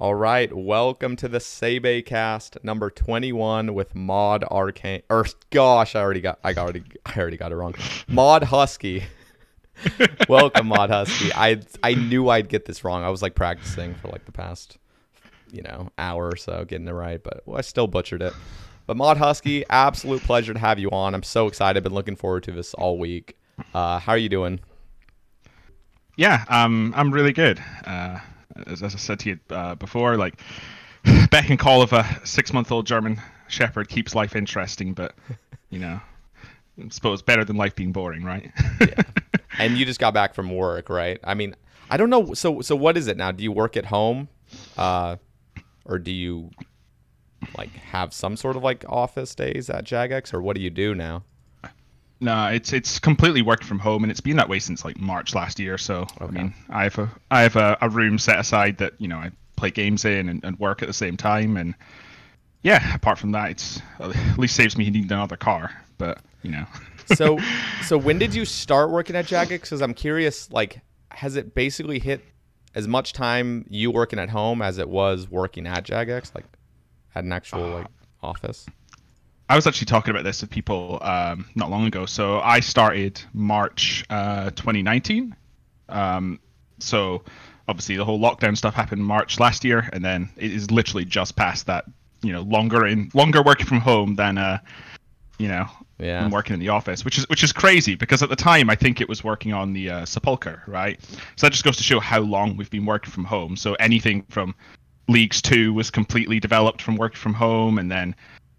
All right, welcome to the Sae Bae cast number 21 with Mod Arcane or gosh, I already got I already I already got it wrong. Mod Husky. welcome Mod Husky. I I knew I'd get this wrong. I was like practicing for like the past you know, hour or so getting it right, but well, I still butchered it. But Mod Husky, absolute pleasure to have you on. I'm so excited. I've Been looking forward to this all week. Uh, how are you doing? Yeah, um, I'm really good. Uh, as, as I said to you uh, before, like beck and call of a six-month-old German Shepherd keeps life interesting, but you know, I suppose better than life being boring, right? yeah. And you just got back from work, right? I mean, I don't know. So, so what is it now? Do you work at home, uh, or do you like have some sort of like office days at Jagex, or what do you do now? No, it's it's completely worked from home, and it's been that way since like March last year. So okay. I mean, I have a I have a, a, room set aside that you know I play games in and, and, work at the same time, and yeah, apart from that, it's at least saves me needing another car. But you know. so so when did you start working at Jagex? Because I'm curious, like, has it basically hit as much time you working at home as it was working at Jagex, like at an actual uh, like office? I was actually talking about this with people um, not long ago. So I started March uh, 2019. Um, so obviously the whole lockdown stuff happened March last year, and then it is literally just past that. You know, longer in longer working from home than uh, you know, yeah. working in the office, which is which is crazy because at the time I think it was working on the uh, Sepulcher, right? So that just goes to show how long we've been working from home. So anything from Leagues Two was completely developed from working from home, and then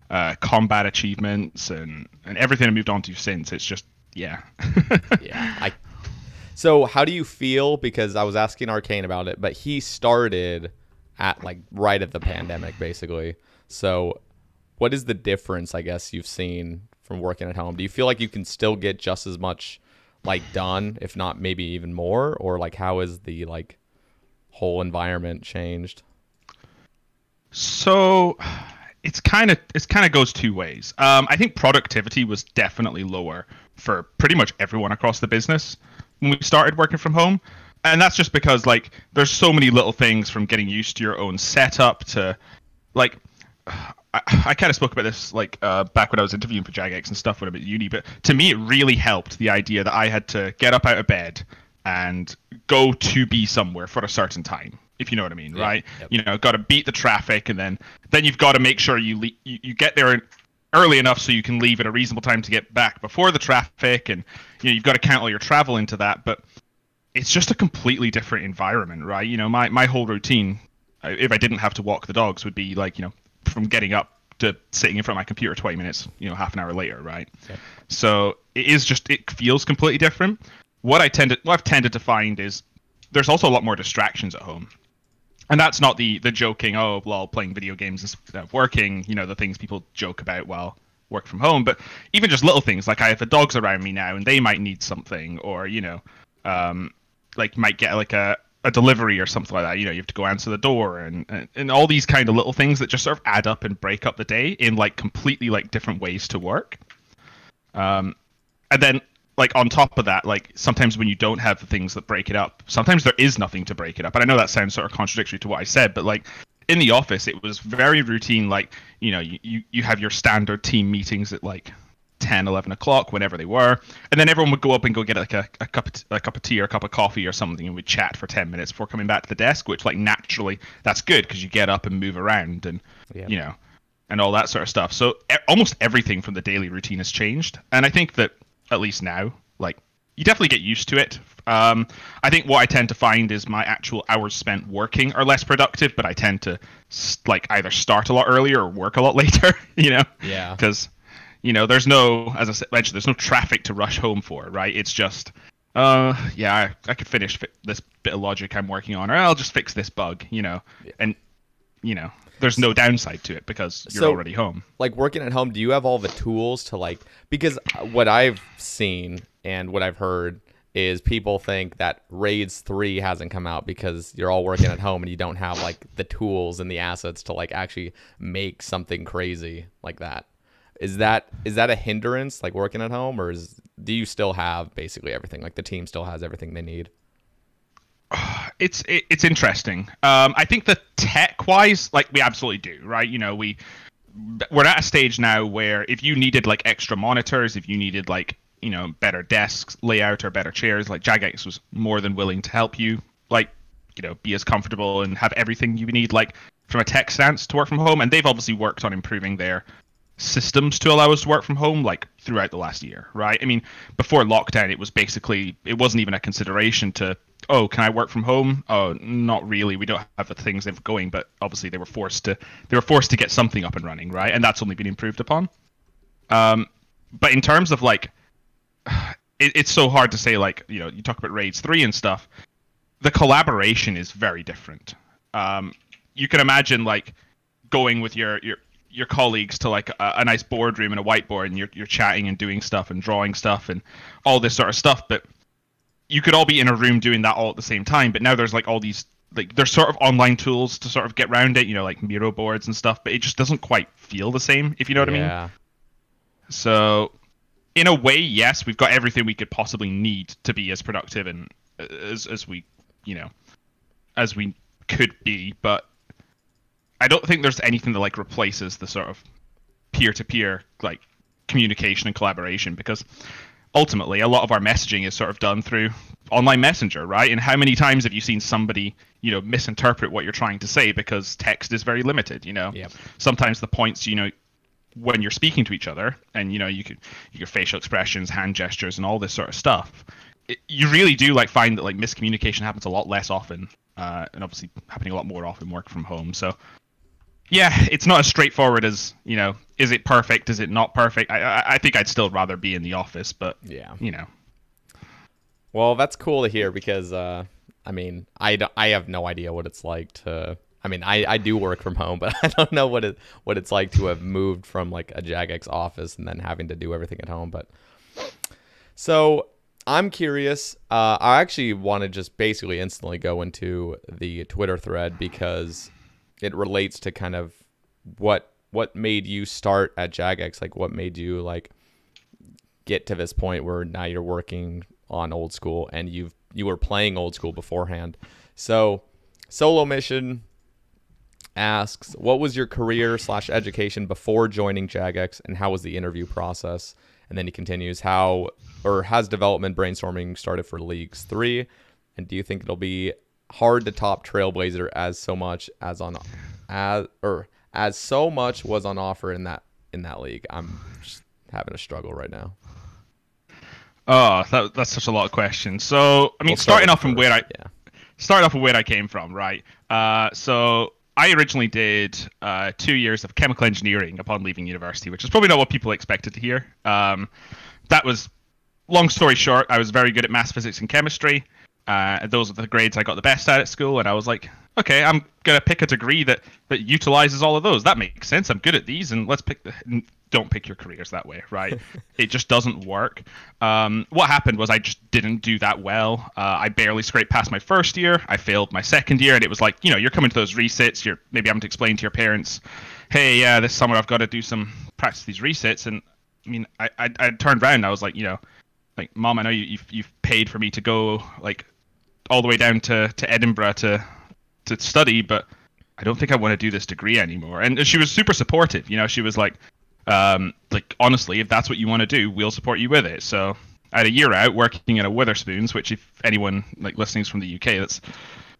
uh, combat achievements and and everything I moved on to since. It's just yeah. yeah. I. So how do you feel? Because I was asking Arcane about it, but he started at like right at the pandemic, basically. So, what is the difference? I guess you've seen from working at home. Do you feel like you can still get just as much like done, if not maybe even more, or like how is the like whole environment changed? So it's kind of it's kind of goes two ways. Um, I think productivity was definitely lower for pretty much everyone across the business when we started working from home, and that's just because like there's so many little things from getting used to your own setup to like. I, I kind of spoke about this like uh, back when I was interviewing for Jagex and stuff when I was at uni, but to me it really helped the idea that I had to get up out of bed and go to be somewhere for a certain time if you know what I mean, yeah, right? Yep. You know, got to beat the traffic, and then then you've got to make sure you, le- you you get there early enough so you can leave at a reasonable time to get back before the traffic, and you know you've got to count all your travel into that. But it's just a completely different environment, right? You know, my my whole routine, uh, if I didn't have to walk the dogs, would be like you know from getting up to sitting in front of my computer 20 minutes, you know, half an hour later, right? Yep. So it is just it feels completely different. What I tended what I've tended to find is there's also a lot more distractions at home and that's not the the joking oh well playing video games is working you know the things people joke about while work from home but even just little things like i have the dogs around me now and they might need something or you know um like might get like a a delivery or something like that you know you have to go answer the door and, and and all these kind of little things that just sort of add up and break up the day in like completely like different ways to work. Um and then like on top of that, like sometimes when you don't have the things that break it up, sometimes there is nothing to break it up. And I know that sounds sort of contradictory to what I said, but like in the office, it was very routine. Like you know, you you have your standard team meetings at like 10, 11 o'clock, whenever they were, and then everyone would go up and go get like a, a cup of a cup of tea or a cup of coffee or something, and we'd chat for 10 minutes before coming back to the desk. Which like naturally, that's good because you get up and move around and yeah. you know and all that sort of stuff. So e- almost everything from the daily routine has changed, and I think that at least now. Like you definitely get used to it. Um, I think what I tend to find is my actual hours spent working are less productive, but I tend to like either start a lot earlier or work a lot later. You know? Yeah. Because you know, there's no, as I mentioned, there's no traffic to rush home for, right? It's just, uh, yeah, I, I could finish fi- this bit of logic I'm working on, or I'll just fix this bug, you know, yeah. and you know, there's no downside to it because you're so, already home. Like working at home, do you have all the tools to like? Because what I've seen and what I've heard is people think that Raids 3 hasn't come out because you're all working at home and you don't have like the tools and the assets to like actually make something crazy like that. Is that is that a hindrance like working at home or is do you still have basically everything like the team still has everything they need? it's it, it's interesting. Um, I think the tech wise, like we absolutely do, right? You know, we we're at a stage now where if you needed like extra monitors, if you needed like you know better desks layout or better chairs, like Jagex was more than willing to help you, like you know, be as comfortable and have everything you need, like from a tech stance to work from home. And they've obviously worked on improving their systems to allow us to work from home like throughout the last year right i mean before lockdown it was basically it wasn't even a consideration to oh can i work from home? Oh not really. We don't have the things they've going but obviously they were forced to they were forced to get something up and running right? And that's only been improved upon. Um but in terms of like it, it's so hard to say like you know you talk about raids 3 and stuff the collaboration is very different. Um you can imagine like going with your your your colleagues to like a, a, nice boardroom and a whiteboard and you're you're chatting and doing stuff and drawing stuff and all this sort of stuff but you could all be in a room doing that all at the same time but now there's like all these like there's sort of online tools to sort of get around it you know like miro boards and stuff but it just doesn't quite feel the same if you know what yeah. i mean so in a way yes we've got everything we could possibly need to be as productive and uh, as as we you know as we could be but I don't think there's anything that like replaces the sort of peer-to-peer like communication and collaboration because ultimately a lot of our messaging is sort of done through online messenger right? And how many times have you seen somebody you know misinterpret what you're trying to say because text is very limited you know? Yep. sometimes the points you know when you're speaking to each other and you know you could your facial expressions hand gestures and all this sort of stuff it, you really do like find that like miscommunication happens a lot less often uh, and obviously happening a lot more often work from home. So yeah, it's not as straightforward as you know. Is it perfect? Is it not perfect? I, I, I think I'd still rather be in the office, but yeah, you know. Well, that's cool to hear because uh, I mean, I, I have no idea what it's like to. I mean, I, I do work from home, but I don't know what it what it's like to have moved from like a Jagex office and then having to do everything at home. But so I'm curious. Uh, I actually want to just basically instantly go into the Twitter thread because it relates to kind of what what made you start at Jagex, like what made you like get to this point where now you're working on old school and you've you were playing old school beforehand. So solo mission asks, what was your career slash education before joining Jagex and how was the interview process? And then he continues, how or has development brainstorming started for Leagues three? And do you think it'll be hard to top Trailblazer as so much as on as or as so much was on offer in that in that league. I'm just having a struggle right now. Oh, that, that's such a lot of questions. So, I mean, we'll starting off from where I yeah. starting off from where I came from, right? Uh, so I originally did uh, two years of chemical engineering upon leaving university, which is probably not what people expected to hear. Um, that was, long story short, I was very good at math, physics, and chemistry. Uh, those are the grades I got the best at at school, and I was like, okay, I'm gonna pick a degree that that utilizes all of those. That makes sense. I'm good at these, and let's pick the. Don't pick your careers that way, right? it just doesn't work. Um, what happened was I just didn't do that well. Uh, I barely scraped past my first year. I failed my second year, and it was like, you know, you're coming to those resits. You're maybe having to explain to your parents, hey, yeah, this summer I've got to do some practice these resits, and I mean, I, I, I turned around and I was like, you know, like, mom, I know you, you've, you've paid for me to go like all the way down to, to Edinburgh to to study, but I don't think I want to do this degree anymore. And she was super supportive. You know, she was like, um, like honestly, if that's what you want to do, we'll support you with it. So I had a year out working at a Wetherspoons, which if anyone like listening is from the UK, that's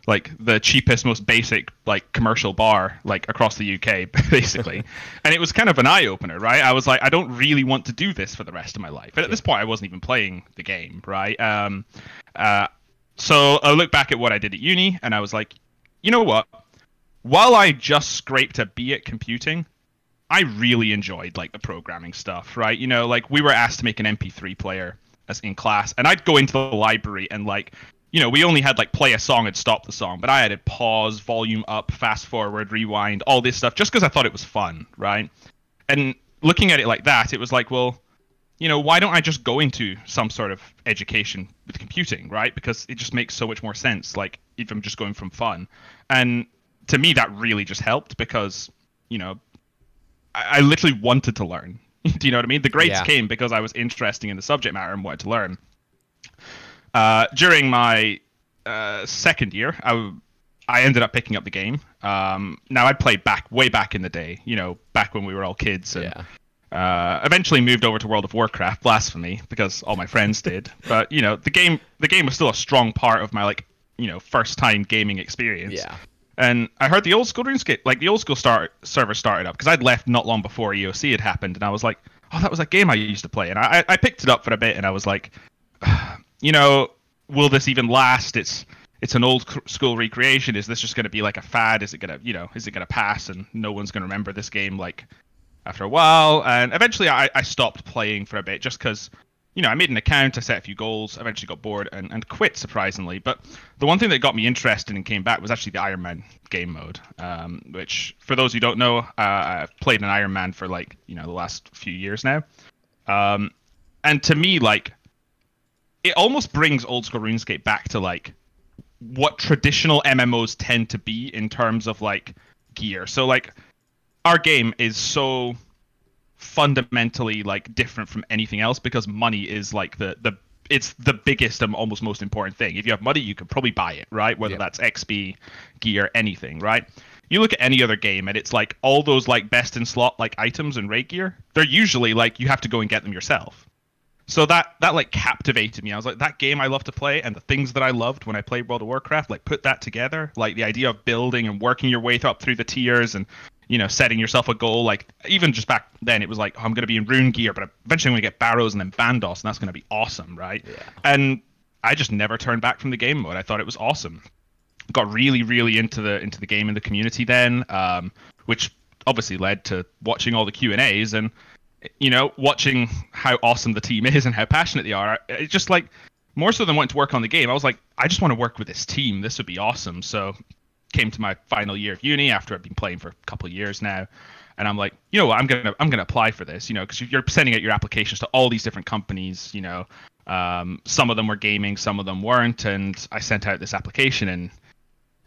like the cheapest, most basic like commercial bar like across the UK, basically. and it was kind of an eye opener, right? I was like, I don't really want to do this for the rest of my life. But at this point, I wasn't even playing the game, right? Um, uh, so I look back at what I did at uni, and I was like, you know what? While I just scraped a B at computing, I really enjoyed like the programming stuff, right? You know, like we were asked to make an MP3 player as in class, and I'd go into the library and like, you know, we only had like play a song and stop the song, but I had to pause, volume up, fast forward, rewind, all this stuff just because I thought it was fun, right? And looking at it like that, it was like, well, you know, why don't I just go into some sort of education with computing, right? Because it just makes so much more sense. Like if I'm just going from fun, and to me that really just helped because you know, I, I literally wanted to learn. Do you know what I mean? The grades yeah. came because I was interested in the subject matter and wanted to learn. Uh, during my uh, second year, I, I ended up picking up the game. Um, now I played back way back in the day, you know, back when we were all kids. And, Yeah. Uh, eventually moved over to World of Warcraft, blasphemy, because all my friends did. But you know, the game the game was still a strong part of my like you know first time gaming experience. Yeah. And I heard the old school RuneScape, like the old school start server started up because I'd left not long before EOC had happened, and I was like, oh, that was a game I used to play, and I I picked it up for a bit, and I was like, you know, will this even last? It's it's an old school recreation. Is this just going to be like a fad? Is it gonna you know is it gonna pass and no one's gonna remember this game like after a while? And eventually I, I stopped playing for a bit just because you know, I made an account, I set a few goals, eventually got bored and, and quit, surprisingly. But the one thing that got me interested and came back was actually the Iron Man game mode, um, which, for those who don't know, uh, I've played an Iron Man for like, you know, the last few years now. Um, and to me, like, it almost brings old school RuneScape back to like what traditional MMOs tend to be in terms of like gear. So, like, our game is so fundamentally like different from anything else because money is like the the it's the biggest and almost most important thing. If you have money, you can probably buy it, right? Whether Yeah. that's XP, gear, anything, right? You look at any other game and it's like all those like best in slot like items and raid gear, they're usually like you have to go and get them yourself. So that that like captivated me. I was like that game I love to play and the things that I loved when I played World of Warcraft, like put that together, like the idea of building and working your way up through the tiers and you know setting yourself a goal. Like even just back then, it was like oh, I'm going to be in Rune gear, but eventually I'm going to get Barrows and then Bandos, and that's going to be awesome, right? Yeah. And I just never turned back from the game mode. I thought it was awesome. Got really, really into the into the game and the community then, um, which obviously led to watching all the Q and A's and you know watching how awesome the team is and how passionate they are. It's just like more so than wanting to work on the game. I was like, I just want to work with this team. This would be awesome. So came to my final year of uni after I've been playing for a couple of years now, and I'm like, you know what, I'm gonna I'm gonna apply for this. You know, because you're sending out your applications to all these different companies. You know, um, some of them were gaming, some of them weren't, and I sent out this application and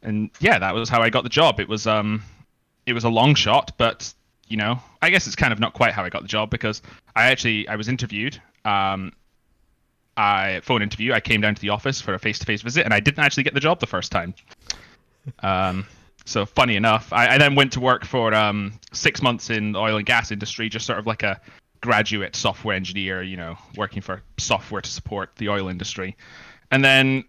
and yeah, that was how I got the job. It was um, it was a long shot, but you know, I guess it's kind of not quite how I got the job because I actually I was interviewed. Um, I phone interview. I came down to the office for a face-to-face visit, and I didn't actually get the job the first time. Um, so funny enough, I, I then went to work for um, six months in the oil and gas industry, just sort of like a graduate software engineer, you know, working for software to support the oil industry. And then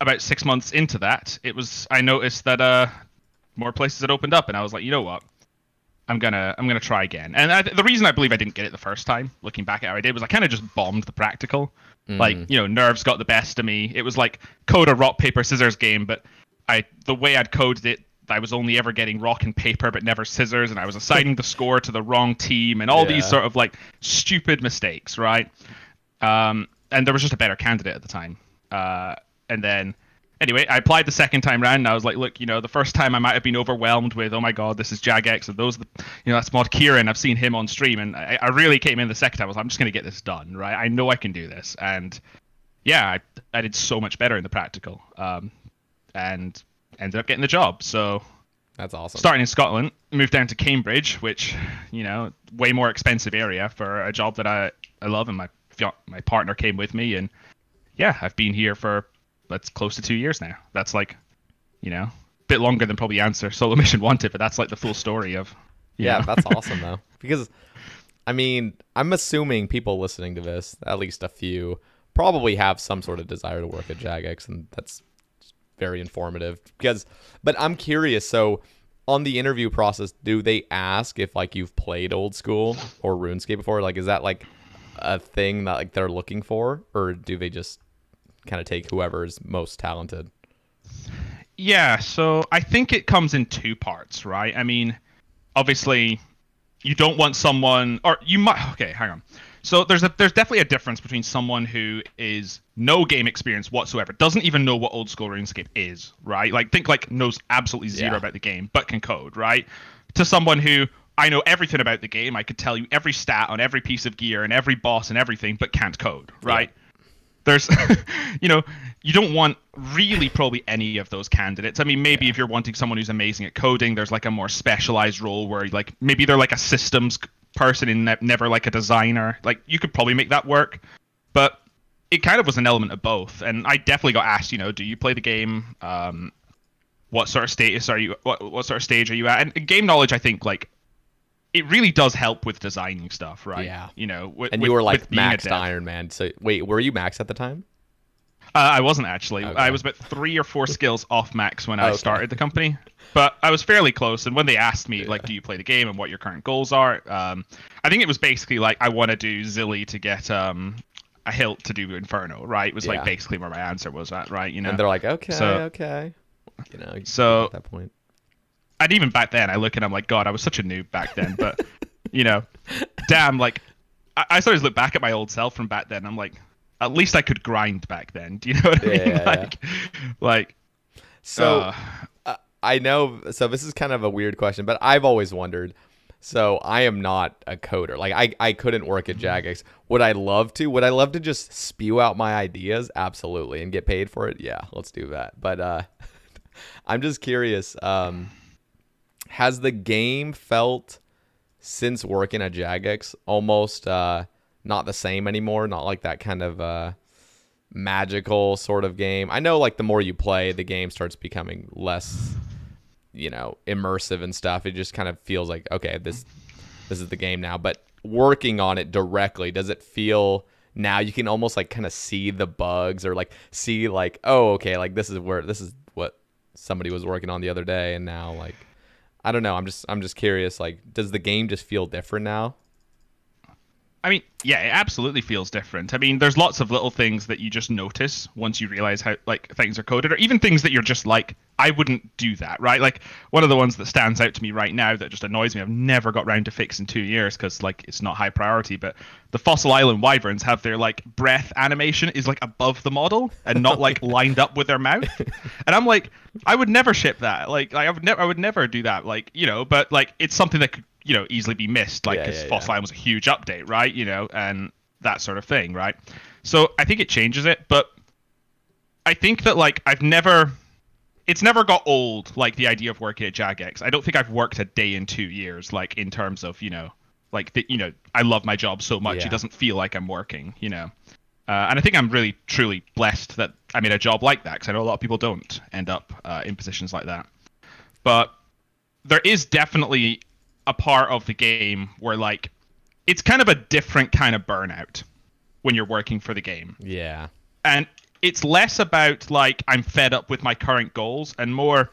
about six months into that, it was I noticed that uh, more places had opened up, and I was like, you know what, I'm gonna I'm gonna try again. And I, the reason I believe I didn't get it the first time, looking back at how I did, was I kind of just bombed the practical. Like you know, nerves got the best of me. It was like code a rock paper scissors game, but I the way I'd coded it, I was only ever getting rock and paper, but never scissors, and I was assigning the score to the wrong team, and all these sort of like stupid mistakes, right? Um, and there was just a better candidate at the time. Uh, and then anyway, I applied the second time round, and I was like, look, you know, the first time I might have been overwhelmed with, oh my god, this is Jagex, and those, you know, that's Mod Kieran. I've seen him on stream, and I, I really came in the second time. I was like, I'm just gonna get this done, right? I know I can do this, and yeah, I, I did so much better in the practical, um, and ended up getting the job. So That's awesome. starting in Scotland, moved down to Cambridge, which you know, way more expensive area for a job that I I love, and my my partner came with me, and yeah, I've been here for that's close to two years now. That's like, you know, a bit longer than probably answer solo mission wanted, but that's like the full story of. Yeah, know. that's awesome though. Because I mean, I'm assuming people listening to this, at least a few, probably have some sort of desire to work at Jagex and that's very informative. Because but I'm curious, so on the interview process, do they ask if like you've played old school or RuneScape before? Like is that like a thing that like they're looking for or do they just kind of take whoever's most talented? Yeah, so I think it comes in two parts, right? I mean, obviously, you don't want someone, or you might. Okay, hang on. So there's a there's definitely a difference between someone who is no game experience whatsoever, doesn't even know what old school RuneScape is, right? Like think like knows absolutely zero Yeah. about the game, but can code, right? To someone who I know everything about the game, I could tell you every stat on every piece of gear and every boss and everything, but can't code, right? there's you know you don't want really probably any of those candidates i mean maybe if you're wanting someone who's amazing at coding there's like a more specialized role where like maybe they're like a systems person and ne- never like a designer like you could probably make that work but it kind of was an element of both. And I definitely got asked, you know, do you play the game? Um, what sort of status are you? What what sort of stage are you at? And game knowledge, I think, like it really does help with designing stuff, right? Yeah. You know, with, And you were like with being a maxed. Iron Man. So wait, were you max at the time? Uh, I wasn't actually. Okay. I was about three or four skills off max when I Okay. started the company, but I was fairly close. And when they asked me, like, do you play the game and what your current goals are, um, I think it was basically like I want to do Zilly to get um, a hilt to do Inferno, right? It was Yeah. like basically where my answer was at, right? You know. And they're like, okay, So- okay. You know, So- at that point. and even back then, I look and I'm like, God, I was such a noob back then. But you know, damn, like I, I sometimes look back at my old self from back then. I'm like, at least I could grind back then. Do you know what I Yeah, mean? yeah, yeah. like, like So uh, uh, I know. So this is kind of a weird question, but I've always wondered. So I am not a coder. Like I, I couldn't work at Jagex. Would I love to? Would I love to just spew out my ideas? Absolutely, and get paid for it. Yeah, let's do that. But uh, I'm just curious. Um, has the game felt since working at Jagex almost uh, not the same anymore? Not like that kind of uh, magical sort of game. I know like the more you play, the game starts becoming less, you know, immersive and stuff. It just kind of feels like okay, this this is the game now. But working on it directly, does it feel now you can almost like kind of see the bugs or like see like oh okay like this is where this is what somebody was working on the other day and now like I don't know. I'm just I'm just curious. Like, does the game just feel different now? I mean, yeah, it absolutely feels different. I mean, there's lots of little things that you just notice once you realize how like things are coded, or even things that you're just like, I wouldn't do that, right? Like one of the ones that stands out to me right now that just annoys me. I've never got round to fix in two years because like it's not high priority. But the Fossil Island wyverns have their like breath animation is like above the model and not like lined up with their mouth, and I'm like, I would never ship that. Like, I would never, I would never do that. Like, you know, but like it's something that could you know easily be missed like because yeah, yeah. Island was a huge update right? You know and that sort of thing right? So i think it changes it but i think that like i've never it's never got old like the idea of working at jagex i don't think i've worked a day in two years like in terms of you know like the, you know i love my job so much it doesn't feel like i'm working you know? Uh, and I think I'm really, truly blessed that I'm in a job like that because I know a lot of people don't end up uh, in positions like that. But there is definitely a part of the game where, like, it's kind of a different kind of burnout when you're working for the game. Yeah. And it's less about, like, I'm fed up with my current goals and more,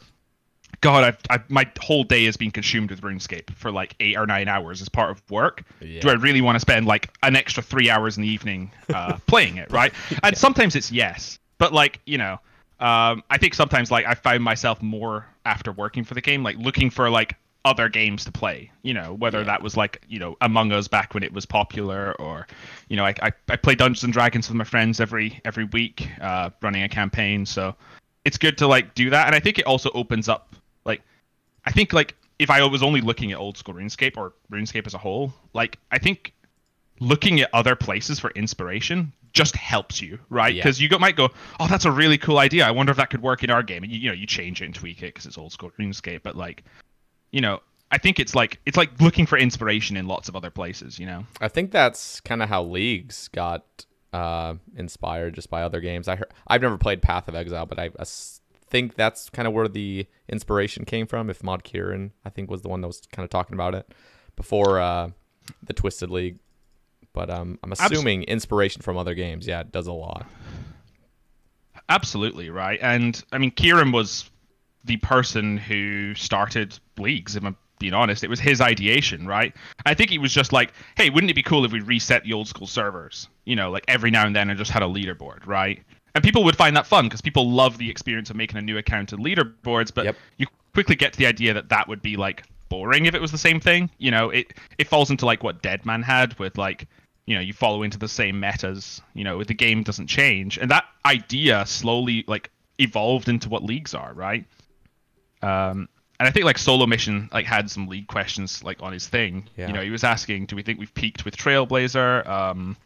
God, I've, I've, my whole day has been consumed with RuneScape for like eight or nine hours as part of work. Yeah. Do I really want to spend like an extra three hours in the evening uh, playing it, right? And sometimes it's yes, but like you know, um, I think sometimes like I found myself more after working for the game, like looking for like other games to play. You know, whether Yeah. that was like you know Among Us back when it was popular, or you know, I I, I play Dungeons and Dragons with my friends every every week, uh, running a campaign. So it's good to like do that, and I think it also opens up like I think like if I was only looking at old school RuneScape or RuneScape as a whole, like I think looking at other places for inspiration just helps you, right? Yeah. Because you go, might go, oh, that's a really cool idea. I wonder if that could work in our game. And you, you know, you change it and tweak it because it's old school RuneScape. But like, you know, I think it's like it's like looking for inspiration in lots of other places. You know, I think that's kind of how leagues got uh, inspired just by other games. I heard, I've never played Path of Exile, but I as- think that's kind of where the inspiration came from. If Mod Kieran, I think, was the one that was kind of talking about it before uh, the Twisted League. But um, I'm assuming inspiration from other games. Yeah, it does a lot. Absolutely right. And I mean, Kieran was the person who started leagues. If I'm being honest, it was his ideation, right? I think he was just like, "Hey, wouldn't it be cool if we reset the old school servers? You know, like every now and then, and just had a leaderboard, right?" And people would find that fun because people love the experience of making a new account and leaderboards. But Yep. you quickly get to the idea that that would be like boring if it was the same thing. You know, it it falls into like what Deadman had with like you know you follow into the same metas you know the game doesn't change and that idea slowly like evolved into what leagues are right um and i think like solo mission like had some league questions like on his thing. Yeah. you know he was asking do we think we've peaked with trailblazer? Um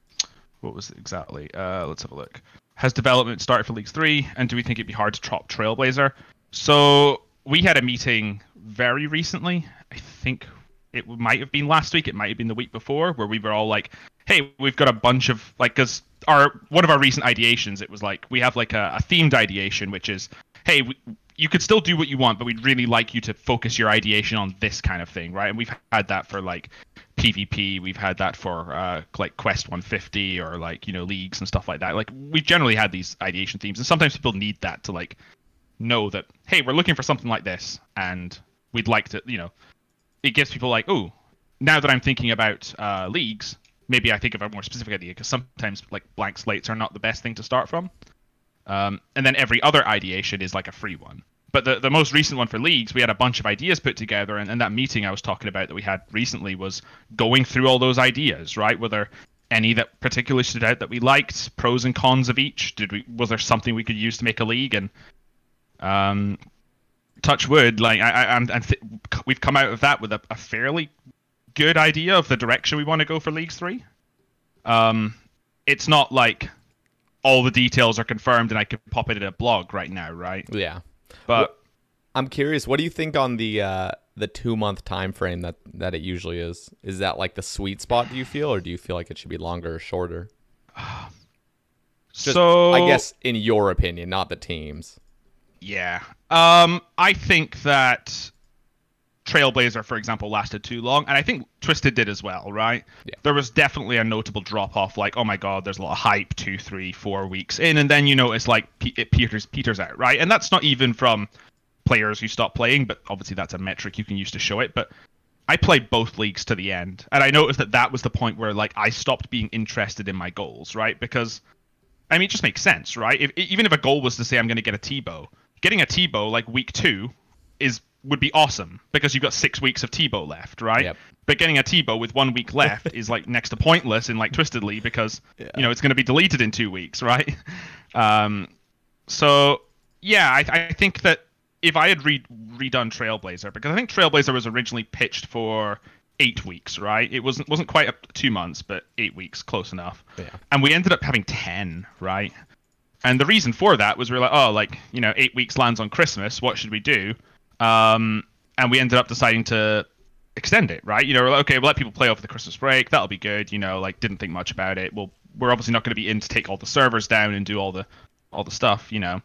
what was it exactly? Uh let's have a look. Has development started for leagues 3 and do we think it'd be hard to top trailblazer? So we had a meeting very recently. I think it might have been last week, it might have been the week before, where we were all like, "Hey, we've got a bunch of like," because our one of our recent ideations, it was like we have like a, a themed ideation, which is, "Hey, we, you could still do what you want, but we'd really like you to focus your ideation on this kind of thing, right?" And we've had that for like PvP, we've had that for uh, like Quest 150 or like you know leagues and stuff like that. Like we've generally had these ideation themes, and sometimes people need that to like know that hey, we're looking for something like this, and we'd like to, you know, it gives people like, oh, now that I'm thinking about uh, leagues, maybe I think of a more specific idea because sometimes like blank slates are not the best thing to start from. Um, and then every other ideation is like a free one. But the, the most recent one for leagues, we had a bunch of ideas put together, and, and that meeting I was talking about that we had recently was going through all those ideas, right? Were there any that particularly stood out that we liked, pros and cons of each? Did we was there something we could use to make a league? And um, touch wood, like I, I, I'm, th- we've come out of that with a, a, fairly good idea of the direction we want to go for Leagues Three. Um, it's not like all the details are confirmed and I could pop it in a blog right now, right? Yeah, but I'm curious. What do you think on the uh, the two month time frame that that it usually is? Is that like the sweet spot? Do you feel, or do you feel like it should be longer or shorter? Just, so I guess in your opinion, not the teams. Yeah. Um, I think that Trailblazer, for example, lasted too long, and I think Twisted did as well, right? Yeah. There was definitely a notable drop off, like, oh my god, there's a lot of hype two, three, four weeks in, and then you notice like it peters peters out, right? And that's not even from players who stop playing, but obviously that's a metric you can use to show it. But I played both leagues to the end, and I noticed that that was the point where like I stopped being interested in my goals, right? Because I mean, it just makes sense, right? If, even if a goal was to say I'm going to get a T-bow, getting a T-bow like week two is would be awesome because you've got six weeks of T-bow left, right? Yep. But getting a T-bow with one week left is like next to pointless in like Twisted League because yeah. you know it's going to be deleted in two weeks, right? Um, so yeah, I, I think that if I had re- redone Trailblazer because I think Trailblazer was originally pitched for eight weeks, right? It wasn't wasn't quite up two months, but eight weeks, close enough. Yeah. And we ended up having ten, right? And the reason for that was we are like, oh, like you know, eight weeks lands on Christmas. What should we do? Um, and we ended up deciding to extend it, right? You know, like, okay, we'll let people play over the Christmas break. That'll be good. You know, like didn't think much about it. Well, we're obviously not going to be in to take all the servers down and do all the all the stuff, you know.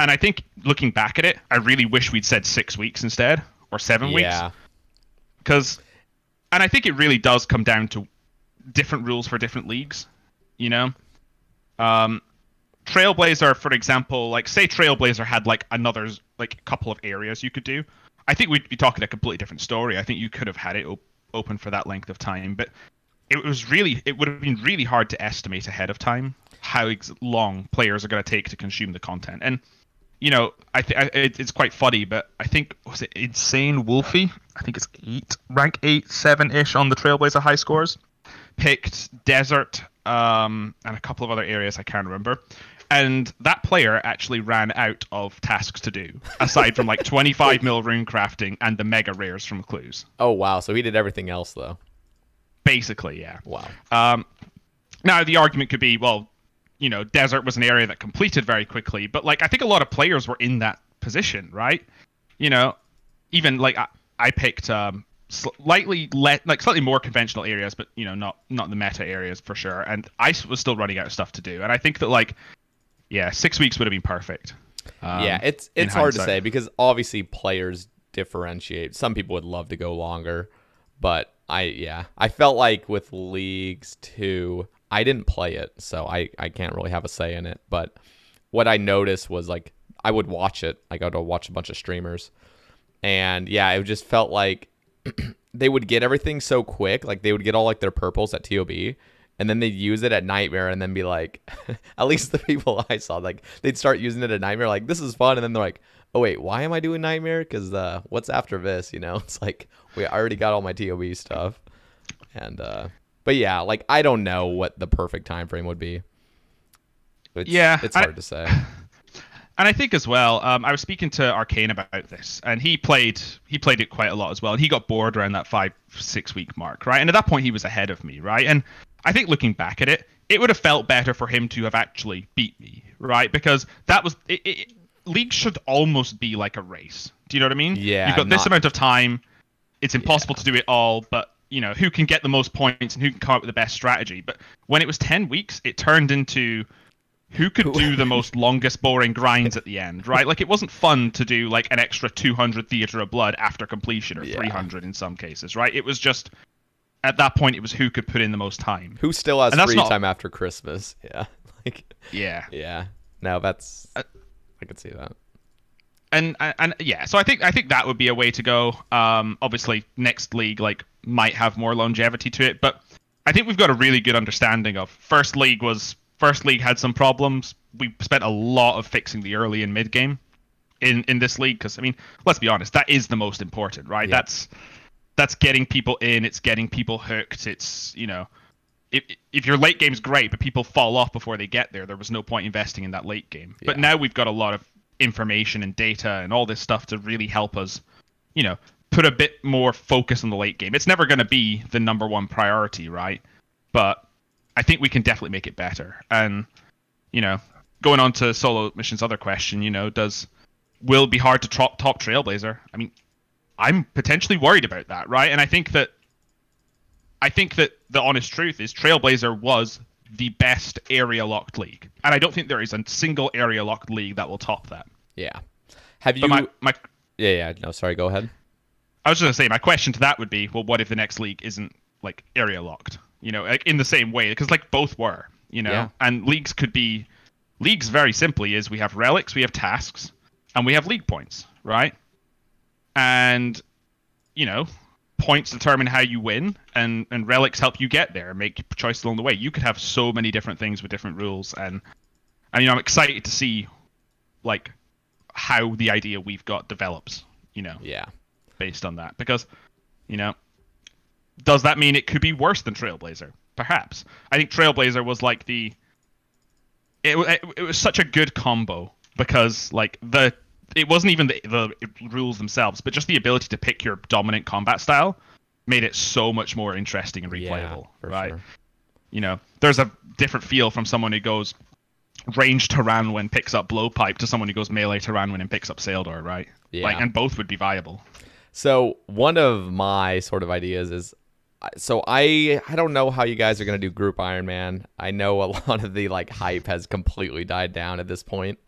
And I think looking back at it, I really wish we'd said six weeks instead or seven yeah. weeks. Because, and I think it really does come down to different rules for different leagues, you know. Um, Trailblazer, for example, like say Trailblazer had like another like a couple of areas you could do. I think we'd be talking a completely different story. I think you could have had it op- open for that length of time, but it was really it would have been really hard to estimate ahead of time how ex- long players are going to take to consume the content. And you know, I think it, it's quite funny, but I think was it Insane Wolfie? I think it's eight, rank eight, seven ish on the Trailblazer high scores. Picked Desert um, and a couple of other areas I can't remember and that player actually ran out of tasks to do aside from like 25 mil rune crafting and the mega rares from clues. Oh wow. So he did everything else though. Basically yeah. Wow. Um, now the argument could be well you know desert was an area that completed very quickly but like i think a lot of players were in that position right? You know even like i, I picked um, slightly le- like slightly more conventional areas but you know not not the meta areas for sure. And i was still running out of stuff to do. And i think that like yeah, six weeks would have been perfect. Um, yeah, it's it's hard hindsight. to say because obviously players differentiate. Some people would love to go longer, but I yeah, I felt like with leagues too, I didn't play it, so I I can't really have a say in it. But what I noticed was like I would watch it. I go to watch a bunch of streamers, and yeah, it just felt like they would get everything so quick. Like they would get all like their purples at TOB, and then they'd use it at Nightmare and then be like, at least the people I saw, like they'd start using it at Nightmare, like this is fun, and then they're like, oh wait, why am I doing Nightmare? Because uh, what's after this? You know, it's like we already got all my TOB stuff, and uh, but yeah, like I don't know what the perfect time frame would be. It's, yeah, it's hard I, to say. And I think as well, um, I was speaking to Arcane about this, and he played he played it quite a lot as well, and he got bored around that five six week mark, right? And at that point, he was ahead of me, right? And I think looking back at it, it would have felt better for him to have actually beat me, right? Because that was it, it, league should almost be like a race. Do you know what I mean? Yeah. You've got not... this amount of time. it's impossible to do it all, but you know who can get the most points and who can come up with the best strategy. But when it was ten weeks, it turned into who could do the most longest boring grinds at the end, right? Like it wasn't fun to do like an extra 200 theater of blood after completion or Yeah. 300 in some cases, right? It was just at that point it was who could put in the most time. Who still has free not- time after Christmas? Yeah. Like Yeah. yeah. No, that's Uh, I could see that. and and and, yeah, so I think I think that would be a way to go. Um, obviously, next league like might have more longevity to it, but I think we've got a really good understanding of first league was first league had some problems. We spent a lot of fixing the early and mid game in in this league because I mean, let's be honest, that is the most important, right? Yeah. That's that's getting people in, it's getting people hooked, it's you know. If, if your late game's great, but people fall off before they get there, there was no point investing in that late game. But now we've got a lot of information and data and all this stuff to really help us, you know, put a bit more focus on the late game. It's never going to be the number one priority, right? But I think we can definitely make it better. And you know, going on to solo mission's other question, you know, does will it be hard to top top Trailblazer? I mean, I'm potentially worried about that, right? And I think that I think that the honest truth is Trailblazer was the best area locked league, and I don't think there is a single area locked league that will top that. Yeah. Have you But my my Yeah, yeah. No, sorry, go ahead. I was just gonna say my question to that would be, well, what if the next league isn't like area locked? You know, like in the same way, because like both were, you know, Yeah. and leagues could be leagues very simply is we have relics, we have tasks, and we have league points, right? And you know, points determine how you win, and and relics help you get there, make choices along the way. You could have so many different things with different rules, and and you know, I'm excited to see like how the idea we've got develops. You know, Yeah. based on that because you know does that mean it could be worse than trailblazer perhaps i think trailblazer was like the it, it, it was such a good combo because like the it wasn't even the, the rules themselves but just the ability to pick your dominant combat style made it so much more interesting and replayable Yeah, right sure. you know there's a different feel from someone who goes range Tirannwn and picks up blowpipe to someone who goes melee Tirannwn and picks up Saeldor, right? Yeah. Like, and both would be viable. So one of my sort of ideas is, so I I don't know how you guys are gonna do Group Iron Man. I know a lot of the like hype has completely died down at this point.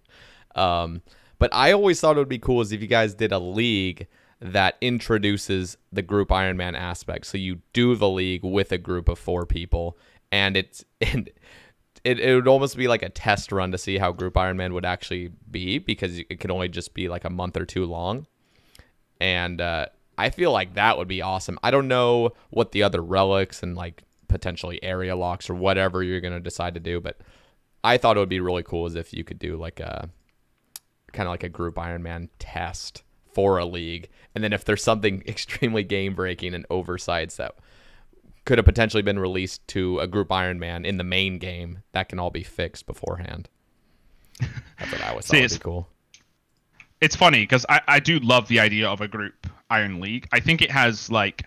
Um, but I always thought it would be cool is if you guys did a league that introduces the Group Iron Man aspect. So you do the league with a group of four people, and it's and it, it would almost be like a test run to see how Group Iron Man would actually be because it could only just be like a month or two long and uh, I feel like that would be awesome. I don't know what the other relics and like potentially area locks or whatever you're gonna decide to do, but I thought it would be really cool as if you could do like a kind of like a group Iron Man test for a league, and then if there's something extremely game breaking and oversights that could have potentially been released to a group Iron Man in the main game, that can all be fixed beforehand. That's what I always See, thought would it's- be cool. it's funny because I, I do love the idea of a group Iron League. I think it has like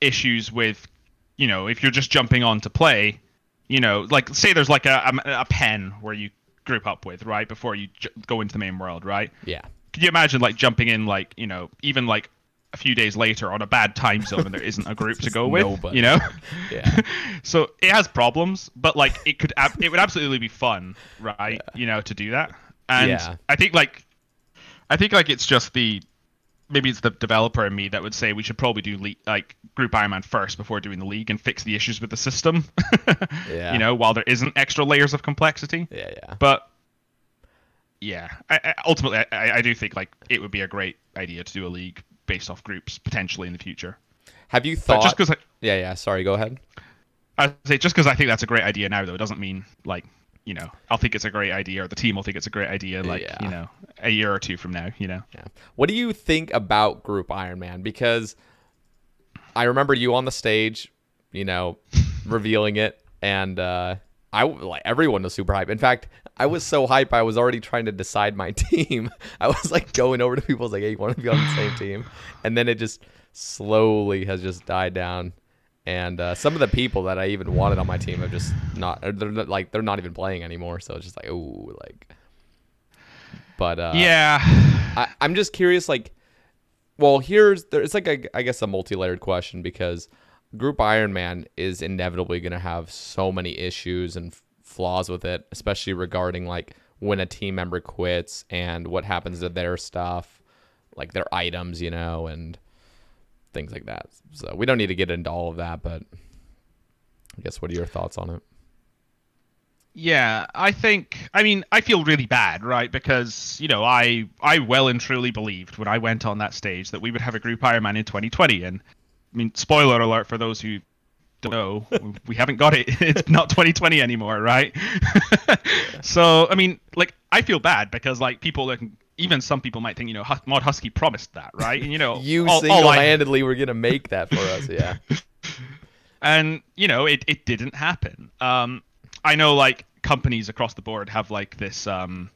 issues with, you know, if you're just jumping on to play, you know, like say there's like a, a pen where you group up with, right, before you j- go into the main world, right? Yeah. Could you imagine like jumping in, like, you know, even like a few days later on a bad time zone and there isn't a group to go with, nobody. you know? Yeah. so it has problems, but like it could, ab- it would absolutely be fun, right? You know, to do that. And Yeah. I think like, I think like it's just the, maybe it's the developer in me that would say we should probably do le- like group Iron Man first before doing the league and fix the issues with the system. Yeah. You know, while there isn't extra layers of complexity. Yeah, yeah. But yeah, I, I, ultimately, I, I do think like it would be a great idea to do a league based off groups potentially in the future. Have you But thought? just because yeah, yeah. Sorry, go ahead. I say just because I think that's a great idea now, though, it doesn't mean like you know I'll think it's a great idea or the team will think it's a great idea like Yeah. you know a year or two from now. You know. Yeah. What do you think about Group Iron Man? Because I remember you on the stage, you know, revealing it, and uh, I like everyone was super hype. In fact, I was so hype, I was already trying to decide my team. I was like going over to people, I was like, "Hey, you want to be on the same team?" And then it just slowly has just died down. And uh, some of the people that I even wanted on my team have just not they're not, like they're not even playing anymore. So it's just like, oh, like. But uh, yeah. I, I'm just curious, like, well, here's there, it's like a, I guess a multi-layered question because Group Ironman is inevitably going to have so many issues and f- flaws with it, especially regarding like when a team member quits and what happens to their stuff, like their items, you know, and things like that. So we don't need to get into all of that, but I guess what are your thoughts on it? Yeah, I think I mean I feel really bad, right? Because, you know, I I well and truly believed when I went on that stage that we would have a group Ironman in 2020 and I mean spoiler alert for those who don't know, we haven't got it. It's not 2020 anymore, right? so, I mean, like I feel bad because like people like even some people might think, you know, Mod Husky promised that, right? And you know, you all, single-handedly all I... were gonna make that for us, yeah. and you know, it it didn't happen. Um, I know like companies across the board have like this um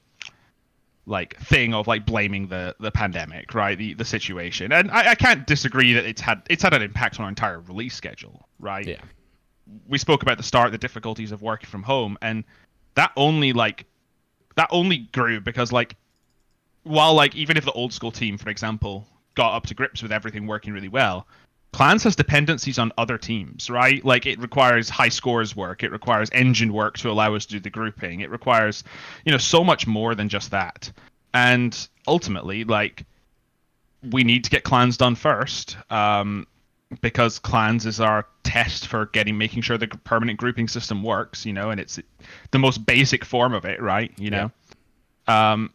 like thing of like blaming the the pandemic, right? The the situation, and I, I can't disagree that it's had it's had an impact on our entire release schedule, right? Yeah. We spoke about the start the difficulties of working from home, and that only like that only grew because like while like even if the old school team, for example, got up to grips with everything working really well, Clans has dependencies on other teams, right? Like it requires high scores work, it requires engine work to allow us to do the grouping, it requires, you know, so much more than just that. And ultimately, like, we need to get clans done first, um, because clans is our test for getting making sure the permanent grouping system works, you know, and it's the most basic form of it, right? You know, yeah. um,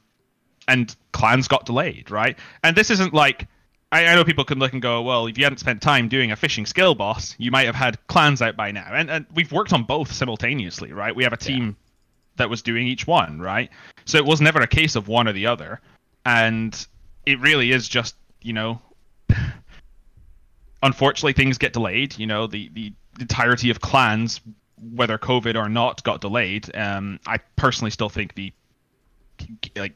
and clans got delayed, right? And this isn't like I, I, know people can look and go, well, if you hadn't spent time doing a fishing skill boss, you might have had clans out by now. And, and we've worked on both simultaneously, right? We have a team yeah. that was doing each one, right? So it was never a case of one or the other. And it really is just, you know, unfortunately things get delayed. You know, the, the entirety of clans, whether COVID or not, got delayed. Um, I personally still think the like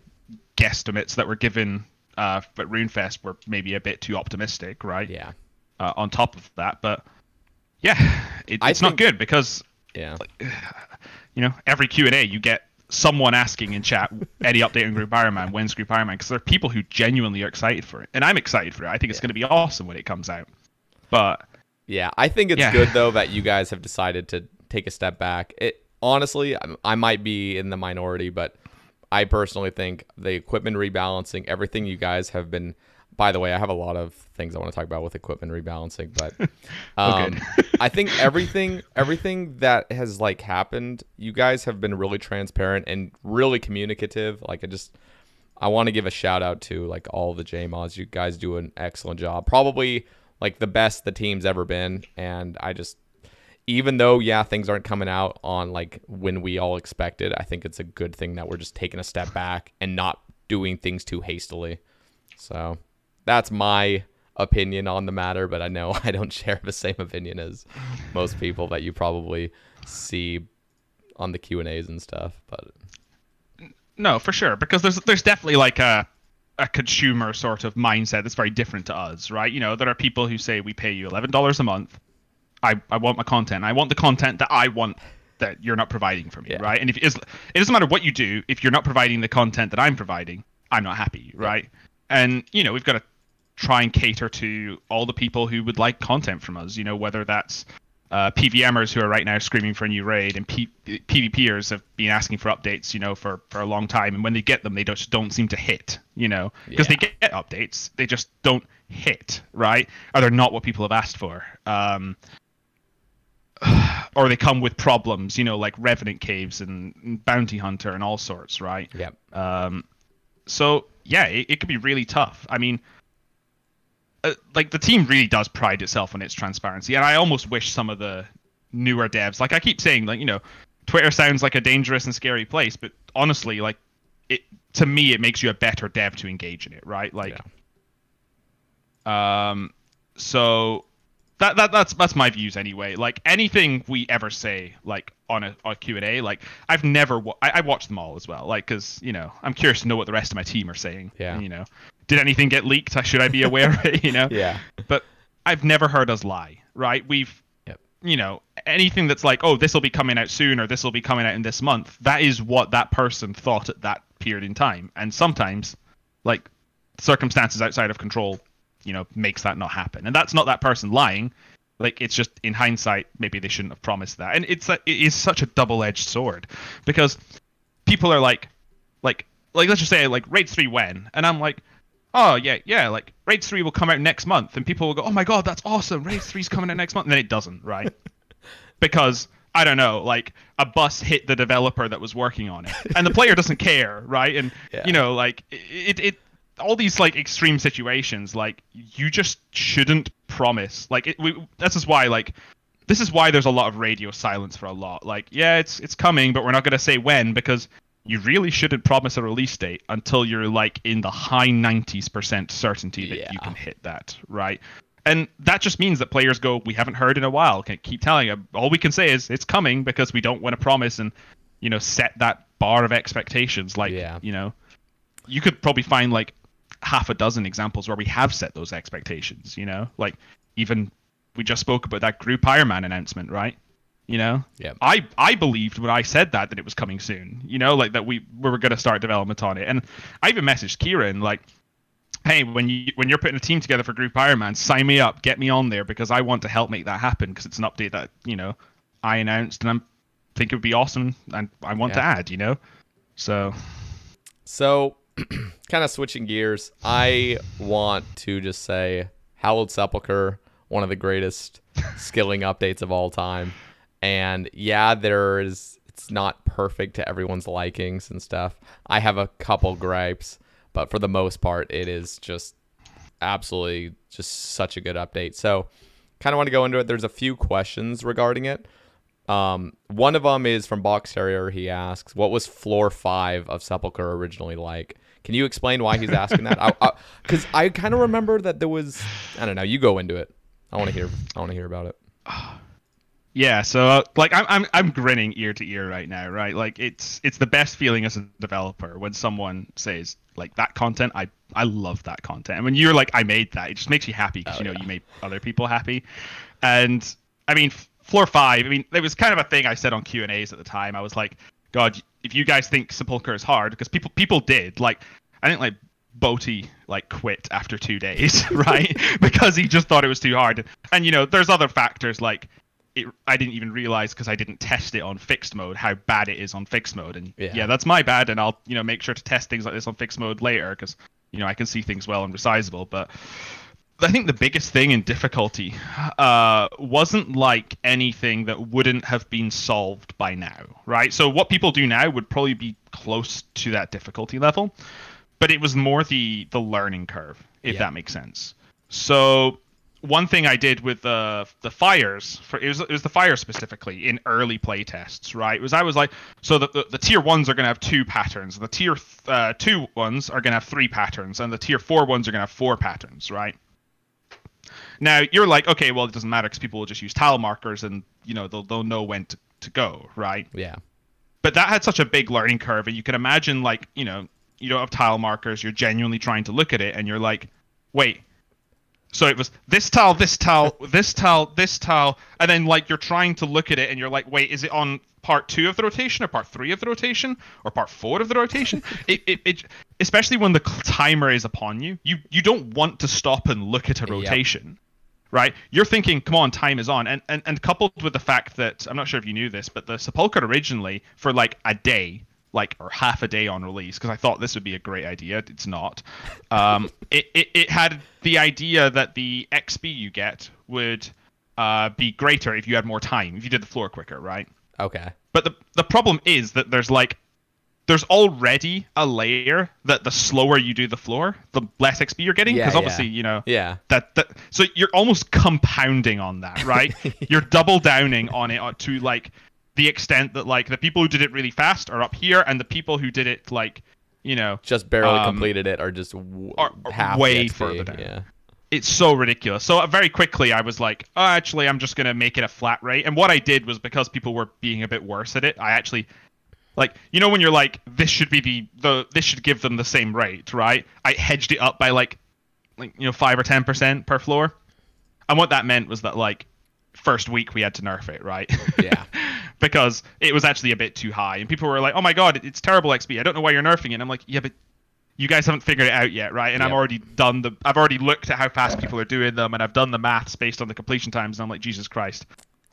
guesstimates that were given uh, but RuneFest were maybe a bit too optimistic, right? Yeah. Uh, on top of that, but yeah, it, it's think, not good because yeah, like, you know, every Q and A you get someone asking in chat any update on Group Ironman, when's Group Ironman? Because there are people who genuinely are excited for it, and I'm excited for it. I think it's yeah. going to be awesome when it comes out. But yeah, I think it's yeah. good though that you guys have decided to take a step back. It honestly, I might be in the minority, but I personally think the equipment rebalancing, everything you guys have been. By the way, I have a lot of things I want to talk about with equipment rebalancing, but um, I think everything, everything that has like happened, you guys have been really transparent and really communicative. Like I just, I want to give a shout out to like all the JMods. You guys do an excellent job. Probably like the best the team's ever been, and I just even though yeah things aren't coming out on like when we all expected i think it's a good thing that we're just taking a step back and not doing things too hastily. So that's my opinion on the matter but i know i don't share the same opinion as most people that you probably see on the q and a's and stuff but no for sure because there's there's definitely like a a consumer sort of mindset that's very different to us right? You know there are people who say we pay you $11 a month I, I want my content. I want the content that I want that you're not providing for me, yeah. right? And if it doesn't matter what you do, if you're not providing the content that I'm providing, I'm not happy, right? Yeah. And you know, we've got to try and cater to all the people who would like content from us. You know, whether that's uh, PVMers who are right now screaming for a new raid, and P- PvPers have been asking for updates, you know, for, for a long time. And when they get them, they just don't seem to hit, you know, because yeah. they get updates, they just don't hit, right? Or they're not what people have asked for. Um, or they come with problems, you know, like Revenant Caves and Bounty Hunter and all sorts, right? Yeah. Um, so yeah, it, it could be really tough. I mean, uh, like the team really does pride itself on its transparency, and I almost wish some of the newer devs, like I keep saying, like you know, Twitter sounds like a dangerous and scary place, but honestly, like it to me, it makes you a better dev to engage in it, right? Like, yeah. um, so that, that that's that's my views anyway. Like anything we ever say, like on a q&a like I've never wa- I, I watch them all as well, like because you know I'm curious to know what the rest of my team are saying. Yeah. You know, did anything get leaked? Should I be aware of it? You know. yeah. But I've never heard us lie. Right? We've. You know, anything that's like, oh, this will be coming out soon, or this will be coming out in this month. That is what that person thought at that period in time, and sometimes, like, circumstances outside of control you know makes that not happen. And that's not that person lying. Like it's just in hindsight, maybe they shouldn't have promised that. And it's a, it is such a double-edged sword because people are like, like, like let's just say like raid three when, and I'm like, oh yeah, yeah, like raid three will come out next month, and people will go, oh my god, that's awesome, Raids three's coming out next month, and then it doesn't, right? because I don't know, like a bus hit the developer that was working on it, and the player doesn't care, right? And Yeah. you know, like it, it, all these like extreme situations, like you just shouldn't promise. Like it, we, this is why, like, this is why there's a lot of radio silence for a lot. Like, yeah, it's it's coming, but we're not gonna say when because you really shouldn't promise a release date until you're like in the high 90s percent certainty that you can hit that, right? And that just means that players go, we haven't heard in a while. Can keep telling them. All we can say is it's coming because we don't want to promise and, you know, set that bar of expectations. Like, Yeah. you know, you could probably find like half a dozen examples where we have set those expectations. You know, like even we just spoke about that group Iron Man announcement, right? You know, yeah. I I believed when I said that that it was coming soon. You know, like that we, we were going to start development on it, and I even messaged Kieran like, "Hey, when you when you're putting a team together for Group Iron Man, sign me up, get me on there because I want to help make that happen because it's an update that you know I announced and I'm think it would be awesome and I want to add. You know, so So, kind of switching gears, I want to just say Hallowed Sepulchre, one of the greatest skilling updates of all time. And yeah, there is, it's not perfect to everyone's likings and stuff. I have a couple gripes, but for the most part, it is just absolutely just such a good update. So, kind of want to go into it. There's a few questions regarding it. Um, one of them is from Box Terrier. He asks, "What was floor five of Sepulchre originally like?" Can you explain why he's asking that? Because I, because I, kind of remember that there was. I don't know. You go into it. I want to hear. I want to hear about it. Yeah, so uh, like I'm I'm I'm grinning ear to ear right now, right? Like it's it's the best feeling as a developer when someone says like that content I I love that content. And when you're like I made that, it just makes you happy because Oh, you know yeah. you made other people happy. And I mean floor 5, I mean it was kind of a thing I said on Q&As at the time. I was like, god, if you guys think Sepulchre is hard because people people did like I think like Boaty like quit after 2 days, right? because he just thought it was too hard. And you know, there's other factors like it, I didn't even realize because I didn't test it on fixed mode how bad it is on fixed mode, and Yeah. yeah. that's my bad. And I'll you know make sure to test things like this on fixed mode later because you know I can see things well and resizable. But I think the biggest thing in difficulty uh, wasn't like anything that wouldn't have been solved by now, right? So what people do now would probably be close to that difficulty level, but it was more the the learning curve, if Yeah. that makes sense. So one thing I did with the the fires for it was it was the fire specifically in early play tests, right? Was I was like, so the, the, the tier ones are gonna have two patterns, the tier uh, two ones are gonna have three patterns, and the tier four ones are gonna have four patterns, right? Now you're like, okay, well it doesn't matter because people will just use tile markers and you know they'll they'll know when to, to go, right? Yeah. but that had such a big learning curve and you can imagine like you know you don't have tile markers you're genuinely trying to look at it and you're like wait so it was this tile this tile this tile this tile and then like you're trying to look at it and you're like wait is it on part two of the rotation or part three of the rotation or part four of the rotation it, it, it especially when the timer is upon you you you don't want to stop and look at a rotation right? You're thinking, come on, time is on. And, and and coupled with the fact that I'm not sure if you knew this, but the Sepulchre originally for like a day, like or half a day on release, because I thought this would be a great idea. It's not. Um, it, it it had the idea that the XP you get would uh, be greater if you had more time, if you did the floor quicker, right? Okay. But the the problem is that there's like there's already a layer that the slower you do the floor, the less XP you're getting. Yeah, Because yeah. obviously, you know, Yeah. that, that so you're almost compounding on that right you're double downing on it uh, to like the extent that like the people who did it really fast are up here and the people who did it like you know Just barely Um, completed it, or just w- are- are half way further down. Yeah. it's so ridiculous so uh, very quickly i was like oh actually i'm just going to make it a flat rate and what i did was because people were being a bit worse at it i actually like you know when you're like this should be the the this should give them the same rate right? I hedged it up by like like you know 5 or 10% per floor. And what that meant was that like first week we had to nerf it right? Yeah. because it was actually a bit too high. And people were like oh my god it's terrible xp i don't know why you're nerfing it. And i'm like yeah but you guys haven't figured it out yet, right? And I've Yep. already done the, I've already looked at how fast people are doing them, and I've done the maths based on the completion times, and I'm like, Jesus Christ,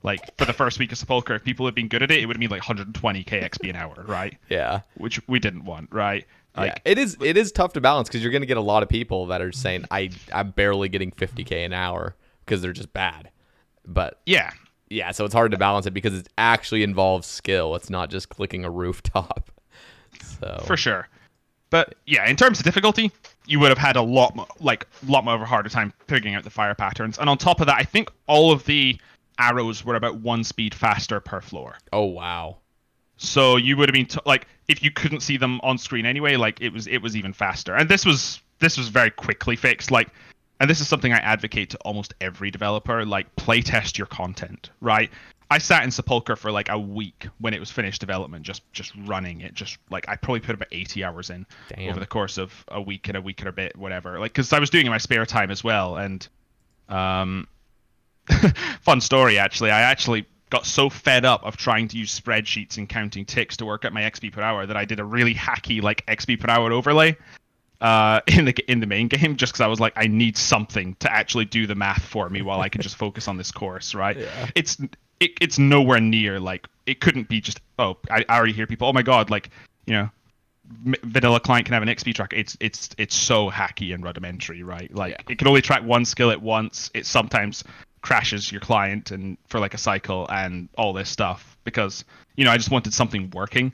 like for the first week of Sepulchre, if people had been good at it, it would have been like 120 kxp an hour, right? Yeah. Which we didn't want, right? Like, yeah. It is it is tough to balance because you're gonna get a lot of people that are saying I I'm barely getting 50k an hour because they're just bad. But yeah, yeah, so it's hard to balance it because it actually involves skill. It's not just clicking a rooftop. So for sure. But yeah, in terms of difficulty, you would have had a lot, more, like, a lot more of a harder time figuring out the fire patterns. And on top of that, I think all of the arrows were about one speed faster per floor. oh wow. So you would have been t- like, if you couldn't see them on screen anyway, like it was, it was even faster. And this was, this was very quickly fixed. Like, and this is something I advocate to almost every developer. Like, playtest your content, right? I sat in Sepulchre for like a week when it was finished development, just just running it. Just like I probably put about 80 hours in Damn. over the course of a week and a week and a bit, whatever. Like, because I was doing it in my spare time as well. And um, fun story actually. I actually got so fed up of trying to use spreadsheets and counting ticks to work out my XP per hour that I did a really hacky like XP per hour overlay uh, in the in the main game just because I was like, I need something to actually do the math for me while I can just focus on this course, right? Yeah. It's it, it's nowhere near like it couldn't be just oh I, I already hear people oh my god like you know vanilla client can have an XP track. It's it's it's so hacky and rudimentary, right? Like Yeah. it can only track one skill at once. It sometimes crashes your client and for like a cycle and all this stuff because you know I just wanted something working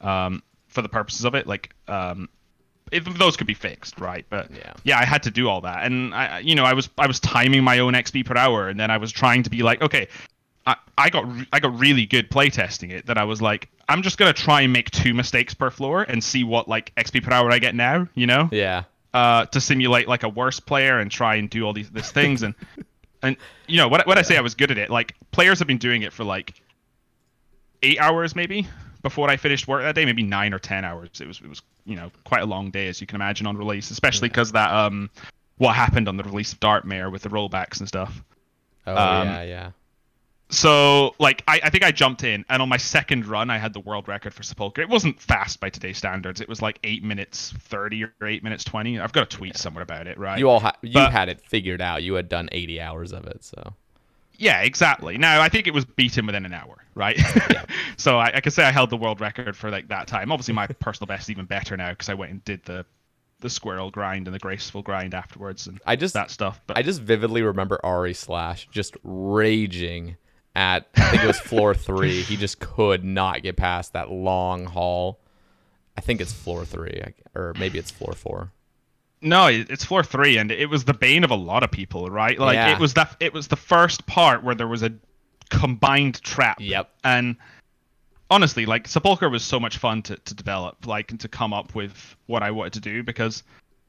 um, for the purposes of it. Like um, if those could be fixed, right? But Yeah. yeah, I had to do all that, and I, you know, I was I was timing my own XP per hour, and then I was trying to be like, okay, I, I got re- I got really good playtesting it. That I was like, I'm just gonna try and make two mistakes per floor and see what like XP per hour I get now, you know, Yeah. uh, to simulate like a worse player and try and do all these these things and and you know what what I say I was good at it. Like players have been doing it for like eight hours maybe before I finished work that day, maybe nine or ten hours. It was it was you know quite a long day as you can imagine on release, especially because that um what happened on the release of Darkmeyer with the rollbacks and stuff. Oh Um, yeah, yeah. So like I, I think I jumped in and on my second run I had the world record for Sepulchre. It wasn't fast by today's standards. It was like eight minutes thirty or eight minutes twenty. I've got a tweet somewhere about it, right? You all ha- you but- had it figured out. You had done 80 hours of it, so Yeah, exactly. Now I think it was beaten within an hour, right? Yeah. so I, I can say I held the world record for like that time. Obviously, my personal best is even better now because I went and did the the squirrel grind and the graceful grind afterwards and I just that stuff. But I just vividly remember Ari Slash just raging at I think it was floor three. He just could not get past that long hall. I think it's floor three, or maybe it's floor four. no, it's floor three, and it was the bane of a lot of people, right? Like Yeah. it was that it was the first part where there was a combined trap. Yep. And honestly, like Sepulchre was so much fun to, to develop, like and to come up with what I wanted to do because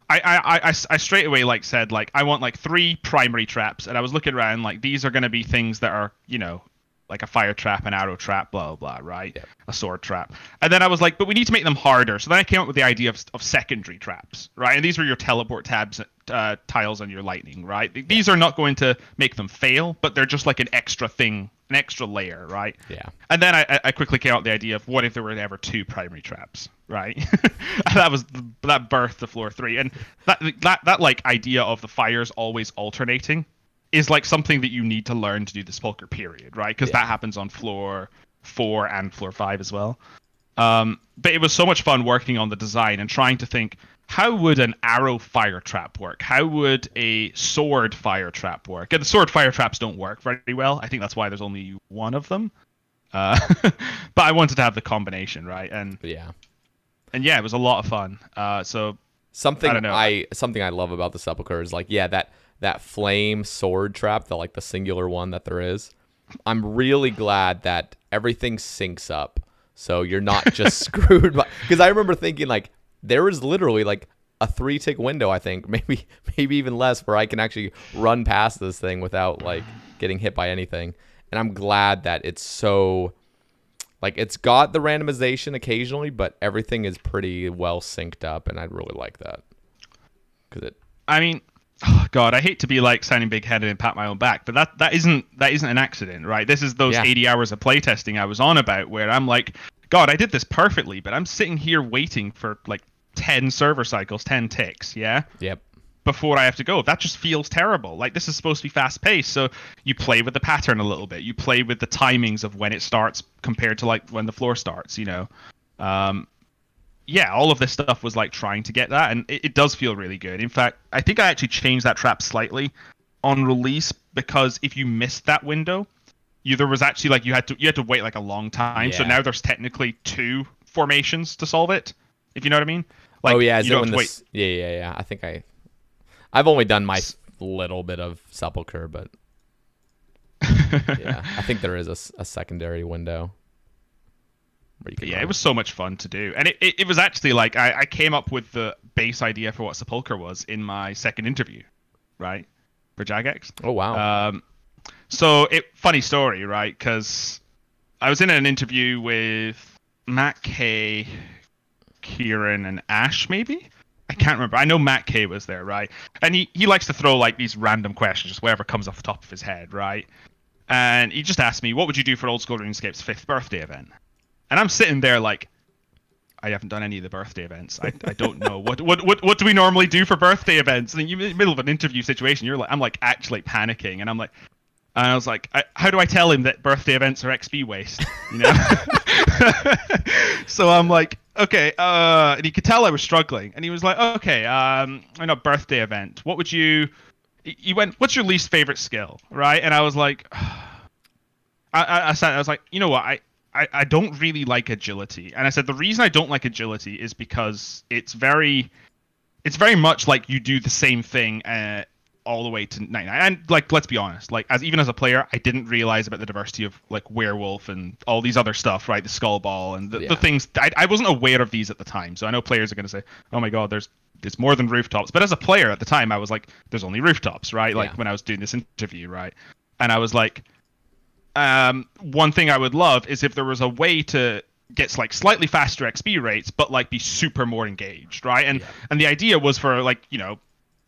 I, I, I, I, straight away like said like I want like three primary traps and I was looking around like these are gonna be things that are, you know, like a fire trap, an arrow trap, blah blah blah, right? Yep. A sword trap. And then I was like, but we need to make them harder. So then I came up with the idea of, of secondary traps, right? And these were your teleport tabs uh, tiles on your lightning, right? These are not going to make them fail, but they're just like an extra thing, an extra layer, right? Yeah. And then I, I- quickly came out with the idea of what if there were ever two primary traps, right? that was that birthed the floor three, and that that that like idea of the fires always alternating is like something that you need to learn to do the Sepulchre period, right? Because Yeah. that happens on floor four and floor five as well. Um, but it was so much fun working on the design and trying to think how would an arrow fire trap work? How would a sword fire trap work? And the sword fire traps don't work very well. I think that's why there's only one of them. Uh, but I wanted to have the combination, right? And yeah. and yeah, it was a lot of fun. Uh, so Something I don't know. I something I love about the sepulcher is like yeah that that flame sword trap the like the singular one that there is. I'm really glad that everything syncs up so you're not just screwed because I remember thinking like there was literally like a three tick window I think maybe maybe even less where I can actually run past this thing without like getting hit by anything and I'm glad that it's so like it's got the randomization occasionally, but everything is pretty well synced up, and I really like that because it. I mean, oh God, I hate to be like sounding big headed and pat my own back, but that that isn't that isn't an accident, right? This is those Yeah. 80 hours of playtesting I was on about, where I'm like, God, I did this perfectly, but I'm sitting here waiting for like 10 server cycles, 10 ticks, yeah? Yep. Before I have to go. That just feels terrible. Like this is supposed to be fast paced, so you play with the pattern a little bit. You play with the timings of when it starts compared to like when the floor starts, you know. Um yeah, all of this stuff was like trying to get that and it, it does feel really good. In fact, I think I actually changed that trap slightly on release because if you missed that window, you there was actually like you had to you had to wait like a long time. So now there's technically two formations to solve it. If you know what I mean. Like, oh yeah, is you it when wait. this? Yeah, yeah, yeah. I think I, I've only done my little bit of sepulcher, but yeah, I think there is a secondary window. Where you can yeah, it was so much fun to do, and it, it, it was actually like I, I came up with the base idea for what Sepulchre was in my second interview, right, for Jagex. Oh wow. Um, so it funny story, right? Because I was in an interview with Mat K, Kieran, and Ash, maybe. I can't remember. I know Mat K was there, right? And he, he likes to throw like these random questions, just whatever comes off the top of his head, right? And he just asked me, "What would you do for Old School RuneScape's fifth birthday event?" And I'm sitting there like, I haven't done any of the birthday events. I, I don't know what, what what what do we normally do for birthday events? And you're in the middle of an interview situation. You're like, I'm like actually panicking, and I'm like, and I was like, I, how do I tell him that birthday events are XP waste? You know. so I'm like, okay, uh, and he could tell I was struggling, and he was like, okay, um, I know birthday event. What would you? he- went, what's your least favorite skill, right? And I was like, I, I, I said, I was like, you know what, I, I, I don't really like agility, and I said the reason I don't like agility is because it's very, it's very much like you do the same thing uh, all the way to 99. And like, let's be honest, like as even as a player, I didn't realize about the diversity of like werewolf and all these other stuff, right? The skull ball and the, Yeah. the things. I, I wasn't aware of these at the time, so I know players are going to say, "Oh my god, there's." It's more than rooftops, but as a player at the time, I was like, "There's only rooftops, right?" Like Yeah. when I was doing this interview, right? And I was like, um, one thing I would love is if there was a way to get like slightly faster XP rates, but like be super more engaged, right? And Yeah. and the idea was for like you know,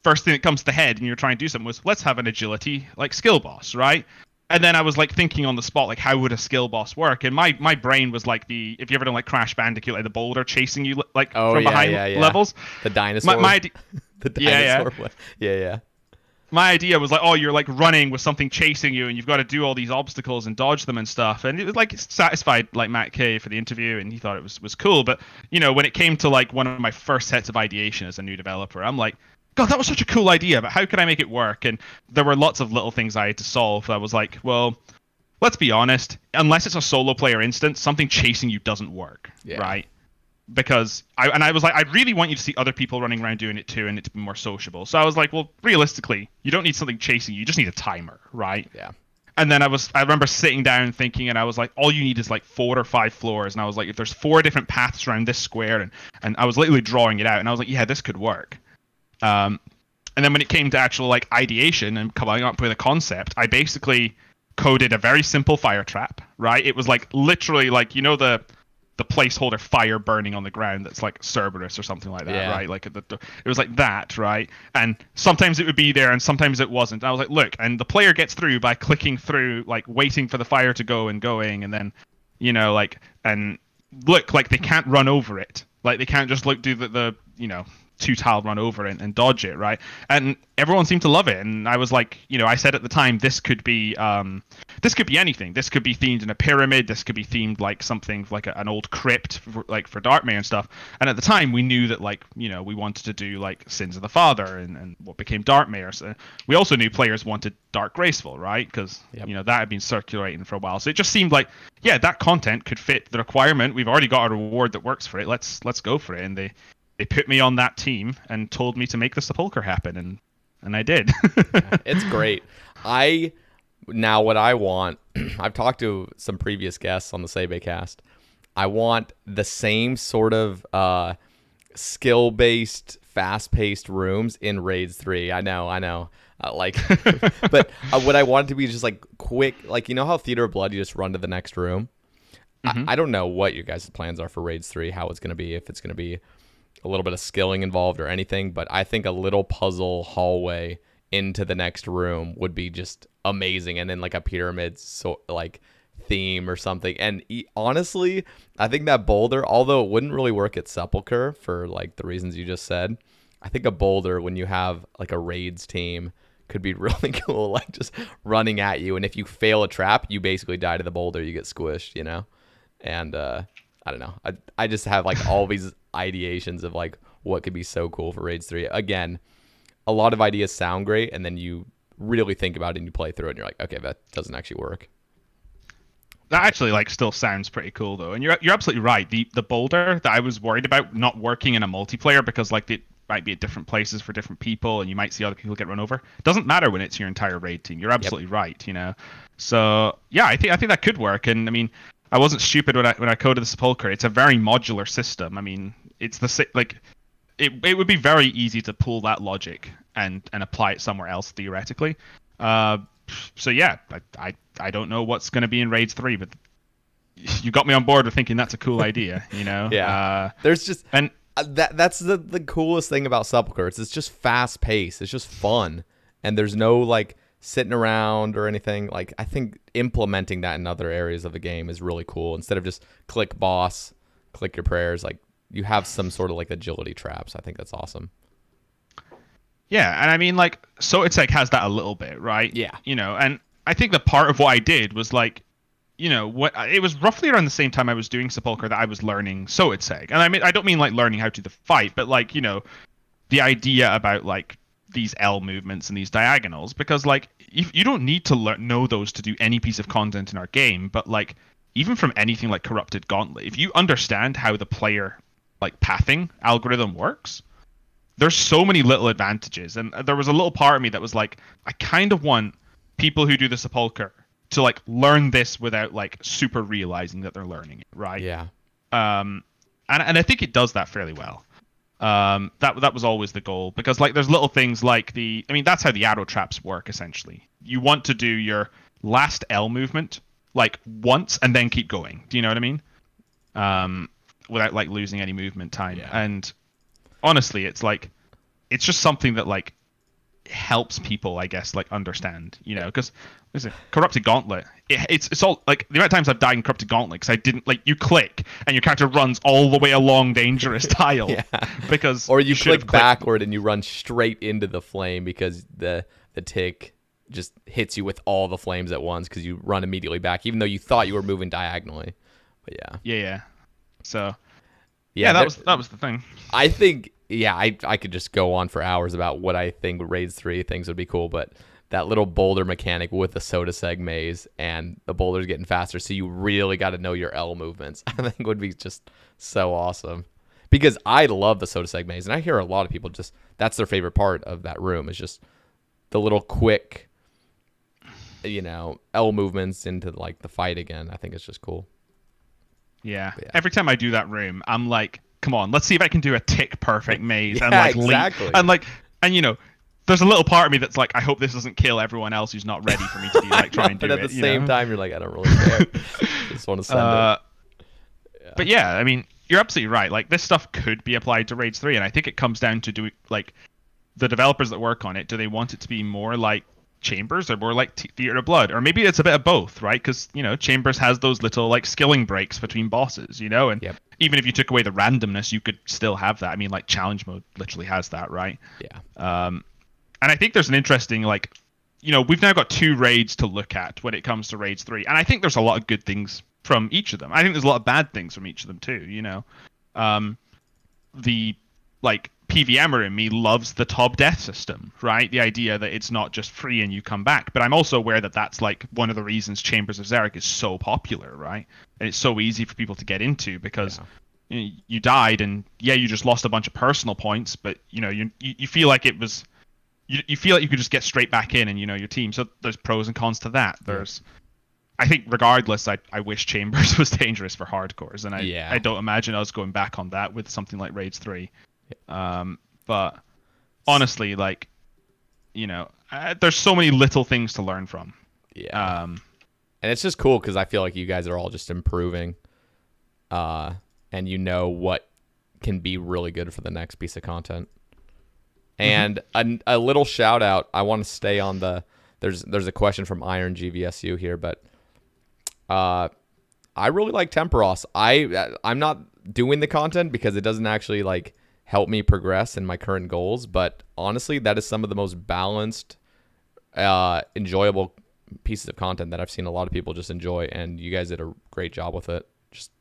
first thing that comes to the head, and you're trying to do something was let's have an agility like skill boss, right? And then I was like thinking on the spot, like how would a skill boss work? And my my brain was like the if you ever done like Crash Bandicoot, like the boulder chasing you like Oh, from yeah, behind yeah, yeah. levels. the dinosaur. My my the Yeah, yeah. dinosaur. one. yeah, yeah. My idea was like, oh, you're like running with something chasing you, and you've got to do all these obstacles and dodge them and stuff. And it was like satisfied like Mat K for the interview, and he thought it was was cool. But you know, when it came to like one of my first sets of ideation as a new developer, I'm like, God, that was such a cool idea, but how could I make it work? And there were lots of little things I had to solve. I was like, well. Let's be honest. Unless it's a solo player instance, something chasing you doesn't work, Yeah. right? Because I and I was like, I really want you to see other people running around doing it too, and it to be more sociable. So I was like, well, realistically, you don't need something chasing you; you just need a timer, right? Yeah. And then I was, I remember sitting down thinking, and I was like, all you need is like four or five floors, and I was like, if there's four different paths around this square, and and I was literally drawing it out, and I was like, yeah, this could work. Um, and then when it came to actual like ideation and coming up with a concept, I basically coded a very simple fire trap, right? It was like literally like you know the the placeholder fire burning on the ground that's like Cerberus or something like that, Yeah. right? Like the, it was like that, right? And sometimes it would be there and sometimes it wasn't. And I was like, look, and the player gets through by clicking through, like waiting for the fire to go and going, and then, you know, like and look, like they can't run over it, like they can't just look do the, the you know two tile run over it and dodge it, right? And everyone seemed to love it. And I was like, you know, I said at the time, this could be, um, this could be anything. This could be themed in a pyramid. This could be themed like something like a, an old crypt, for, like for Darkmeyer and stuff. And at the time, we knew that like, you know, we wanted to do like Sins of the Father and, and what became Darkmeyer. So we also knew players wanted Dark Graceful, right? Because Yep. you know that had been circulating for a while. So it just seemed like, yeah, that content could fit the requirement. We've already got a reward that works for it. Let's let's go for it. And they they put me on that team and told me to make the sepulcher happen and and I did. it's great. I now what I want. I've talked to some previous guests on the Sae Bae cast. I want the same sort of uh, skill-based, fast-paced rooms in Raids Three. I know, I know. Uh, like, but uh, what I want it to be just like quick, like you know how Theater of Blood, you just run to the next room. I, I don't know what your guys' plans are for Raids Three, how it's going to be, if it's going to be a little bit of skilling involved or anything, but I think a little puzzle hallway into the next room would be just amazing, and then like a pyramid so like theme or something. And e- honestly, I think that boulder, although it wouldn't really work at Sepulcher for like the reasons you just said, I think a boulder when you have like a raids team could be really cool, like just running at you. And if you fail a trap, you basically die to the boulder. You get squished, you know. And uh, I don't know. I I just have like all these ideations of like what could be so cool for raids three. Again, a lot of ideas sound great, and then you really think about it and you play through it, and you're like, okay, that doesn't actually work. That actually like still sounds pretty cool though, and you're you're absolutely right. The the boulder that I was worried about not working in a multiplayer because like it might be at different places for different people, and you might see other people get run over. It doesn't matter when it's your entire raid team. You're absolutely yep. right. You know, so yeah, I think I think that could work. And I mean, I wasn't stupid when I when I coded the Sepulcher. It's a very modular system. I mean, it's the like it it would be very easy to pull that logic and and apply it somewhere else theoretically. Uh, so yeah, I, I I don't know what's going to be in Raids three, but you got me on board with thinking that's a cool idea. You know? yeah. Uh, There's just and uh, that that's the the coolest thing about Sepulcher. It's, it's just fast paced. It's just fun, and there's no like sitting around or anything. Like I think implementing that in other areas of the game is really cool. Instead of just click boss, click your prayers. Like you have some sort of like agility traps. I think that's awesome. Yeah, and I mean like so it's like has that a little bit, right? Yeah. You know, and I think the part of what I did was like you know what it was roughly around the same time I was doing Sepulcher that I was learning Sotetseg. And I mean I don't mean like learning how to the fight, but like, you know, the idea about like these L movements and these diagonals because like if you don't need to learn know those to do any piece of content in our game, but like even from anything like corrupted gauntlet, if you understand how the player like pathing algorithm works, there's so many little advantages. And there was a little part of me that was like, I kind of want people who do the sepulcher to like learn this without like super realizing that they're learning it, right? Yeah. Um, and and I think it does that fairly well. Um, that that was always the goal because like there's little things like the I mean that's how the arrow traps work essentially. You want to do your last L movement like once and then keep going. Do you know what I mean? Um, without like losing any movement time. Yeah. And honestly, it's like it's just something that like helps people, I guess, like understand. You know, because listen, corrupted gauntlet. It, it's it's all like the amount of times I've died in corrupted gauntlet because I didn't like you click and your character runs all the way along dangerous tile. yeah. Because or you, you click backward and you run straight into the flame because the the tick just hits you with all the flames at once because you run immediately back, even though you thought you were moving diagonally. But yeah. Yeah, yeah. So yeah, yeah that was that was the thing. I think yeah, I I could just go on for hours about what I think Raids three things would be cool, but that little boulder mechanic with the Sotetseg maze and the boulders getting faster, so you really got to know your L movements. I think would be just so awesome because I love the Sotetseg maze, and I hear a lot of people just that's their favorite part of that room is just the little quick, you know, L movements into like the fight again. I think it's just cool. Yeah. yeah. Every time I do that room, I'm like, come on, let's see if I can do a tick perfect maze yeah, and like exactly. and like and you know, there's a little part of me that's like, I hope this doesn't kill everyone else who's not ready for me to be like trying to do it. But at the same know? time, you're like, I don't really care. just want to send uh, it. Yeah. But yeah, I mean, you're absolutely right. Like this stuff could be applied to Raids 3, and I think it comes down to do like the developers that work on it. Do they want it to be more like chambers or more like theater of blood or maybe it's a bit of both right? Because you know chambers has those little like skilling breaks between bosses you know? And yep. even if you took away the randomness you could still have that. I mean like challenge mode literally has that right? Yeah. Um and i think there's an interesting like you know we've now got two raids to look at when it comes to raids 3 and i think there's a lot of good things from each of them. I think there's a lot of bad things from each of them too you know? Um the like PVMer in me loves the Tob death system, right? The idea that it's not just free and you come back. But I'm also aware that that's like one of the reasons Chambers of Xeric is so popular, right? And it's so easy for people to get into because yeah. you, know, you, died and yeah, you just lost a bunch of personal points, but you know, you you, you feel like it was you, you feel like you could just get straight back in and you know your team. So there's pros and cons to that. There's I think regardless, I, I wish Chambers was dangerous for hardcores, and I yeah. I don't imagine us going back on that with something like Raids three. Um, but honestly, like, you know, uh, there's so many little things to learn from. Yeah. Um, and it's just cool because I feel like you guys are all just improving, uh, and you know what can be really good for the next piece of content. Mm-hmm. And a, a little shout out. I want to stay on the. There's there's a question from Iron GVSU here, but Uh, I really like Tempoross. I I'm not doing the content because it doesn't actually like help me progress in my current goals. But honestly, that is some of the most balanced, uh, enjoyable pieces of content that I've seen a lot of people just enjoy, and you guys did a great job with it. Just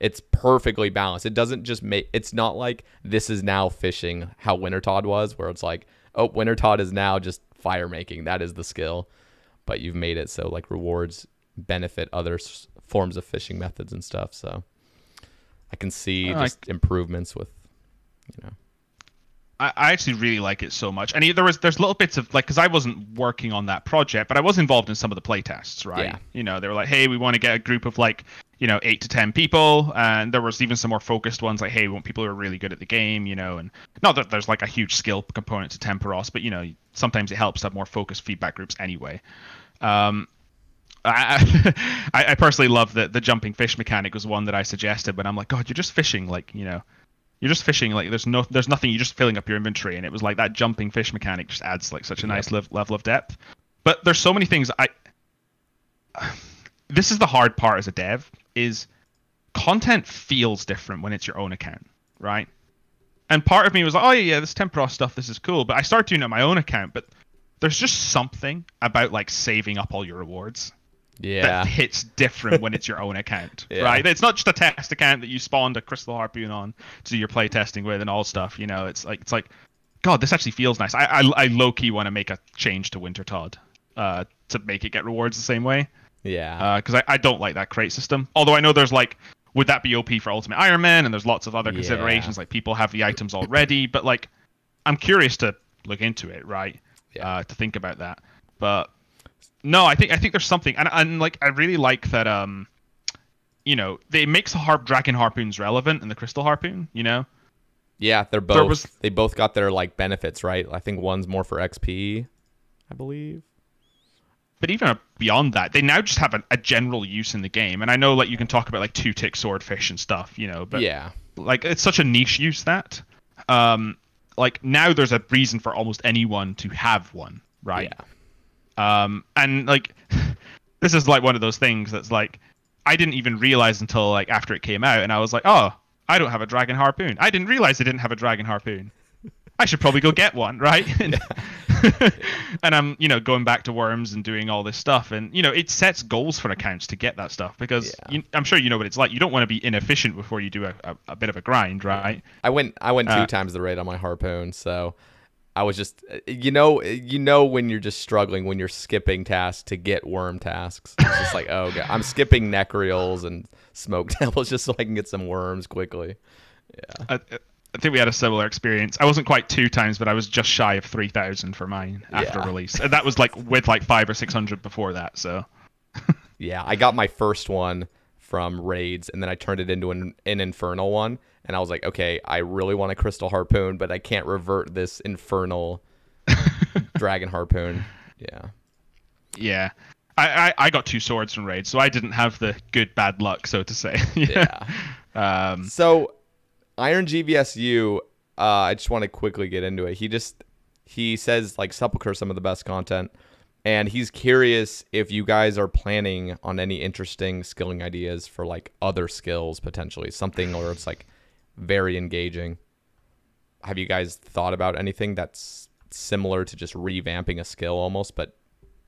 it's perfectly balanced. It doesn't just make. It's not like this is now fishing how Wintertodt was, where it's like, oh, Wintertodt is now just fire making. That is the skill, but you've made it so like rewards benefit other s- forms of fishing methods and stuff. So I can see I just improvements with, you know. I, I actually really like it so much, and there was there's little bits of like because I wasn't working on that project, but I was involved in some of the playtests, right? Yeah. You know, they were like, hey, we want to get a group of like you know eight to ten people, and there was even some more focused ones like, hey, we want people who are really good at the game, you know, and not that there's like a huge skill component to Tempoross, but you know sometimes it helps to have more focused feedback groups anyway. Um, I, I I personally love that the jumping fish mechanic was one that I suggested, but I'm like, God, you're just fishing like you know, you're just fishing like there's no there's nothing. You're just filling up your inventory, and it was like that jumping fish mechanic just adds like such a nice lev- level of depth. But there's so many things I. This is the hard part as a dev is content feels different when it's your own account, right? And part of me was like, oh yeah, this Tempoross stuff, this is cool. But I started doing it on my own account, but there's just something about like saving up all your rewards Yeah. that hits different when it's your own account, Yeah. right? It's not just a test account that you spawned a crystal harpoon on to do your play testing with and all stuff. You know, it's like it's like, God, this actually feels nice. I I, I low key want to make a change to Wintertodt, uh, to make it get rewards the same way, yeah. because I I don't like that crate system. Although I know there's like. Would that be OP for Ultimate Iron Man? And there's lots of other considerations. Yeah. like people have the items already. But like, I'm curious to look into it, right? Yeah. Uh, to think about that. But no, I think I think there's something, and and like I really like that. Um, you know, they makes the harp dragon harpoons relevant and the crystal harpoon. You know, yeah, they're both was- they both got their like benefits, right? I think one's more for XP, I believe. but even beyond that, they now just have a, a general use in the game. And I know like you can talk about like two tick swordfish and stuff, you know, but yeah. like it's such a niche use that, um, like now there's a reason for almost anyone to have one, right? Yeah. Um and like this is like one of those things that's like i didn't even realize until like after it came out and i was like oh i don't have a dragon harpoon. I didn't realize i didn't have a dragon harpoon. I should probably go get one right? And, i'm you know going back to worms and doing all this stuff and you know it sets goals for accounts to get that stuff because Yeah. you, i'm sure you know what it's like. You don't want to be inefficient before you do a, a, a bit of a grind right? I went I went two Uh, times the rate on my harpoon, so I was just uh, you know uh, you know when you're just struggling when you're skipping tasks to get worm tasks. It's just like oh god, I'm skipping nechryaels and smoke temples just so I can get some worms quickly. Yeah. I, uh, I think we had a similar experience. I wasn't quite two times, but I was just shy of three thousand for mine after Yeah. release. And that was like with like five or six hundred before that. So Yeah, I got my first one from raids, and then I turned it into an, an infernal one, and I was like, okay, I really want a crystal harpoon, but I can't revert this infernal dragon harpoon. Yeah, yeah, I, I I got two swords from raid, so I didn't have the good bad luck, so to say. yeah. Um, So, Iron GVSU, uh, I just want to quickly get into it. He just he says like Sepulchre some of the best content, and he's curious if you guys are planning on any interesting skilling ideas for like other skills potentially, something or it's like very engaging. Have you guys thought about anything that's similar to just revamping a skill almost, but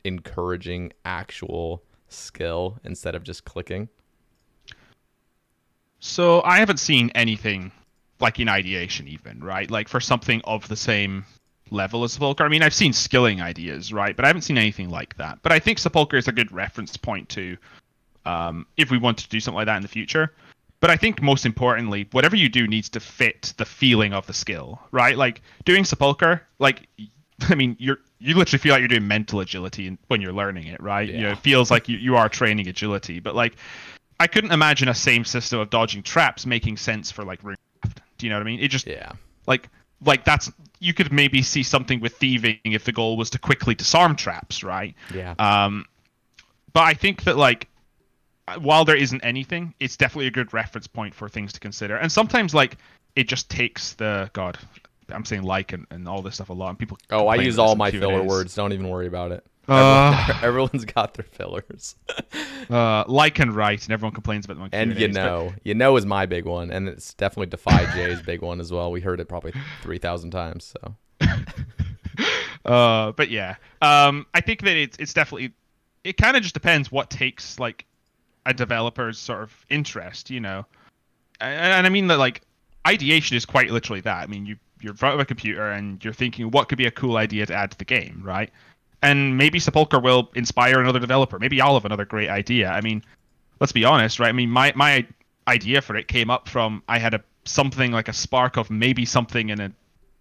encouraging actual skill instead of just clicking? So I haven't seen anything like in ideation even, right? Like for something of the same level as Sepulchre. I mean, I've seen skilling ideas, right? But I haven't seen anything like that. But I think Sepulchre is a good reference point to um, if we want to do something like that in the future. But I think most importantly, whatever you do needs to fit the feeling of the skill, right? Like doing Sepulchre, like I mean, you're you literally feel like you're doing mental agility when you're learning it, right? You know, Yeah. it feels like you, you are training agility, but like I couldn't imagine a same system of dodging traps making sense for like runecraft. Do you know what I mean? It just Yeah. like like that's you could maybe see something with thieving if the goal was to quickly disarm traps, right? Yeah. Um, but I think that like while there isn't anything, it's definitely a good reference point for things to consider. And sometimes like it just takes the God. I'm saying like and, and all this stuff a lot, and people. Oh, I use all my Q&As. filler words. Don't even worry about it. Uh, Everyone's got their fillers. uh, like and right, and everyone complains about them. and you Q&As, but- know, you know is my big one, and it's definitely Defy Jay's big one as well. We heard it probably three thousand times. So Uh, but yeah, um, I think that it's it's definitely it kind of just depends what takes like a developer's sort of interest, you know. And, and I mean that like ideation is quite literally that. I mean you you're in front of a computer and you're thinking what could be a cool idea to add to the game, right? And maybe Sepulchre will inspire another developer. Maybe I'll have another great idea. I mean, let's be honest, right? I mean, my my idea for it came up from I had a something like a spark of maybe something in an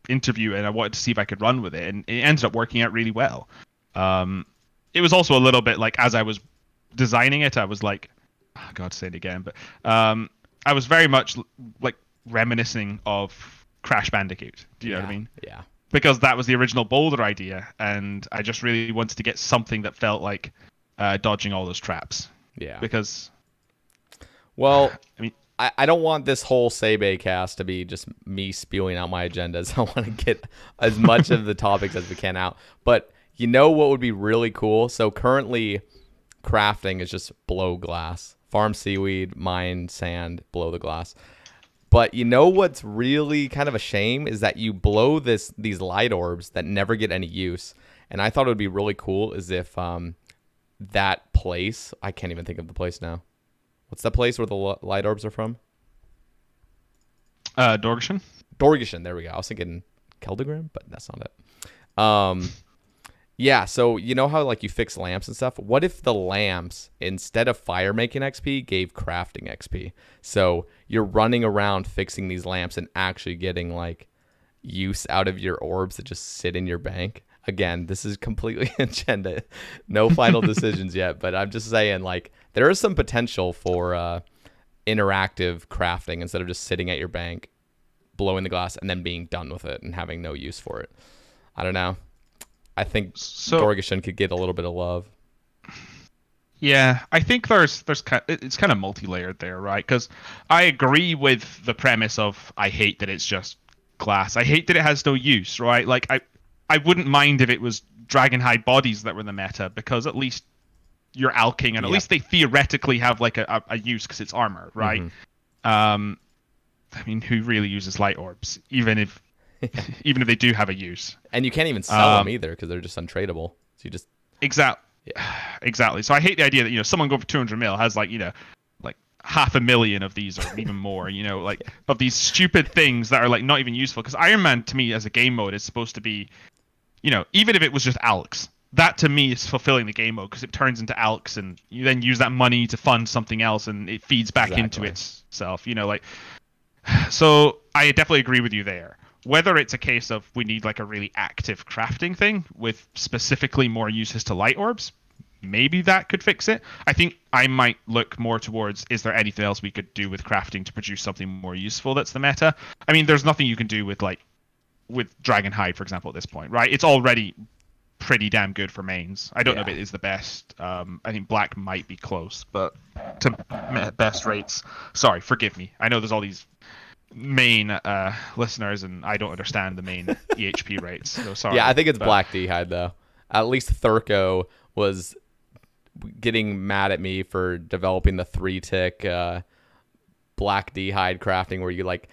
interview, and I wanted to see if I could run with it, and it ended up working out really well. Um, it was also a little bit like as I was designing it, I was like, oh, God, say it again, but um, I was very much like reminiscing of Crash Bandicoot. Do you know what I mean? Yeah. because that was the original Boulder idea, and I just really wanted to get something that felt like uh, dodging all those traps. Yeah. Because Well, I mean, I, I don't want this whole Sae Bae cast to be just me spewing out my agendas. I want to get as much of the topics as we can out. But you know what would be really cool? So currently, crafting is just blow glass, farm seaweed, mine sand, blow the glass. But you know what's really kind of a shame is that you blow this these light orbs that never get any use. And I thought it would be really cool is if um, that place I can't even think of the place now. What's that place where the light orbs are from? uh, Dorgesh-Kaan. Dorgesh-Kaan. There we go. I was thinking Keldagrim, but that's not it. Um, yeah. So you know how like you fix lamps and stuff. What if the lamps instead of fire making XP gave crafting XP? So you're running around fixing these lamps and actually getting like use out of your orbs that just sit in your bank. Again, this is completely agenda. No final decisions yet, but I'm just saying like there is some potential for uh, interactive crafting instead of just sitting at your bank blowing the glass and then being done with it and having no use for it. I don't know. I think So- could get a little bit of love. Yeah, I think there's there's kind it's kind of multi-layered there, right? Because I agree with the premise of I hate that it's just glass. I hate that it has no use, right? Like I I wouldn't mind if it was dragonhide bodies that were the meta because at least you're alching and at Yeah. least they theoretically have like a, a, a use because it's armor, right? Um, I mean, who really uses light orbs? Even if even if they do have a use. And you can't even sell them Um, either because they're just untradeable. So you just Exact. Exactly. So I hate the idea that you know someone going for 200 mil has like you know like half a million of these or even more. You know like of these stupid things that are like not even useful. Because Iron Man to me as a game mode is supposed to be, you know, even if it was just alchs, that to me is fulfilling the game mode because it turns into alchs and you then use that money to fund something else and it feeds back into itself. You know like. So I definitely agree with you there. Whether it's a case of we need like a really active crafting thing with specifically more uses to light orbs, maybe that could fix it. I think I might look more towards is there anything else we could do with crafting to produce something more useful that's the meta? I mean, there's nothing you can do with like with Dragon Hide, for example, at this point, right? It's already pretty damn good for mains. I don't know if it is the best. Um, I think Black might be close, but to best rates, sorry, forgive me. I know there's all these main uh, listeners, and I don't understand the main EHP rates. So sorry. yeah, I think it's but- Black D'hide though. At least Thurko was getting mad at me for developing the three tick uh, Black D'hide crafting where you like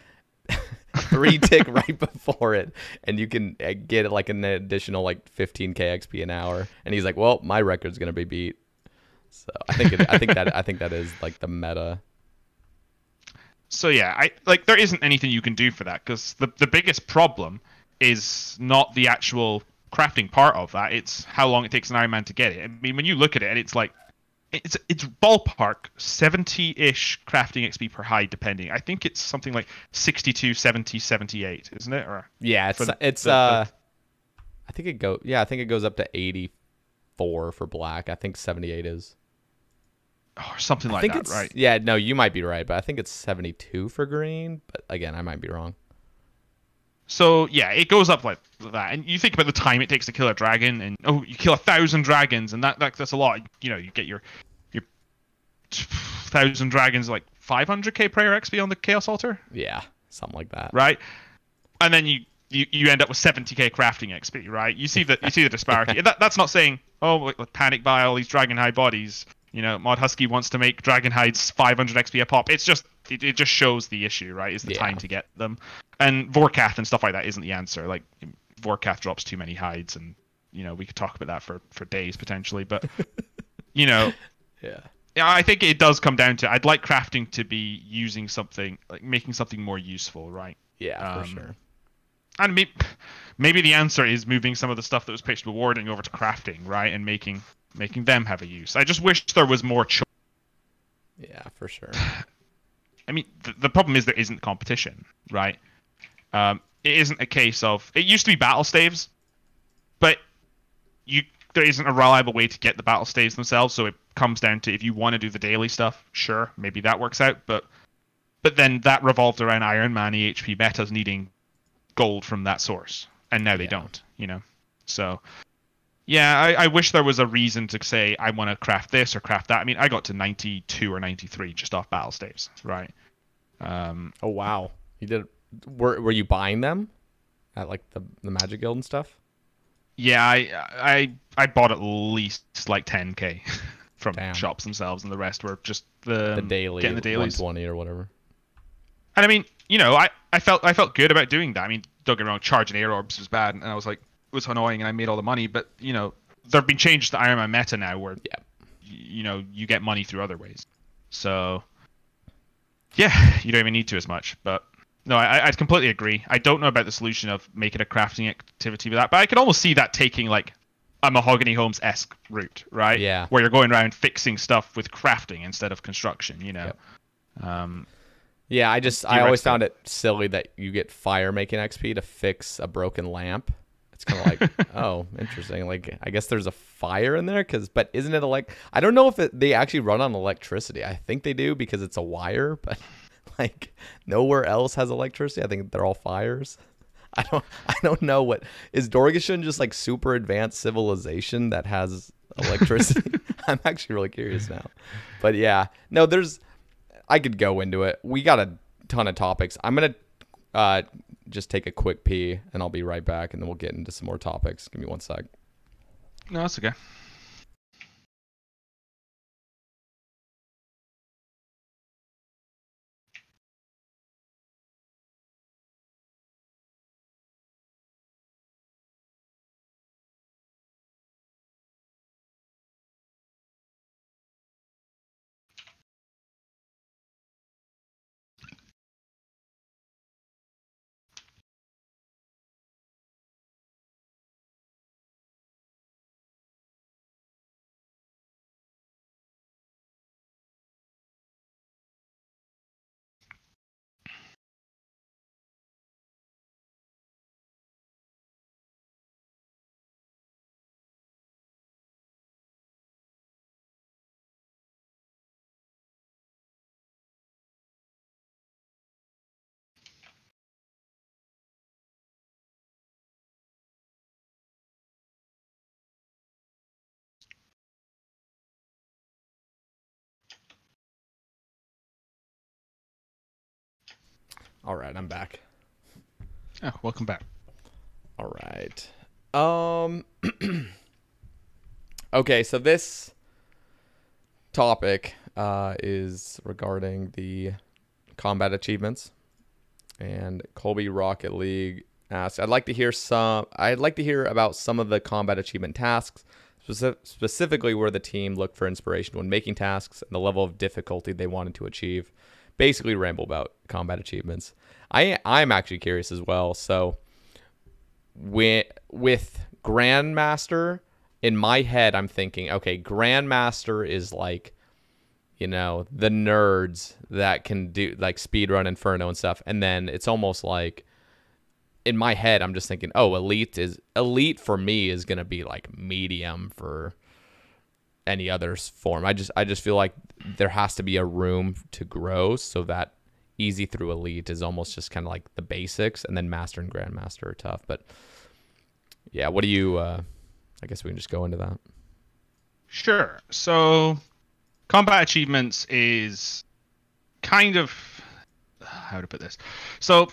three tick right before it and you can uh, get like an additional like 15k XP an hour. And he's like, well, my record's gonna be beat. So I think it, I think that I think that is like the meta. So yeah, I like there isn't anything you can do for that because the the biggest problem is not the actual crafting part of that. It's how long it takes an Iron Man to get it. I mean, when you look at it, and it's like it's it's ballpark 70-ish crafting XP per hide depending. I think it's something like 62, 70, 78, isn't it? Or Yeah, it's the- it's the- the- uh I think it go yeah, I think it goes up to 84 for black. I think 78 is. Or something I like think that, it's right? Yeah, no, you might be right, but I think it's 72 for green, but again, I might be wrong. So yeah, it goes up like that, and you think about the time it takes to kill a dragon, and oh, you kill a thousand dragons, and that, that that's a lot. You know, you get your your thousand dragons like 500k prayer XP on the Chaos Altar, Yeah, something like that. right? And then you you, you end up with 70k crafting XP, right? You see the you see the disparity. that, that's not saying oh panic buy all these dragon hide bodies. You know, Mod Husky wants to make dragon hides 500 XP a pop. It's just it, it just shows the issue, right? Is the Yeah. time to get them, and Vorkath and stuff like that isn't the answer. Like Vorkath drops too many hides, and you know we could talk about that for for days potentially. But you know, Yeah. yeah, I think it does come down to I'd like crafting to be using something like making something more useful, right? Yeah, for Um, sure. And maybe, maybe the answer is moving some of the stuff that was pitched rewarding over to crafting, right, and making making them have a use. I just wish there was more choice. Yeah, for sure. I mean, the, the problem is there isn't competition, right? Um, it isn't a case of it used to be battle staves, but you there isn't a reliable way to get the battle staves themselves. So it comes down to if you want to do the daily stuff, sure, maybe that works out, but but then that revolved around Iron Man EHP metas needing gold from that source, and now they Yeah. don't, you know. So yeah, I, I wish there was a reason to say I want to craft this or craft that. I mean, I got to 92 or 93 just off battle staves, right? Um, Oh wow, you did. Were Were you buying them at like the the Magic Guild and stuff? yeah, I I I bought at least like 10k from Damn. shops themselves, and the rest were just the The daily, getting the dailies. 120 or whatever. And I mean, you know, I, I felt I felt good about doing that. I mean, don't get me wrong, charging air orbs was bad, and I was like, was annoying, and I made all the money. But you know, there have been changes to Iron Man meta now, where Yeah. you know you get money through other ways. So yeah, you don't even need to as much. But no, I I completely agree. I don't know about the solution of making a crafting activity with that, but I could almost see that taking like a Mahogany Homes esque route, right? Yeah. Where you're going around fixing stuff with crafting instead of construction. You know. Um, Yeah, I just I always found it silly that you get fire making XP to fix a broken lamp. It's kind of like, oh, interesting. Like, I guess there's a fire in there, cause but isn't it like I don't know if it, they actually run on electricity. I think they do because it's a wire, but like nowhere else has electricity. I think they're all fires. I don't I don't know what is Dorgesh-Kaan just like super advanced civilization that has electricity. I'm actually really curious now. But yeah, no, there's I could go into it. We got a ton of topics. I'm gonna uh, just take a quick pee, and I'll be right back, and then we'll get into some more topics. Give me one sec. no, that's okay. All right, I'm back. Oh, welcome back. All right. Um. okay, so this topic uh, is regarding the combat achievements, and Colby Rocket League asked, "I'd like to hear some. I'd like to hear about some of the combat achievement tasks." speci- Specifically, where the team looked for inspiration when making tasks and the level of difficulty they wanted to achieve. Basically, ramble about combat achievements. I I'm actually curious as well. So, with with grandmaster in my head i'm thinking okay grandmaster is like you know the nerds that can do like speedrun inferno and stuff and then it's almost like in my head i'm just thinking oh elite is elite for me is going to be like medium for any other form i just i just feel like there has to be a room to grow so that easy through elite is almost just kind of like the basics and then master and grandmaster are tough but yeah what do you uh i guess we can just go into that Sure. So, combat achievements is kind of how to put this. So,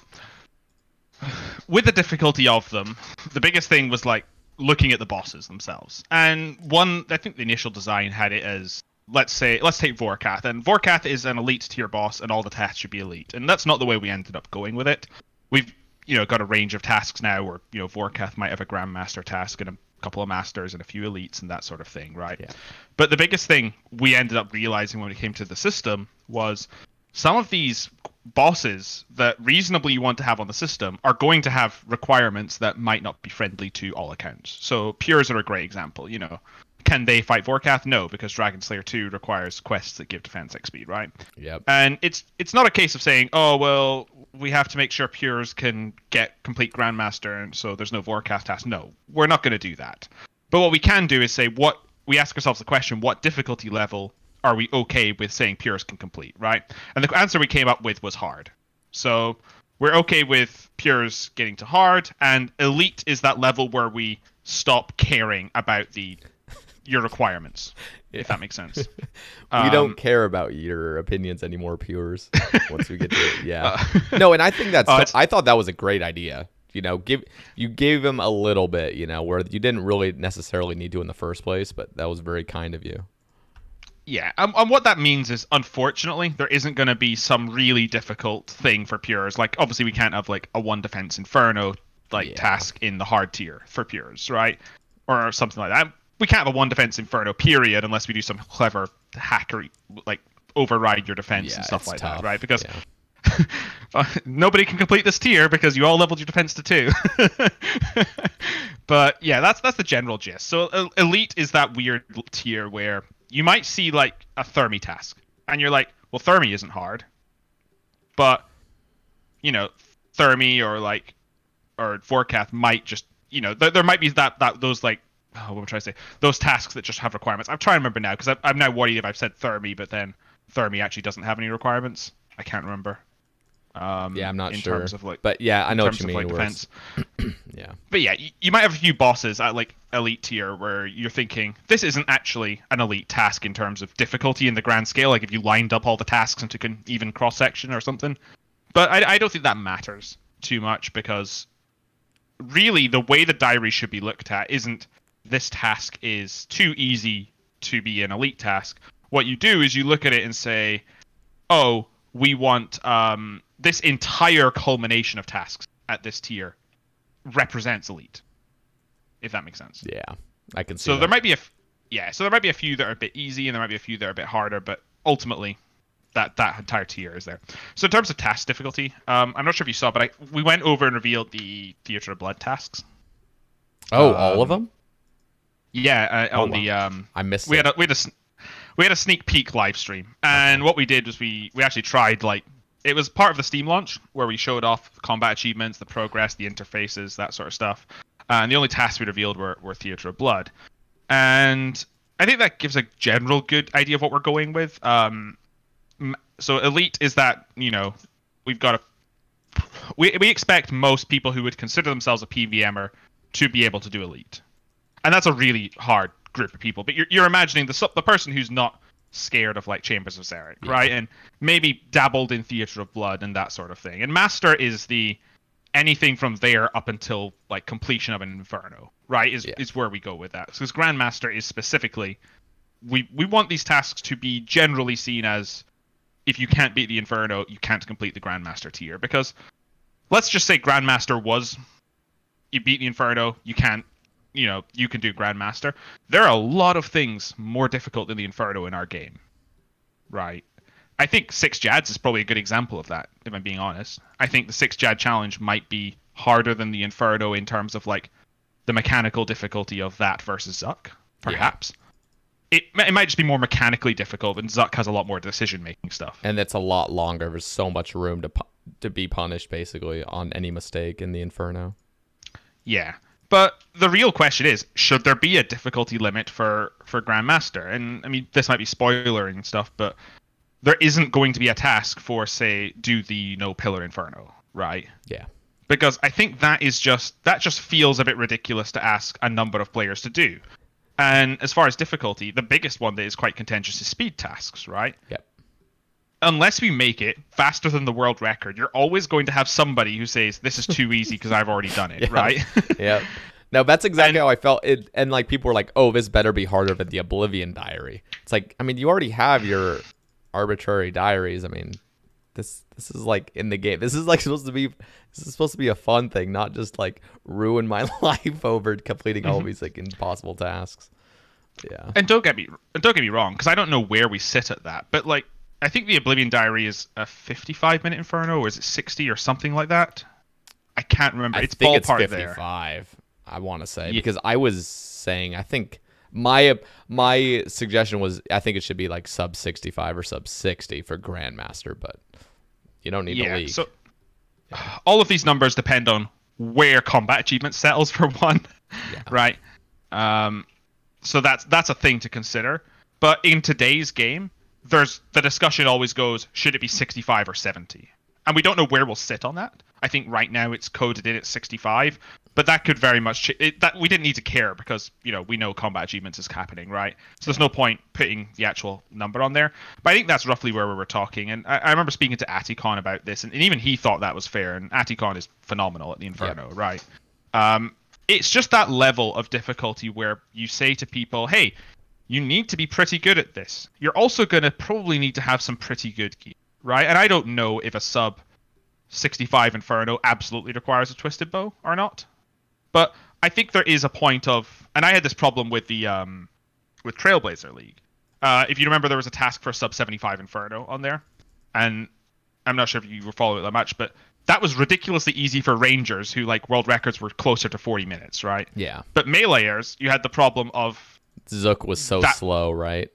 with the difficulty of them, the biggest thing was like looking at the bosses themselves. And one, I think the initial design had it as let's say let's take Vorkath, and Vorkath is an elite tier boss, and all the tasks should be elite, and that's not the way we ended up going with it. We've you know got a range of tasks now where you know Vorkath might have a Grandmaster task and a couple of masters and a few elites and that sort of thing, right? Yeah. But the biggest thing we ended up realizing when it came to the system was some of these bosses that reasonably you want to have on the system are going to have requirements that might not be friendly to all accounts. So pures are a great example. You know, can they fight Vorkath? No, because Dragon Slayer 2 requires quests that give defense XP, right? Yep. And it's it's not a case of saying, oh well, we have to make sure pures can get complete Grandmaster, and so there's no Vorkath task. No, we're not going to do that. But what we can do is say what we ask ourselves the question: what difficulty level are we okay with saying pures can complete, right? And the answer we came up with was hard. So we're okay with pures getting to hard, and elite is that level where we stop caring about the your requirements, if that makes sense. we Um, don't care about your opinions anymore, pures. Once we get to it, yeah. Uh, no, and I think that's. It's- I thought that was a great idea. You know, give you gave him a little bit. You know, where you didn't really necessarily need to in the first place, but that was very kind of you. Yeah, um, and what that means is, unfortunately, there isn't going to be some really difficult thing for pures. Like, obviously, we can't have like a one defense inferno like Yeah. task in the hard tier for pures, right? Or something like that. We can't have a one defense inferno period unless we do some clever hackery, like override your defense Yeah, and stuff like tough. that, right? Because Yeah. nobody can complete this tier because you all leveled your defense to two. but yeah, that's that's the general gist. So el- elite is that weird tier where you might see like a thermi task, and you're like, well, thermi isn't hard, but you know, thermi or like or Vorkath might just you know there, there might be that that those like. Oh, what am I trying to say? Those tasks that just have requirements. I'm trying to remember now because I'm now worried if I've said Thermi, but then Thermi actually doesn't have any requirements. I can't remember. Um, Yeah, I'm not in sure. terms of like but yeah, I know in what you mean. like defense. yeah. But yeah, you, you might have a few bosses at like elite tier where you're thinking this isn't actually an elite task in terms of difficulty in the grand scale. Like if you lined up all the tasks into an even cross section or something. But I, I don't think that matters too much because really the way the diary should be looked at isn't this task is too easy to be an elite task. What you do is you look at it and say, oh, we want um, this entire culmination of tasks at this tier represents elite. If that makes sense. Yeah. I can see. So that. there might be a f- yeah, so there might be a few that are a bit easy and there might be a few that are a bit harder, but ultimately that that entire tier is there. So in terms of task difficulty, um, I'm not sure if you saw, but I, we went over and revealed the Theater of Blood tasks. Oh, all of um, them? Yeah, uh, Oh, on the um, I missed we it. had a we had a we had a sneak peek live stream, and what we did was we we actually tried like it was part of the Steam launch where we showed off combat achievements, the progress, the interfaces, that sort of stuff. And the only tasks we revealed were were Theater of Blood, and I think that gives a general good idea of what we're going with. Um, so Elite is that you know we've got a we we expect most people who would consider themselves a PVMer to be able to do Elite and that's a really hard group of people. But you're, you're imagining the the person who's not scared of like Chambers of Xeric, right? And maybe dabbled in Theater of Blood and that sort of thing. And Master is the anything from there up until like completion of an Inferno, right? Is Yeah. is where we go with that. Because Grandmaster is specifically we we want these tasks to be generally seen as if you can't beat the Inferno, you can't complete the Grandmaster tier. Because let's just say Grandmaster was you beat the Inferno, you can't you know, you can do Grandmaster. There are a lot of things more difficult than the Inferno in our game. Right. I think Six Jads is probably a good example of that, if I'm being honest. I think the Six Jad challenge might be harder than the Inferno in terms of like the mechanical difficulty of that versus Zuk, perhaps. It, it might just be more mechanically difficult, and Zuk has a lot more decision making stuff. and it's a lot longer. There's so much room to pu- to be punished basically on any mistake in the Inferno. Yeah. But the real question is, should there be a difficulty limit for for Grandmaster? And I mean, this might be spoiler and stuff, but there isn't going to be a task for, say, do the no pillar inferno, right? Yeah. Because I think that is just that just feels a bit ridiculous to ask a number of players to do. And as far as difficulty, the biggest one that is quite contentious is speed tasks, right? Yep. Unless we make it faster than the world record, you're always going to have somebody who says this is too easy because I've already done it, Yeah. right? Yep. No, that's exactly And- how I felt. It, and like people were like, "Oh, this better be harder than the Oblivion Diary." It's like, I mean, you already have your arbitrary diaries. I mean, this this is like in the game. This is like supposed to be this is supposed to be a fun thing, not just like ruin my life over completing all Mhm. these like impossible tasks. Yeah. and don't get me and don't get me wrong, because I don't know where we sit at that, but like I think the Oblivion Diary is a 55 minute Inferno, or is it 60 or something like that? I can't remember. I it's think it's ballpark there. 55. I want to say Ye- because I was saying I think my my suggestion was I think it should be like sub 65 or sub 60 for Grandmaster, but you don't need Yeah. league. So all of these numbers depend on where combat achievement settles for one, Yeah. right? Um, so that's that's a thing to consider. But in today's game, there's the discussion always goes: should it be 65 or 70? And we don't know where we'll sit on that. I think right now it's coded in at 65, but that could very much ch- it, that we didn't need to care because you know we know combat achievements is happening, right? So there's no point putting the actual number on there. But I think that's roughly where we were talking. And I, I remember speaking to Aticon about this, and, and even he thought that was fair. And Aticon is phenomenal at the Inferno, right? Um, it's just that level of difficulty where you say to people, "Hey, you need to be pretty good at this. You're also going to probably need to have some pretty good gear, right?" And I don't know if a sub 65 Inferno absolutely requires a twisted bow or not, but I think there is a point of, and I had this problem with the um, with Trailblazer League. Uh, if you remember, there was a task for sub 75 Inferno on there, and I'm not sure if you were following it that much, but that was ridiculously easy for Rangers, who like world records were closer to 40 minutes, right? yeah. But meleeers, you had the problem of Zuk was so That- slow, right?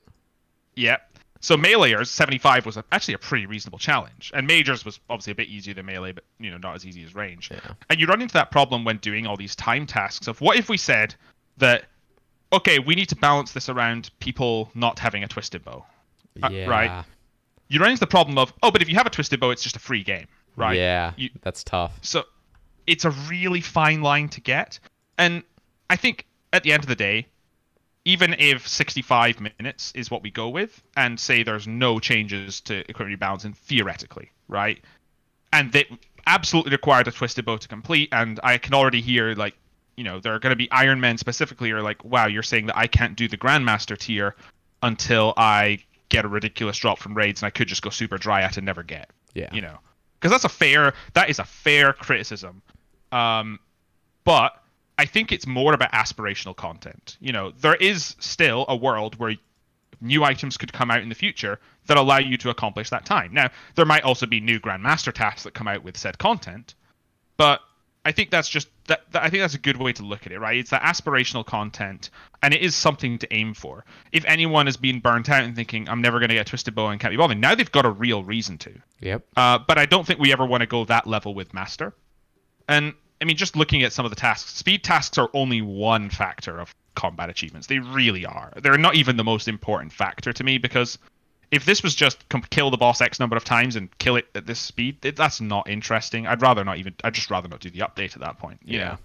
yeah. So meleeers, 75 was a, actually a pretty reasonable challenge, and majors was obviously a bit easier than melee, but you know not as easy as range. Yeah. And you run into that problem when doing all these time tasks of what if we said that okay, we need to balance this around people not having a twisted bow. Uh, right. You run into the problem of oh, but if you have a twisted bow, it's just a free game, right? Yeah. You- that's tough. So it's a really fine line to get. And I think at the end of the day, even if 65 minutes is what we go with, and say there's no changes to equipment rebalancing theoretically, right? And that absolutely required a twisted bow to complete, and I can already hear like, you know, there are going to be Iron Men specifically are like, wow, you're saying that I can't do the Grandmaster tier until I get a ridiculous drop from raids, and I could just go super dry at and never get Yeah. you know because that's a fair that is a fair criticism um but i think it's more about aspirational content. You know there is still a world where new items could come out in the future that allow you to accomplish that time. Now there might also be new grandmaster tasks that come out with said content but i think that's just that, that i think that's a good way to look at it right? It's that aspirational content and it is something to aim for. If anyone has been burnt out and thinking i'm never going to get twisted bow and can't be bothered now they've got a real reason to. Yep. uh, but I don't think we ever want to go that level with Master. And I mean, just looking at some of the tasks, speed tasks are only one factor of combat achievements. They really are. They're not even the most important factor to me because if this was just com- kill the boss X number of times and kill it at this speed, it, that's not interesting. I'd rather not even. I'd just rather not do the update at that point. You Yeah. know.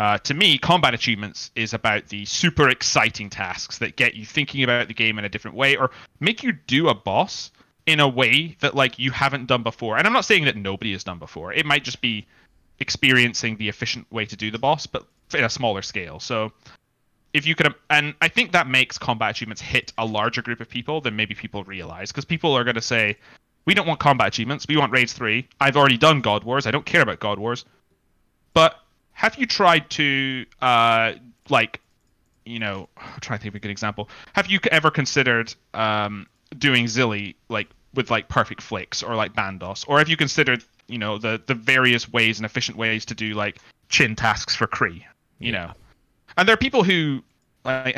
Uh, to me, combat achievements is about the super exciting tasks that get you thinking about the game in a different way, or make you do a boss in a way that like you haven't done before. And I'm not saying that nobody has done before. It might just be experiencing the efficient way to do the boss, but in a smaller scale. So if you could, and I think that makes combat achievements hit a larger group of people than maybe people realize, because people are going to say, "We don't want combat achievements. We want raids three. I've already done God Wars. I don't care about God Wars." But have you tried to, uh, like, you know, I'm trying to think of a good example. Have you ever considered um, doing Zilly like with like perfect flicks or like Bandos, or have you considered, you know, the the various ways and efficient ways to do like chin tasks for Kree? You know, and there are people who, like,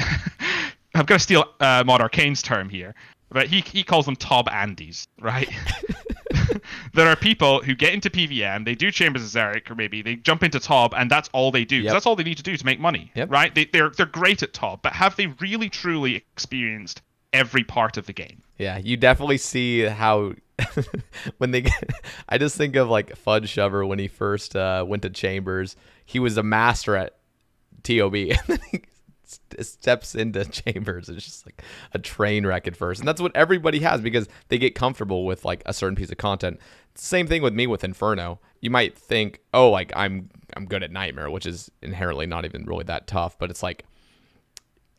I'm gonna steal uh, Mod Arcane's term here, but he he calls them Tob Andes, right? there are people who get into PVM, they do Chambers of Xeric, or maybe they jump into Tob, and that's all they do. Yep. That's all they need to do to make money, Yep. right? They, they're they're great at Tob, but have they really truly experienced every part of the game? Yeah, you definitely see how when they get, I just think of like Fudge Shover when he first uh, went to Chambers. He was a master at TOB and then he steps into chambers. It's just like a train wreck at first and that's what everybody has because they get comfortable with like a certain piece of content. Same thing with me with inferno. You might think oh like i'm i'm good at nightmare which is inherently not even really that tough but it's like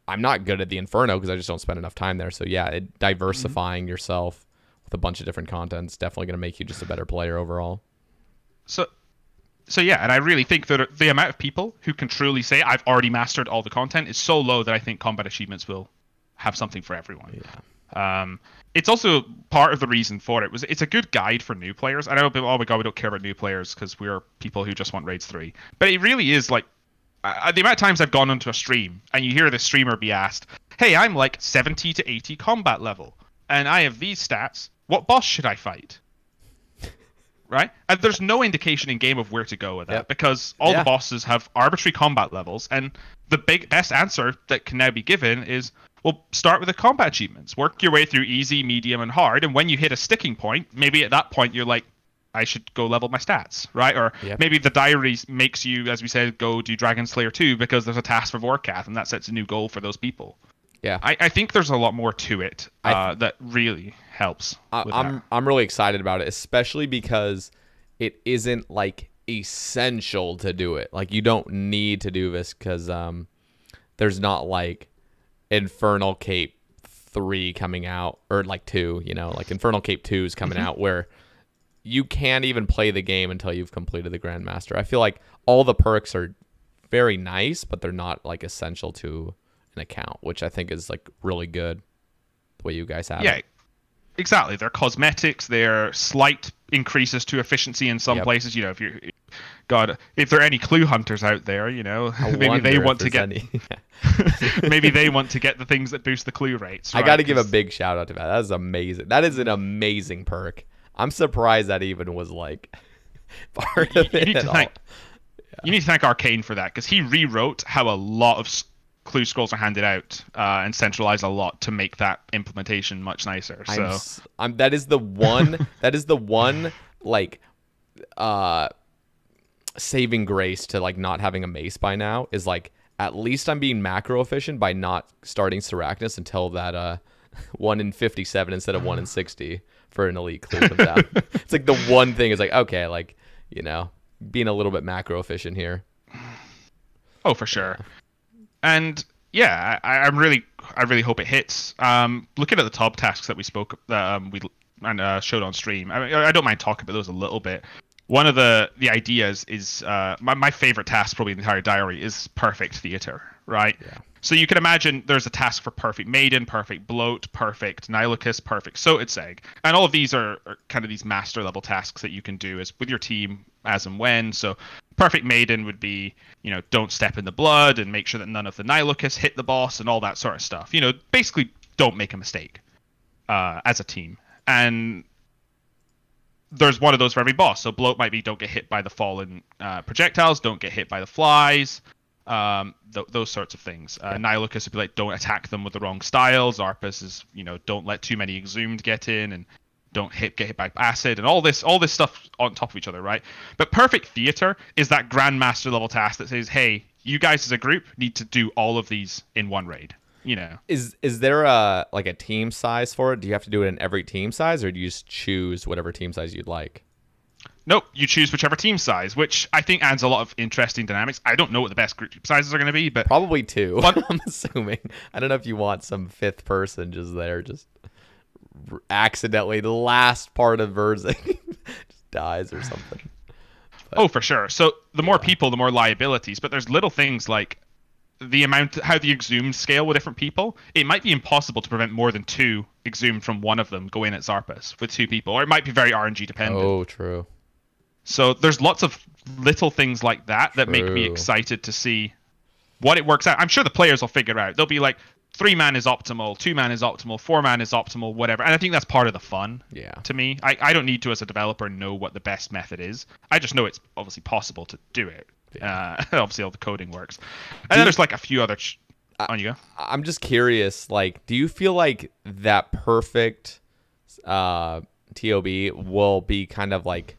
i'm not good at the inferno because i just don't spend enough time there so yeah it, diversifying yourself with a bunch of different content is definitely going to make you just a better player overall So, so yeah, and I really think that the amount of people who can truly say I've already mastered all the content is so low that I think combat achievements will have something for everyone. Yeah. Um, it's also part of the reason for it was it's a good guide for new players. I know people, oh my god, we don't care about new players because we're people who just want raids three, but it really is like uh, the amount of times I've gone onto a stream and you hear the streamer be asked, "Hey, I'm like 70 to 80 combat level, and I have these stats. What boss should I fight?" right? And there's no indication in game of where to go with that Yep. because all Yeah. the bosses have arbitrary combat levels, and the big best answer that can now be given is, well, start with the combat achievements, work your way through easy, medium, and hard, and when you hit a sticking point, maybe at that point you're like. I should go level my stats, right? Or Yep. maybe the diary makes you, as we said, go do Dragon Slayer 2 because there's a task for Vorkath, and that sets a new goal for those people. yeah I, I think there's a lot more to it uh, that really helps. I, with I'm. I'm really excited about it, especially because it isn't like essential to do it. Like you don't need to do this because um, there's not like Infernal Cape three coming out or like two, you know, like Infernal Cape two is coming out where you can't even play the game until you've completed the Grandmaster. I feel like all the perks are very nice, but they're not like essential to an account, which I think is like really good. The way you guys have yeah it. exactly they're cosmetics they're slight increases to efficiency in some Yep. places you know if you're god if there are any clue hunters out there you know I maybe they want to get maybe they want to get the things that boost the clue rates I got to give a big shout out to that. That is amazing. That is an amazing perk. I'm surprised that even was like part of you it need at to all. thank you need to thank arcane for that because he rewrote how a lot of clue scrolls are handed out uh, and centralized a lot to make that implementation much nicer so I'm, I'm that is the one that is the one like uh saving grace to like not having a mace by now is like at least I'm being macro efficient by not starting Sarachnis until that uh one in 57 instead of one in 60 for an elite clue comes out. it's like the one thing is like okay like you know being a little bit macro efficient here. Oh, for sure. And yeah, I, I'm really, I really hope it hits. Um, looking at the top tasks that we spoke, that um, we and uh, showed on stream. I, mean, I don't mind talking about those a little bit. One of the the ideas is uh, my my favorite task, probably in the entire diary, is perfect theater. Right. Yeah. So you can imagine there's a task for perfect maiden, perfect bloat, perfect Nylocas, perfect Sotetseg, and all of these are, are kind of these master level tasks that you can do as with your team as and when. So perfect maiden would be you know don't step in the blood and make sure that none of the Nylocas hit the boss and all that sort of stuff. You know basically don't make a mistake uh, as a team. And there's one of those for every boss. So bloat might be don't get hit by the fallen uh, projectiles, don't get hit by the flies, um, th- those sorts of things. Uh, Nylocas would be like don't attack them with the wrong styles. Arpus is you know don't let too many exhumed get in and don't hit get hit by acid and all this all this stuff on top of each other, right? But perfect theater is that grandmaster level task that says, hey, you guys as a group need to do all of these in one raid. You know. Is is there a like a team size for it? Do you have to do it in every team size or do you just choose whatever team size you'd like? Nope, you choose whichever team size, which I think adds a lot of interesting dynamics. I don't know what the best group sizes are going to be, but Probably two. But- I'm assuming. I don't know if you want some fifth person just there, just accidentally the last part of Verzik just dies or something. oh, for sure. So the more people, the more liabilities. But there's little things like the amount, how the exhumed scale with different people. It might be impossible to prevent more than two exhumed from one of them go in at Xarpus with two people, or it might be very RNG dependent. Oh, true. So there's lots of little things like that that make me excited to see what it works out. I'm sure the players will figure out. They'll be like, three man is optimal, two man is optimal, four man is optimal, whatever. And I think that's part of the fun. Yeah. To me, I, I don't need to as a developer know what the best method is. I just know it's obviously possible to do it. Uh, obviously, all the coding works. And then there's like a few other. Ch- on you go. I'm just curious, like, do you feel like that perfect uh TOB will be kind of like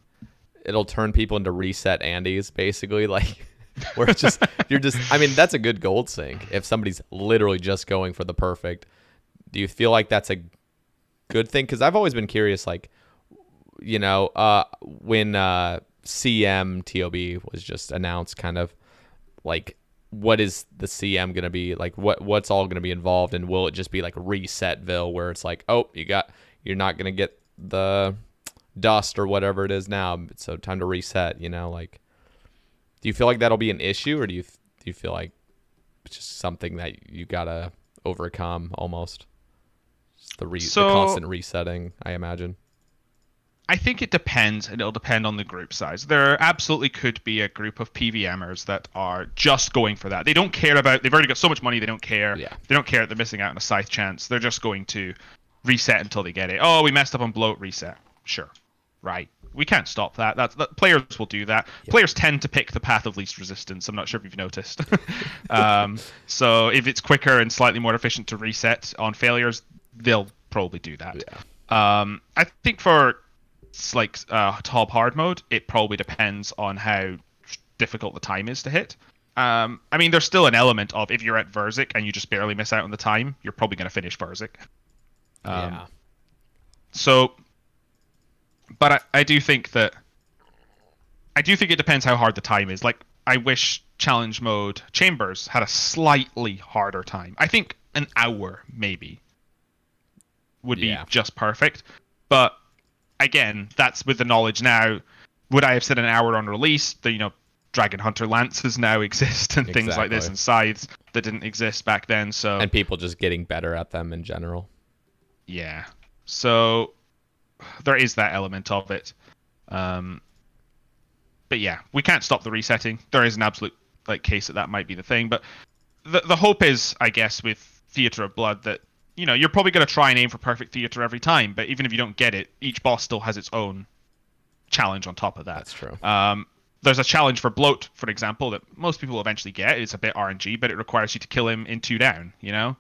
it'll turn people into reset Andes, basically? Like where it's just you're just. I mean, that's a good gold sink if somebody's literally just going for the perfect. Do you feel like that's a good thing? Because I've always been curious, like, you know, uh, when uh, CM TOB was just announced, kind of like what is the CM gonna be like? What what's all gonna be involved, and will it just be like Resetville, where it's like, oh, you got you're not gonna get the dust or whatever it is now, so time to reset. You know, like, do you feel like that'll be an issue, or do you do you feel like it's just something that you gotta overcome almost? The re- So- the constant resetting, I imagine. I think it depends, and it'll depend on the group size. There absolutely could be a group of PVMers that are just going for that. They don't care about. They've already got so much money. They don't care. Yeah. They don't care that they're missing out on a scythe chance. They're just going to reset until they get it. Oh, we messed up on bloat. Reset. Sure. Right. We can't stop that. That's that, players will do that. Players tend to pick the path of least resistance. I'm not sure if you've noticed. um, so if it's quicker and slightly more efficient to reset on failures, they'll probably do that. Um, I think for like uh, ToB hard mode, it probably depends on how difficult the time is to hit. Um, I mean, there's still an element of if you're at Verzik and you just barely miss out on the time, you're probably going to finish Verzik. Um, yeah. So, but I, I do think that I do think it depends how hard the time is. Like, I wish challenge mode chambers had a slightly harder time. I think an hour maybe would be Yeah. just perfect. But again, that's with the knowledge now. Would I have said an hour on release? The you know, Dragon Hunter lances now exist and things like this, and scythes that didn't exist back then. So And people just getting better at them in general. yeah. So there is that element of it. Um, but yeah, we can't stop the resetting. There is an absolute like case that that might be the thing. But the the hope is, I guess, with Theater of Blood that you know you're probably going to try and aim for perfect theater every time. But even if you don't get it, each boss still has its own challenge on top of that. That's true. Um, there's a challenge for bloat, for example, that most people eventually get. It's a bit RNG, but it requires you to kill him in two down. You know,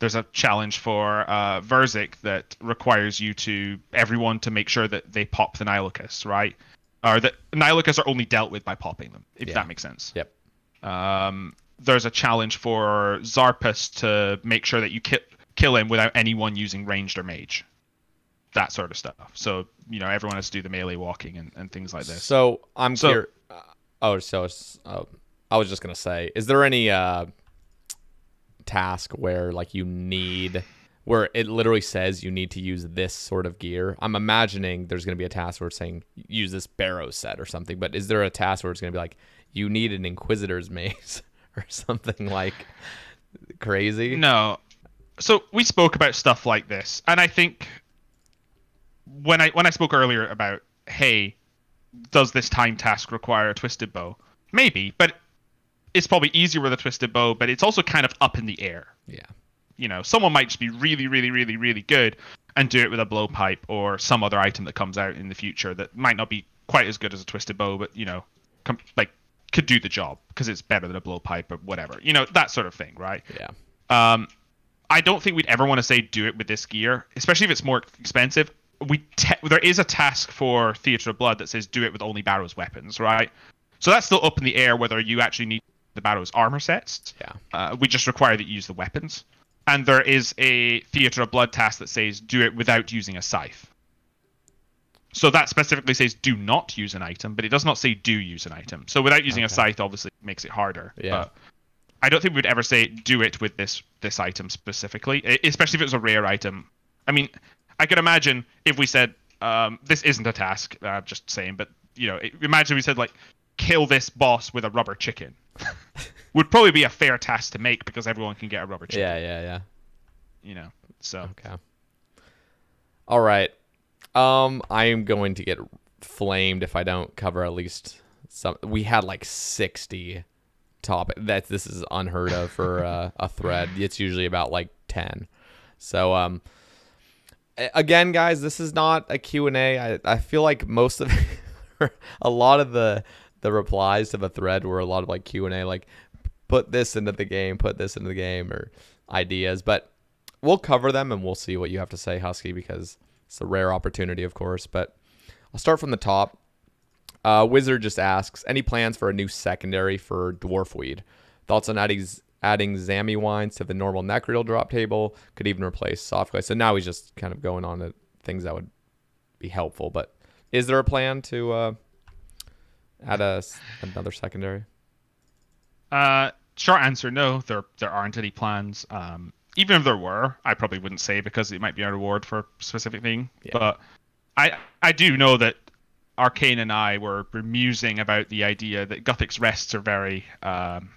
there's a challenge for uh, Verzik that requires you to everyone to make sure that they pop the Nylocas, right? Or that Nylocas are only dealt with by popping them, if Yeah. that makes sense. Yep. Um, there's a challenge for Xarpus to make sure that you ki- kill him without anyone using ranged or mage. That sort of stuff. So, you know, everyone has to do the melee walking and, and things like this. So I'm So- clear. Uh, oh, so it's, uh, I was just gonna say, is there any uh, task where like you need where it literally says you need to use this sort of gear? I'm imagining there's gonna be a task where it's saying use this barrow set or something. But is there a task where it's gonna be like you need an Inquisitor's mace or something like crazy? No. So we spoke about stuff like this, and I think when I when I spoke earlier about hey, does this time task require a twisted bow? Maybe, but it's probably easier with a twisted bow, but it's also kind of up in the air. Yeah. You know, someone might just be really, really, really, really good and do it with a blowpipe or some other item that comes out in the future that might not be quite as good as a twisted bow, but you know, com- like could do the job because it's better than a blowpipe or whatever. You know, that sort of thing, right? Yeah. Um, I don't think we'd ever want to say do it with this gear, especially if it's more expensive. We te- there is a task for Theatre of Blood that says do it with only Barrow's weapons, right? So that's still up in the air whether you actually need the Barrow's armor sets. Yeah. Uh, we just require that you use the weapons. And there is a Theatre of Blood task that says do it without using a scythe. So that specifically says do not use an item, but it does not say do use an item. So without using a scythe obviously makes it harder. Yeah. But I don't think we'd ever say do it with this this item specifically, especially if it was a rare item. I mean, I could imagine if we said um, this isn't a task. Uh, just saying, but you know, imagine we said like kill this boss with a rubber chicken. Would probably be a fair task to make because everyone can get a rubber chicken. Yeah. Yeah. Yeah. You know, so Okay. All right. Um, I am going to get flamed if I don't cover at least some. We had like sixty topic. That this is unheard of for uh, a thread. It's usually about like ten. So um, again, guys, this is not a Q and A. I I feel like most of a lot of the the replies to the thread were a lot of like Q and A, like put this into the game, put this into the game, or ideas. But we'll cover them and we'll see what you have to say, Husky, because it's a rare opportunity, of course. But I'll start from the top. Uh, Wizard just asks, any plans for a new secondary for Dwarfweed? Thoughts on adding adding Zami wines to the normal Nechryael drop table? Could even replace Softclay. So now he's just kind of going on to things that would be helpful. But is there a plan to uh, add a, another secondary? Uh, short answer, no. There there aren't any plans. Um, even if there were, I probably wouldn't say because it might be a reward for a specific thing. Yeah. But I I do know that Arcane and I were, were musing about the idea that Guthix rests are very um,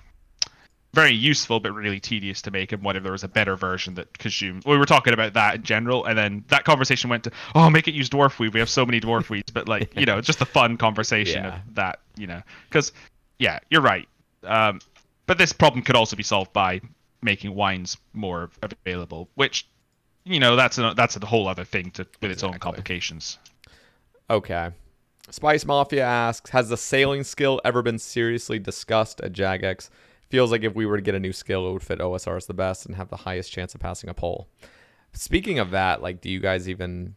very useful but really tedious to make and what if there was a better version that consumed we were talking about that in general and then that conversation went to oh make it use dwarf weed we have so many dwarf weeds but like you know it's just a fun conversation Yeah. of that you know because yeah you're right um, but this problem could also be solved by making wines more available which you know that's a that's a whole other thing to with its own complications Okay. Spice Mafia asks, has the sailing skill ever been seriously discussed at Jagex? Feels like if we were to get a new skill, it would fit OSRs the best and have the highest chance of passing a poll. Speaking of that, like, do you guys even,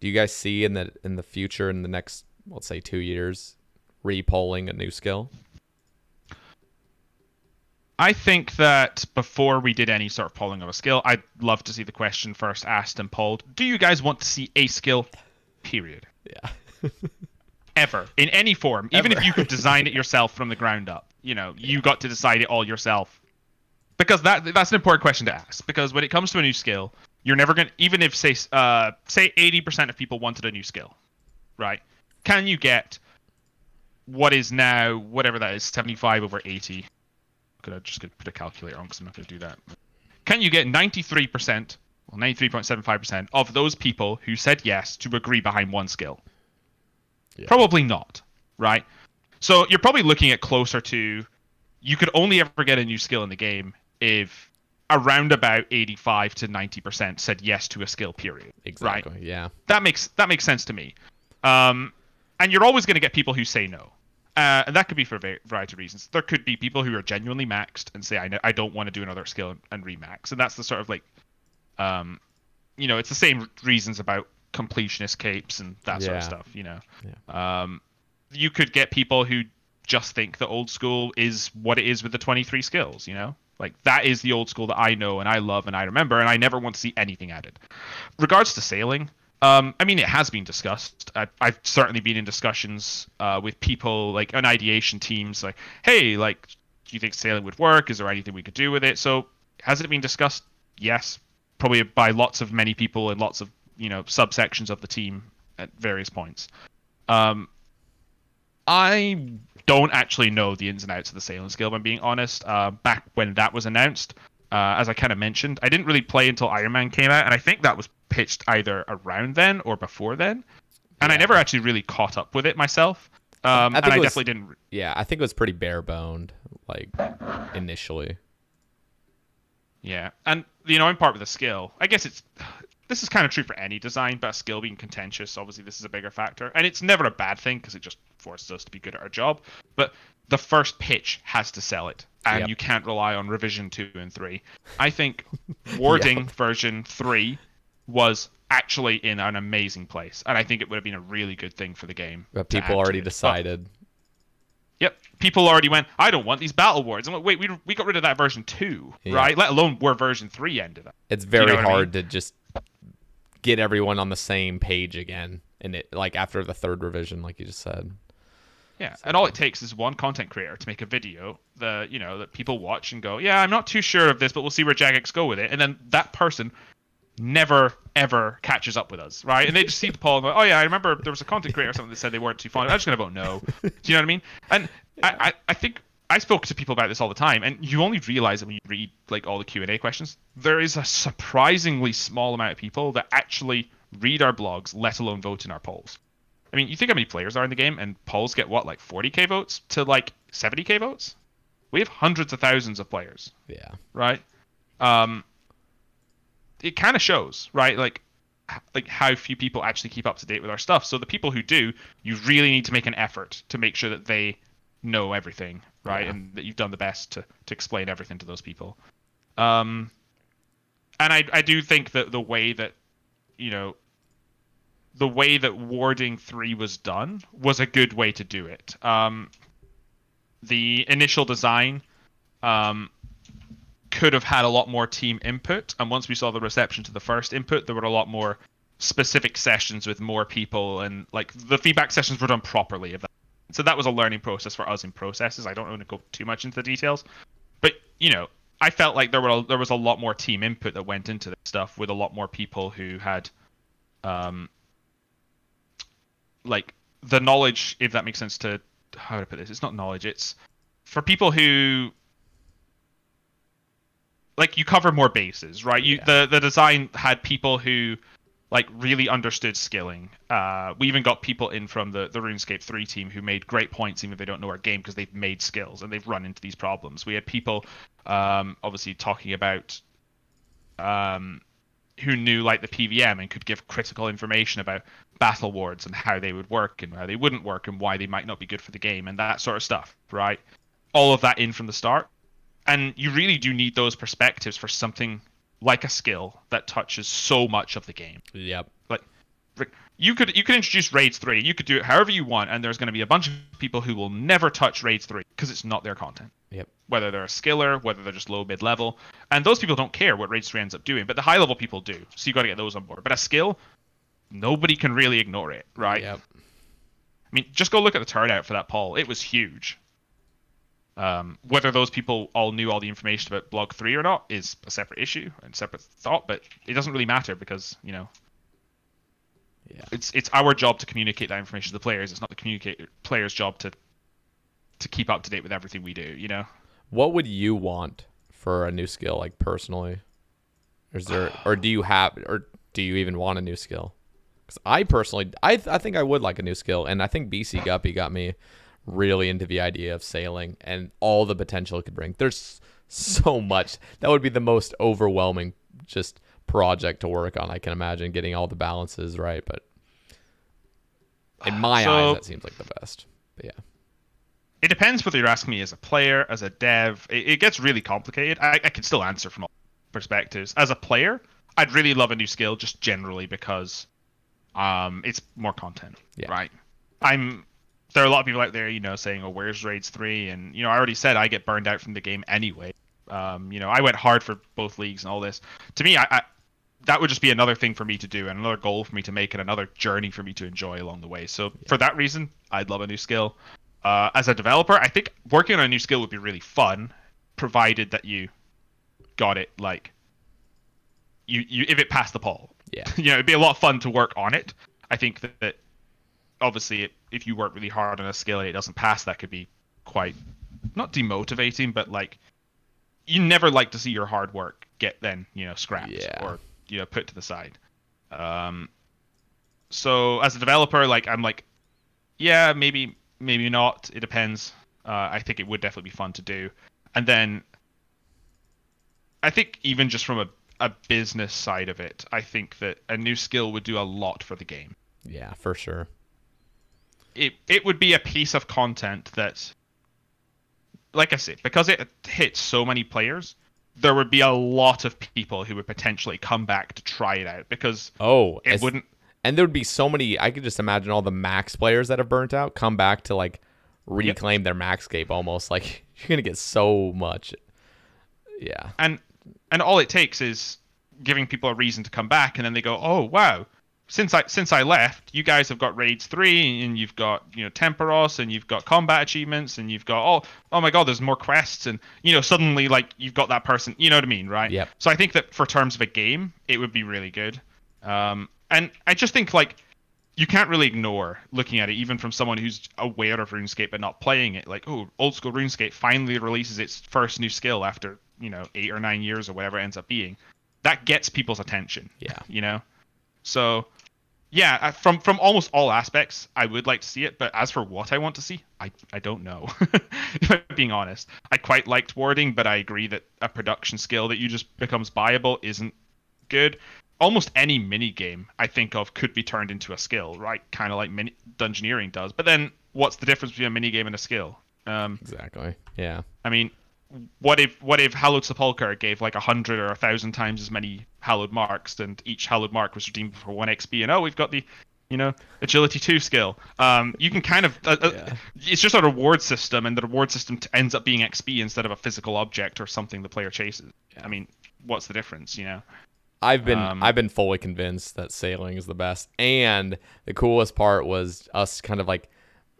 do you guys see in the in the future, in the next, let's say, two years, re-polling a new skill? I think that before we did any sort of polling of a skill, I'd love to see the question first asked and polled. Do you guys want to see a skill? Period. Yeah. Ever. In any form. Even if you could design it yourself from the ground up. You know, you got to decide it all yourself. Because that that's an important question to ask. Because when it comes to a new skill, you're never gonna even if say uh say eighty percent of people wanted a new skill, right? Can you get what is now whatever that is, seventy five over eighty? Could I just gonna put a calculator on because I'm not gonna do that. Can you get ninety three percent, well ninety three point seven five percent of those people who said yes to agree behind one skill? Yeah. Probably not, right? So you're probably looking at closer to you could only ever get a new skill in the game if around about 85 to 90% said yes to a skill period. Exactly. Right? Yeah. That makes that makes sense to me. Um, and you're always going to get people who say no. Uh, and that could be for a variety of reasons. There could be people who are genuinely maxed and say, I, know, I don't want to do another skill and, and remax. And that's the sort of like, um, you know, it's the same reasons about completionist capes and that sort of Yeah. stuff, you know. Yeah. Um, you could get people who just think the old school is what it is with the 23 skills, you know? Like that is the old school that I know and I love and I remember and I never want to see anything added. Regards to sailing, um, I mean it has been discussed. I, I've certainly been in discussions uh, with people like on ideation teams, like, hey, like, do you think sailing would work? Is there anything we could do with it? So has it been discussed? Yes, probably by lots of many people and lots of you know subsections of the team at various points. Um, I don't actually know the ins and outs of the sailing skill. If I'm being honest. Uh, back when that was announced, uh, as I kind of mentioned, I didn't really play until Iron Man came out, and I think that was pitched either around then or before then. And I never actually really caught up with it myself. Um, I and I was- definitely didn't. Yeah. I think it was pretty bare boned, like initially. Yeah, and the annoying part with the skill, I guess it's this is kind of true for any design, but skill being contentious, obviously this is a bigger factor, and it's never a bad thing because it just forces us to be good at our job. But the first pitch has to sell it, and Yep. you can't rely on revision two and three. I think warding version three was actually in an amazing place, and I think it would have been a really good thing for the game. But people already it. But- decided. Yep. People already went, I don't want these battle wards. I'm like, wait, we, we got rid of that version 2, Yeah. right? Let alone where version 3 ended up. it's very know what I mean? hard to just get everyone on the same page again and it like after the third revision like you just said Yeah, and all it takes is one content creator to make a video that you know that people watch and go, yeah, I'm not too sure of this, but we'll see where Jagex go with it, and then that person never ever catches up with us, right? And they just see the poll and go, oh yeah, I remember there was a content creator or something that said they weren't too fond. I'm just gonna vote no. Do you know what I mean? And I, I, I think I spoke to people about this all the time, and you only realize it when you read like all the Q and A questions. There is a surprisingly small amount of people that actually read our blogs, let alone vote in our polls. I mean, you think how many players are in the game, and polls get what, like 40k votes to like 70k votes? We have hundreds of thousands of players, yeah right? Um, it kind of shows, right? Like, like how few people actually keep up to date with our stuff. So the people who do, you really need to make an effort to make sure that they know everything, right? Yeah. And that you've done the best to to explain everything to those people. Um, and I I do think that the way that you know the way that Warding 3 was done was a good way to do it. Um, the initial design um, could have had a lot more team input, and once we saw the reception to the first input, there were a lot more specific sessions with more people, and like the feedback sessions were done properly. If that, so that was a learning process for us in processes. I don't want to go too much into the details, but you know, I felt like there were a, there was a lot more team input that went into this stuff with a lot more people who had, um, like the knowledge, if that makes sense to how I put this? It's not knowledge. It's for people who like you cover more bases, right? You Yeah. the the design had people who like really understood skilling. Uh, we even got people in from the the RuneScape three team who made great points, even if they don't know our game, because they've made skills and they've run into these problems. We had people, um, obviously talking about, um, who knew like the PVM and could give critical information about battle wards and how they would work and how they wouldn't work and why they might not be good for the game and that sort of stuff, right? All of that in from the start. And you really do need those perspectives for something like a skill that touches so much of the game. Yep. Like you could you could introduce raids 3, you could do it however you want and there's going to be a bunch of people who will never touch raids 3 because it's not their content Yep. whether they're a skiller, whether they're just low mid level, and those people don't care what raids 3 ends up doing, but the high level people do. So you got to get those on board. But a skill, nobody can really ignore it, right? Yep. I mean, just go look at the turnout for that poll. It was huge. Um, whether those people all knew all the information about Blog 3 or not is a separate issue and separate thought, but it doesn't really matter because, you know, Yeah. it's it's our job to communicate that information to the players. It's not the communicate players' job to to keep up to date with everything we do, you know? What would you want for a new skill, like personally? Is there, or do you have, or do you even want a new skill? Because I personally, I, I think I would like a new skill, and I think BC Guppy got me really into the idea of sailing and all the potential it could bring. There's so much that would be the most overwhelming just project to work on. I can imagine getting all the balances right, but in my So- eyes, that seems like the best. But yeah, it depends whether you're asking me as a player, as a dev. It, it gets really complicated. I, I can still answer from all perspectives. As a player, I'd really love a new skill just generally because um, it's more content, Yeah. right? I'm there are a lot of people out there, you know, saying, "Oh, where's Raids 3?" And you know, I already said I get burned out from the game anyway. Um, you know, I went hard for both leagues and all this. To me, I, I that would just be another thing for me to do and another goal for me to make and another journey for me to enjoy along the way. So for that reason, I'd love a new skill. Uh, as a developer, I think working on a new skill would be really fun, provided that you got it like you, you if it passed the poll. yeah, you know, it'd be a lot of fun to work on it. I think that, that obviously, it, if you work really hard on a skill and it doesn't pass, that could be quite not demotivating, but like you never like to see your hard work get then you know scrapped Yeah. or you know put to the side. Um, so as a developer, like I'm like, yeah, maybe maybe not. It depends. Uh, I think it would definitely be fun to do, and then I think even just from a a business side of it, I think that a new skill would do a lot for the game. yeah, for sure. It it would be a piece of content that, like I said, because it hits so many players, there would be a lot of people who would potentially come back to try it out because Oh, it wouldn't. And there would be so many. I could just imagine all the max players that have burnt out come back to like reclaim their max maxscape almost. Like you're gonna get so much. Yeah, and and all it takes is giving people a reason to come back and then they go oh wow since i since i left you guys have got raids 3 and you've got you know Tempoross and you've got combat achievements and you've got oh oh my god there's more quests and you know suddenly like you've got that person you know what i mean right Yep. so i think that for terms of a game it would be really good um and i just think like you can't really ignore looking at it, even from someone who's aware of RuneScape but not playing it. Like, oh, old school RuneScape finally releases its first new skill after you know eight or nine years or whatever it ends up being. That gets people's attention. Yeah. You know, so yeah, from from almost all aspects, I would like to see it. But as for what I want to see, I I don't know. if I'm being honest, I quite liked warding, but I agree that a production skill that you just becomes buyable isn't good almost any mini game I think of could be turned into a skill, right? Kind of like mini dungeoneering does. But then, what's the difference between a mini game and a skill? Um, exactly. Yeah, I mean, what if what if Hallowed Sepulchre gave like a hundred or a thousand times as many hallowed marks, and each hallowed mark was redeemed for one XP? And oh, we've got the, you know, agility two skill. Um, you can kind of uh, uh, Yeah. it's just a reward system, and the reward system t- ends up being XP instead of a physical object or something the player chases. I mean, what's the difference, you know? I've been Um, I've been fully convinced that sailing is the best. And the coolest part was us kind of like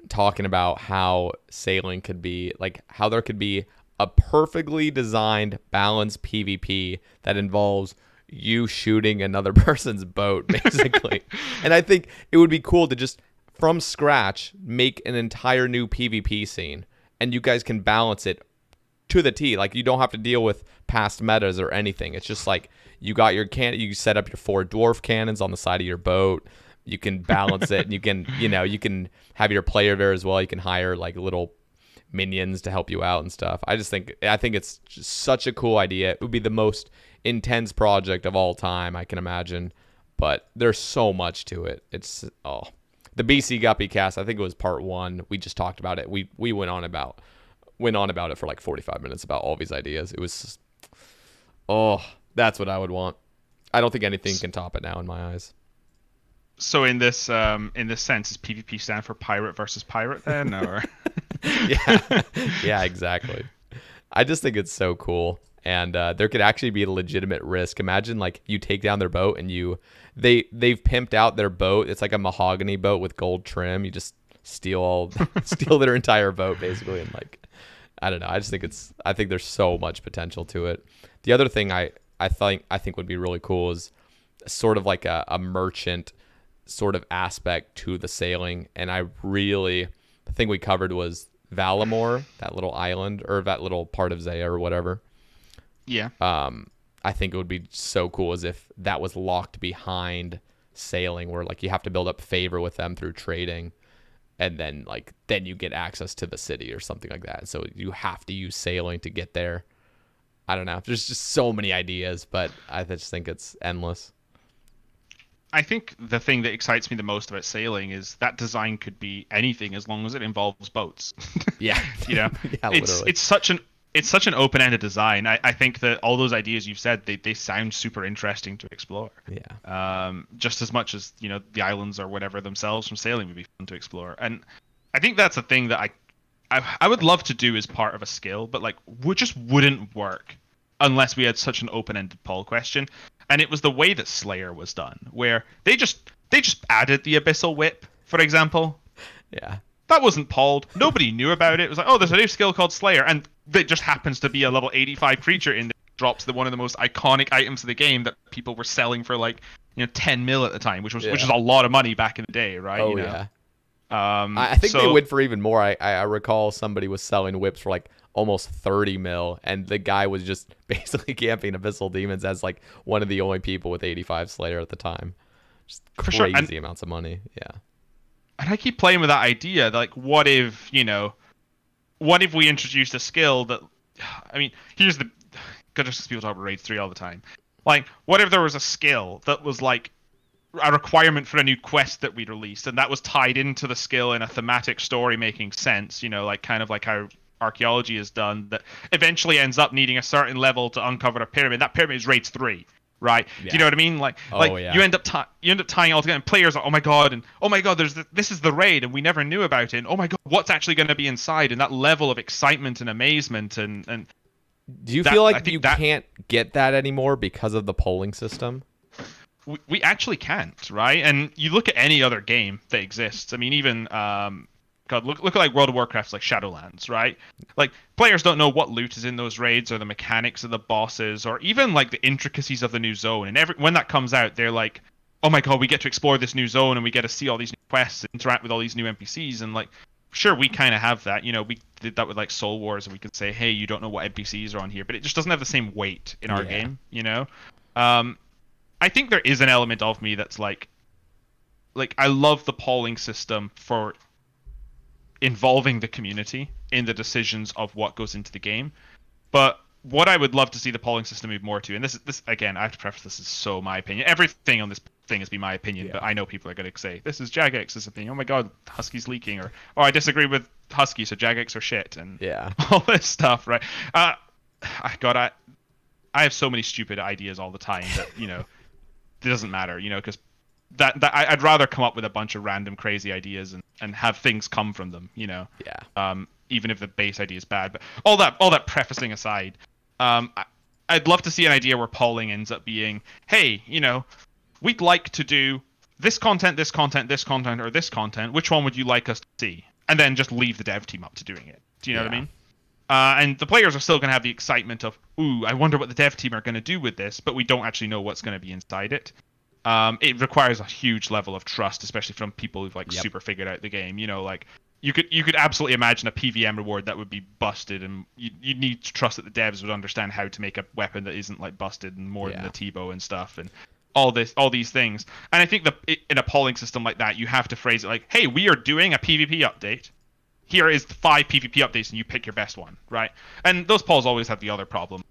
talking about how sailing could be like how there could be a perfectly designed balanced PvP that involves you shooting another person's boat basically. and I think it would be cool to just from scratch make an entire new PvP scene and you guys can balance it to the T. Like you don't have to deal with past metas or anything. It's just like you got your can you set up your four dwarf cannons on the side of your boat. You can balance it and you can, you know, you can have your player there as well. You can hire like little minions to help you out and stuff. I just think I think it's just such a cool idea. It would be the most intense project of all time, I can imagine. But there's so much to it. It's oh the BC Guppy cast, I think it was part one. We just talked about it. We we went on about went on about it for like 45 minutes about all these ideas. It was just, oh, that's what I would want. I don't think anything can top it now in my eyes. So in this um, in this sense, is PvP stand for pirate versus pirate then, or? yeah, yeah, exactly. I just think it's so cool, and uh, there could actually be a legitimate risk. Imagine like you take down their boat and you they they've pimped out their boat. It's like a mahogany boat with gold trim. You just steal all steal their entire boat basically, and like I don't know. I just think it's I think there's so much potential to it. The other thing I I think I think would be really cool is sort of like a, a merchant sort of aspect to the sailing, and I really the thing we covered was Varlamore, that little island or that little part of Zeah or whatever. yeah. Um, I think it would be so cool as if that was locked behind sailing, where like you have to build up favor with them through trading, and then like then you get access to the city or something like that. So you have to use sailing to get there. I don't know. There's just so many ideas, but I just think it's endless. I think the thing that excites me the most about sailing is that design could be anything as long as it involves boats. Yeah, you know, yeah, it's literally. it's such an it's such an open-ended design. I, I think that all those ideas you've said they, they sound super interesting to explore. yeah, Um, just as much as you know the islands or whatever themselves from sailing would be fun to explore. And I think that's a thing that I I, I would love to do as part of a skill, but like would just wouldn't work unless we had such an open-ended poll question. And it was the way that Slayer was done, where they just they just added the abyssal whip, for example. yeah, That wasn't polled. Nobody knew about it. It was like, oh, there's a new skill called Slayer, and it just happens to be a level 85 creature in there. Drops the one of the most iconic items of the game that people were selling for like you know 10 mil at the time, which was which Yeah. is a lot of money back in the day, right? oh you know? yeah. Um, I, I think they so- would for even more. I I recall somebody was selling whips for like almost 30 mil, and the guy was just basically camping Abyssal Demons as like one of the only people with 85 Slayer at the time. Just For crazy sure, and- amounts of money. Yeah. and I keep playing with that idea. Like, what if you know, what if we introduced a skill that, I mean, here's the, because just people talk about Raid Three all the time. Like, what if there was a skill that was like a requirement for a new quest that we released, and that was tied into the skill in a thematic story making sense. You know, like kind of like how archaeology is done. That eventually ends up needing a certain level to uncover a pyramid. That pyramid is Raids Three. Right? Do you know what I mean? Like, Oh, like yeah. you end up ti you end up tying all together. And players are, oh my god, and oh my god, there's th- this is the raid, and we never knew about it. And oh my god, what's actually going to be inside? And that level of excitement and amazement, and and Do you That- feel like you that- can't get that anymore because of the polling system? we, we actually can't, right? And you look at any other game that exists. I mean, even um, God, look look at like World of Warcraft's like Shadowlands, right? Like players don't know what loot is in those raids or the mechanics of the bosses or even like the intricacies of the new zone. And every when that comes out, they're like, oh my god, we get to explore this new zone and we get to see all these new quests, and interact with all these new NPCs, and like. Sure, we kind of have that. You know, we did that with like Soul Wars, and we could say, "Hey, you don't know what NPCs are on here," but it just doesn't have the same weight in our Yeah. game. You know, um, I think there is an element of me that's like like I love the polling system for involving the community in the decisions of what goes into the game. But what I would love to see the polling system move more to, and this is this again, I have to preface this is so my opinion. Everything on this thing has been my opinion, Yeah. but I know people are going to say this is Jagex's opinion. Oh my god, Husky's leaking, or oh I disagree with Husky, so Jagex are shit, and Yeah. all this stuff, right? Uh, I God, I I have so many stupid ideas all the time that you know it doesn't matter, you know, because that that I'd rather come up with a bunch of random crazy ideas and and have things come from them. You know. Yeah. Um, even if the base idea is bad, but all that all that prefacing aside, um, I, I'd love to see an idea where polling ends up being, hey, you know, we'd like to do this content, this content, this content, or this content. Which one would you like us to see? And then just leave the dev team up to doing it. Do you know what I mean? Uh, and the players are still going to have the excitement of, ooh, I wonder what the dev team are going to do with this, but we don't actually know what's going to be inside it. Um, it requires a huge level of trust, especially from people who've like Yep. super figured out the game. You know, like you could you could absolutely imagine a PVM reward that would be busted, and you you need to trust that the devs would understand how to make a weapon that isn't like busted and more Yeah. than the T-bow and stuff, and all this all these things. And I think the in a polling system like that, you have to phrase it like, "Hey, we are doing a PvP update." Here is the five PvP updates, and you pick your best one, right? And those polls always have the other problem.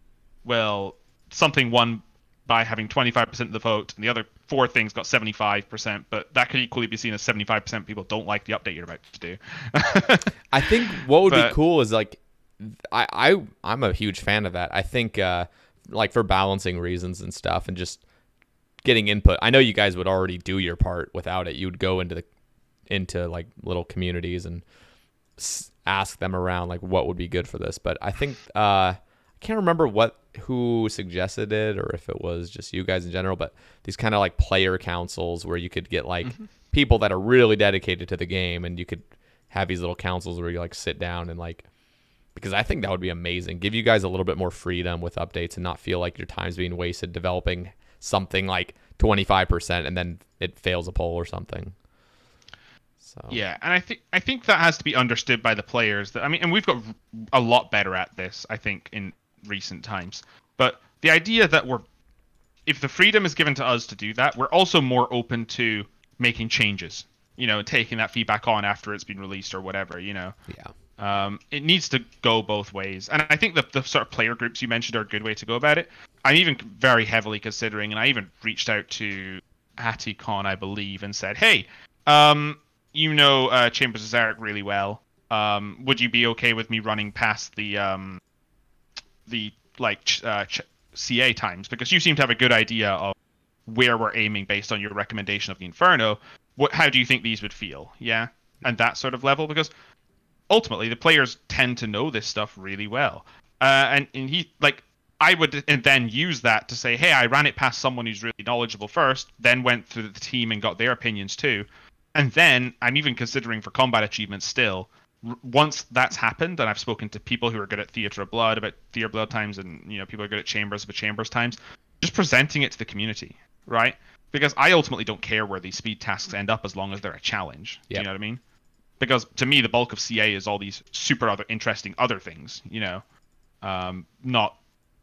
Well, something won by having 25% of the vote, and the other four things got 75%, but that could equally be seen as 75% of people don't like the update you're about to do. I think what would But- be cool is like I, I I'm a huge fan of that. I think uh like for balancing reasons and stuff and just getting input. I know you guys would already do your part without it. You'd go into the into like little communities and s- ask them around like what would be good for this. But I think uh I can't remember what who suggested it or if it was just you guys in general, but these kind of like player councils where you could get like mm-hmm. people that are really dedicated to the game and you could have these little councils where you like sit down and like because I think that would be amazing. Give you guys a little bit more freedom with updates and not feel like your time's being wasted developing something like 25% and then it fails a poll or something. So Yeah, and I think I think that has to be understood by the players. That I mean, and we've got a lot better at this, I think, in recent times. But the idea that we're, if the freedom is given to us to do that, we're also more open to making changes. You know, taking that feedback on after it's been released or whatever. You know, yeah. um, it needs to go both ways. And I think the, the sort of player groups you mentioned are a good way to go about it. I'm even very heavily considering, and I even reached out to AtiCon, I believe, and said, hey, um, you know uh, Chambers of Xeric really well. Um, would you be okay with me running past the um, the like uh, CA times? Because you seem to have a good idea of where we're aiming based on your recommendation of the Inferno. What, how do you think these would feel? Yeah, and that sort of level because ultimately the players tend to know this stuff really well uh, and, and he like i would and then use that to say hey i ran it past someone who's really knowledgeable first then went through the team and got their opinions too and then i'm even considering for combat achievements still once that's happened and i've spoken to people who are good at theater of blood about theater of blood times and you know people are good at chambers of chambers times just presenting it to the community right because i ultimately don't care where these speed tasks end up as long as they're a challenge Yep. you know what i mean because to me the bulk of CA is all these super other interesting other things, you know, um, not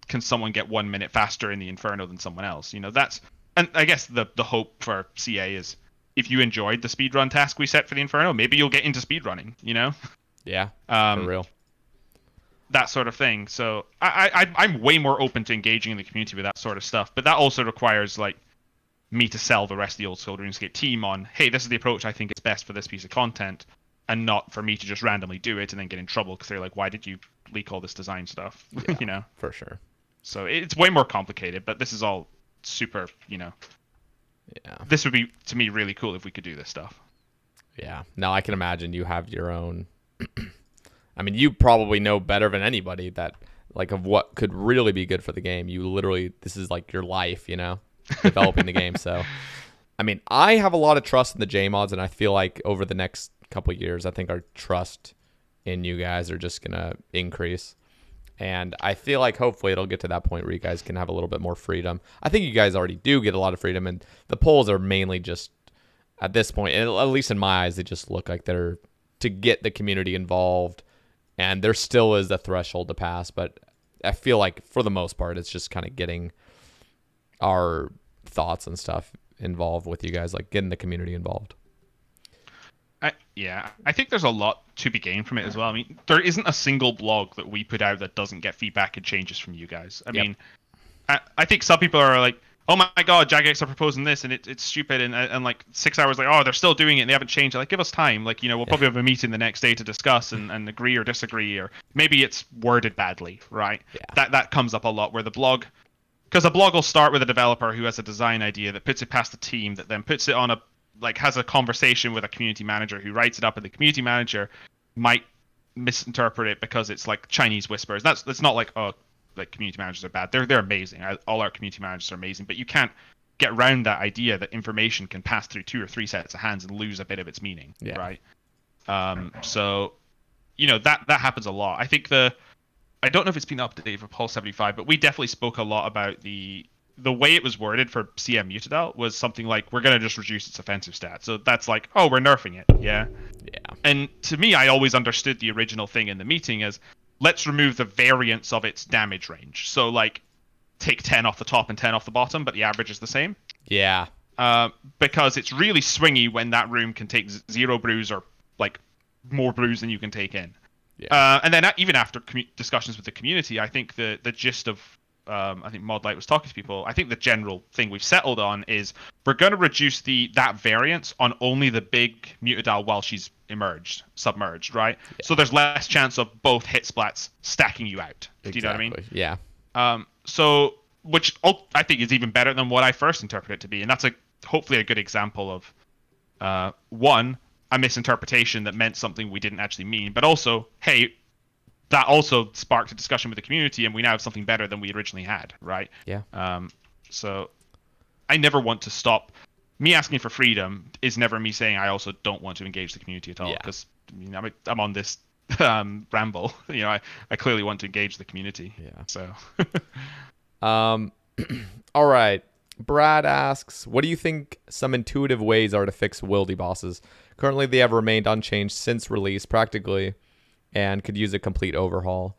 can someone get one minute faster in the Inferno than someone else, you know. That's and I guess the the hope for CA is if you enjoyed the speedrun task we set for the Inferno, maybe you'll get into speedrunning, you know, Yeah. um, for real. that sort of thing. So I, I I'm way more open to engaging in the community with that sort of stuff, but that also requires like me to sell the rest of the old school RuneScape team on, hey, this is the approach I think is best for this piece of content, and not for me to just randomly do it and then get in trouble because they're like, why did you leak all this design stuff? you know. For sure. So it's way more complicated, but this is all super. You know, Yeah. this would be to me really cool if we could do this stuff. Yeah. Now I can imagine you have your own. I mean, you probably know better than anybody that like of what could really be good for the game. You literally, this is like your life, you know, developing the game. So, I mean, I have a lot of trust in the J mods, and I feel like over the next couple of years, I think our trust in you guys are just gonna increase. And I feel like hopefully it'll get to that point where you guys can have a little bit more freedom. I think you guys already do get a lot of freedom, and the polls are mainly just at this point, at least in my eyes, they just look like they're to get the community involved. And there still is a threshold to pass, but I feel like for the most part, it's just kind of getting our thoughts and stuff involved with you guys, like getting the community involved. I, yeah, I think there's a lot to be gained from it as well. I mean, there isn't a single blog that we put out that doesn't get feedback and changes from you guys. I Yep. mean, I, I think some people are like, "Oh my God, Jagex are proposing this, and it, it's stupid," and and like six hours like, "Oh, they're still doing it, and they haven't changed." it." Like, give us time. Like, you know, we'll probably have a meeting the next day to discuss and, and agree or disagree, or maybe it's worded badly, right? Yeah. That that comes up a lot where the blog because a blog will start with a developer who has a design idea that puts it past the team that then puts it on a like has a conversation with a community manager who writes it up and the community manager might misinterpret it because it's like chinese whispers. That's that's not like oh like community managers are bad. They're they're amazing. I, all our community managers are amazing. But you can't get around that idea that information can pass through two or three sets of hands and lose a bit of its meaning Yeah. right? Um so you know that that happens a lot. I think the I don't know if it's been updated for Pulse 75, but we definitely spoke a lot about the the way it was worded for CM Muttadile was something like we're gonna just reduce its offensive stat. So that's like, oh, we're nerfing it, yeah. Yeah. And to me, I always understood the original thing in the meeting as let's remove the variance of its damage range. So like, take 10 off the top and 10 off the bottom, but the average is the same. Yeah. Uh, because it's really swingy when that room can take zero brews or like more brews than you can take in. Yeah. Uh, and then even after commu- discussions with the community, I think the the gist of um, I think Modlight was talking to people. I think the general thing we've settled on is we're going to reduce the that variance on only the big Muttadile while she's emerged, submerged, right? So there's less chance of both hit splats stacking you out. Do you know what I mean? Yeah. Um, so, which I think is even better than what I first interpreted it to be, and that's a hopefully a good example of uh, one a misinterpretation that meant something we didn't actually mean, but also, hey, that also sparked a discussion with the community, and we now have something better than we originally had, right? Yeah. Um, so, I never want to stop. Me asking for freedom is never me saying I also don't want to engage the community at all, Yeah. because I mean, I'm, I'm on this um, ramble. You know, I, I clearly want to engage the community. Yeah. So, Um, all right. Brad asks, "What do you think some intuitive ways are to fix wildy bosses? Currently, they have remained unchanged since release, practically, and could use a complete overhaul.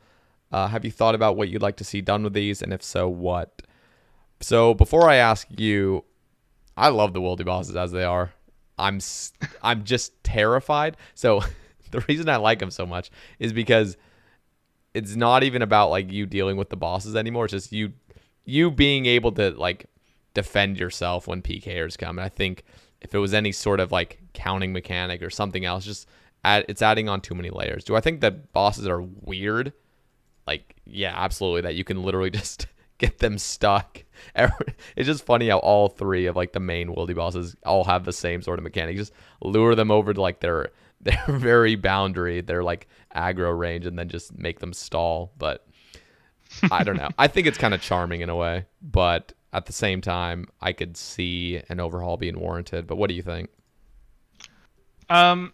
Uh, have you thought about what you'd like to see done with these, and if so, what?" So, before I ask you, I love the wildy bosses as they are. I'm I'm just terrified. So, the reason I like them so much is because it's not even about like you dealing with the bosses anymore. It's just you you being able to like defend yourself when PKers come. And I think if it was any sort of like counting mechanic or something else, just add, it's adding on too many layers. Do I think that bosses are weird? Like, yeah, absolutely. That you can literally just get them stuck. It's just funny how all three of like the main wildy bosses all have the same sort of mechanic. Just lure them over to like their their very boundary, their like aggro range, and then just make them stall. But I don't know. I think it's kind of charming in a way, but at the same time, I could see an overhaul being warranted. But what do you think? um,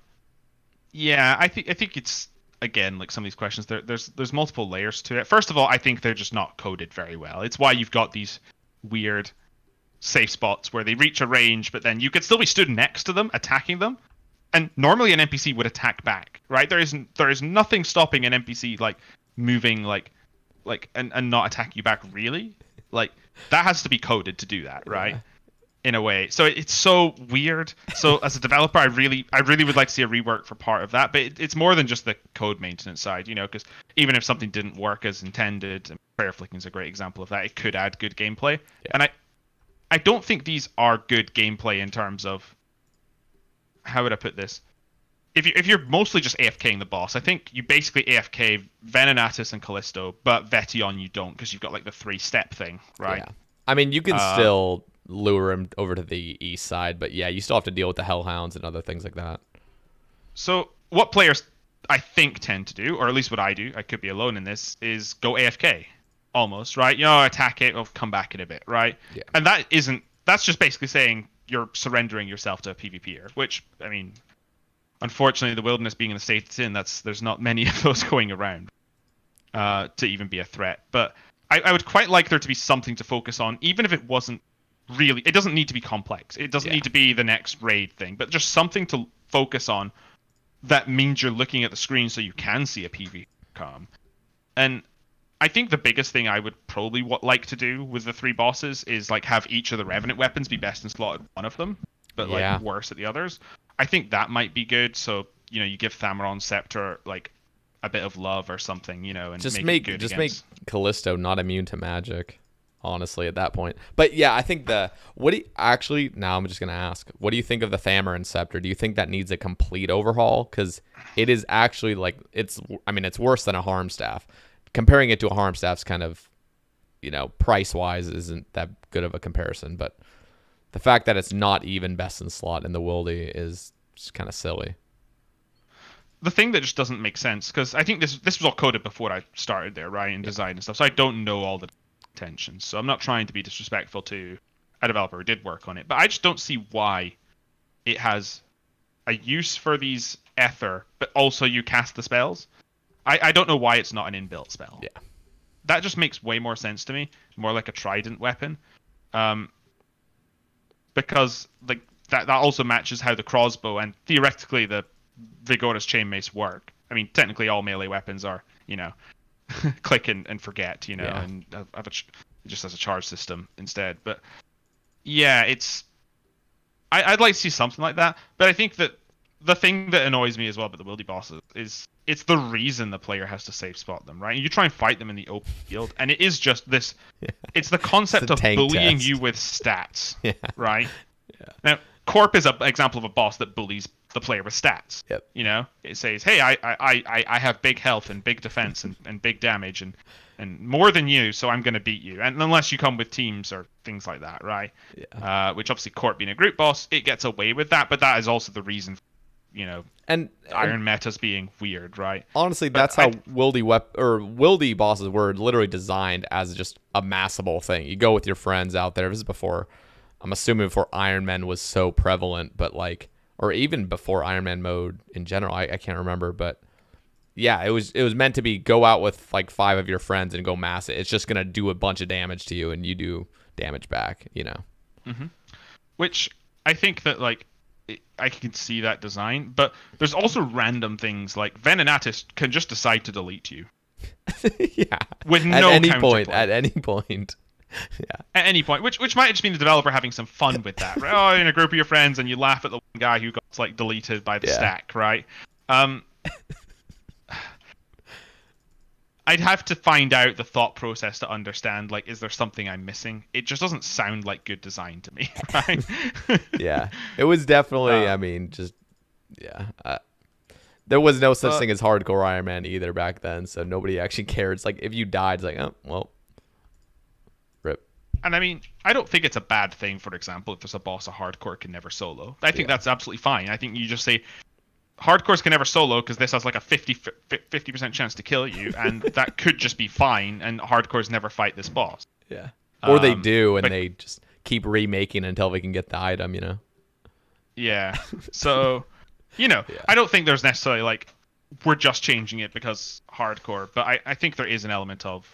yeah, I think I think it's again like some of these questions. There, there's there's multiple layers to it. First of all, I think they're just not coded very well. It's why you've got these weird safe spots where they reach a range, but then you could still be stood next to them, attacking them. And normally an NPC would attack back, right? There isn't there is nothing stopping an NPC like moving like like and, and not attack you back really. Like that has to be coded to do that, right? Yeah. In a way. So it's so weird. So as a developer I really I really would like to see a rework for part of that, but it, it's more than just the code maintenance side, you know, because even if something didn't work as intended, and prayer flicking is a great example of that, it could add good gameplay. And I I don't think these are good gameplay in terms of how would I put this? If you if you're mostly just AFKing the boss, I think you basically AFK Venenatis and Callisto, but Vet'ion you don't because you've got like the three step thing, right? Yeah. I mean, you can Uh, still lure him over to the east side, but yeah, you still have to deal with the hellhounds and other things like that. So what players I think tend to do, or at least what I do, I could be alone in this, is go AFK almost, right? You know, attack it, or come back in a bit, right? Yeah. And that isn't that's just basically saying you're surrendering yourself to a PvPer, which I mean unfortunately the wilderness being in the state it's in, that's there's not many of those going around. Uh, to even be a threat. But I, I would quite like there to be something to focus on, even if it wasn't really it doesn't need to be complex. It doesn't Yeah. need to be the next raid thing, but just something to focus on that means you're looking at the screen so you can see a PV come. And I think the biggest thing I would probably what like to do with the three bosses is like have each of the revenant weapons be best in slot at one of them, but like Yeah. worse at the others. I think that might be good. So you know you give Thammaron Scepter like a bit of love or something, you know, and Just make, make, good just against... make Callisto not immune to magic. Honestly, at that point, but yeah, I think the what do you, actually now I'm just gonna ask, what do you think of the Thammaron Scepter? Do you think that needs a complete overhaul? Because it is actually like it's, I mean, it's worse than a harm staff. Comparing it to a harm staff's kind of you know, price wise isn't that good of a comparison. But the fact that it's not even best in slot in the Wildy is just kind of silly. The thing that just doesn't make sense because I think this this was all coded before I started there, right, in design and stuff. So I don't know all the intentions. So I'm not trying to be disrespectful to a developer who did work on it, but I just don't see why it has a use for these ether, but also you cast the spells. I, I don't know why it's not an inbuilt spell. Yeah. That just makes way more sense to me. More like a trident weapon. Um, because like that that also matches how the crossbow and theoretically the Viggora's chain mace work. I mean, technically all melee weapons are, you know, click and, and forget, you know, Yeah. and have have a ch- just as a charge system instead. But yeah, it's I, I'd like to see something like that. But I think that the thing that annoys me as well about the wildy bosses is it's the reason the player has to safe spot them, right? You try and fight them in the open field, and it is just this. It's the concept It's of bullying test. you with stats, Yeah. right? Now, Corp is an example of a boss that bullies the player with stats. Yep. You know, it says, "Hey, I I, I, I have big health and big defense and, and big damage and and more than you, so I'm going to beat you." And unless you come with teams or things like that, right? Yeah. Uh, which obviously Corp being a group boss, it gets away with that, but that is also the reason, you know, And, Iron metas being weird, right? honestly, that's I- how wildy wep- or wildy bosses were literally designed as just a massable thing. You go with your friends out there. This is before, I'm assuming before Iron Man was so prevalent, but like, or even before Iron Man mode in general. I, I can't remember, but yeah, it was it was meant to be go out with like five of your friends and go mass it. It's just gonna do a bunch of damage to you, and you do damage back. You know. Mm-hmm. Which I think that like I can see that design, but there's also random things like Venenatis can just decide to delete you yeah. with no At any point. At any point. Yeah. at any point, which which might just be the developer having some fun with that, right? Oh, in a group of your friends, and you laugh at the one guy who got like deleted by the Yeah. stack, right? Um, I'd have to find out the thought process to understand, like, is there something I'm missing? It just doesn't sound like good design to me, right? yeah, it was definitely. Uh, I mean, just yeah. Uh, there was no such Uh, thing as hardcore Iron Man either back then, so nobody actually cared. It's like if you died, it's like, oh well. And I mean, I don't think it's a bad thing, for example, if there's a boss a hardcore can never solo. I think Yeah. that's absolutely fine. I think you just say hardcores can never solo because this has like a 50 percent chance to kill you, and that could just be fine. And hardcores never fight this boss. Yeah. Or they Um, do, and but- they just keep remaking until they can get the item. You know. Yeah. So, you know, Yeah. I don't think there's necessarily like we're just changing it because hardcore, but I, I think there is an element of.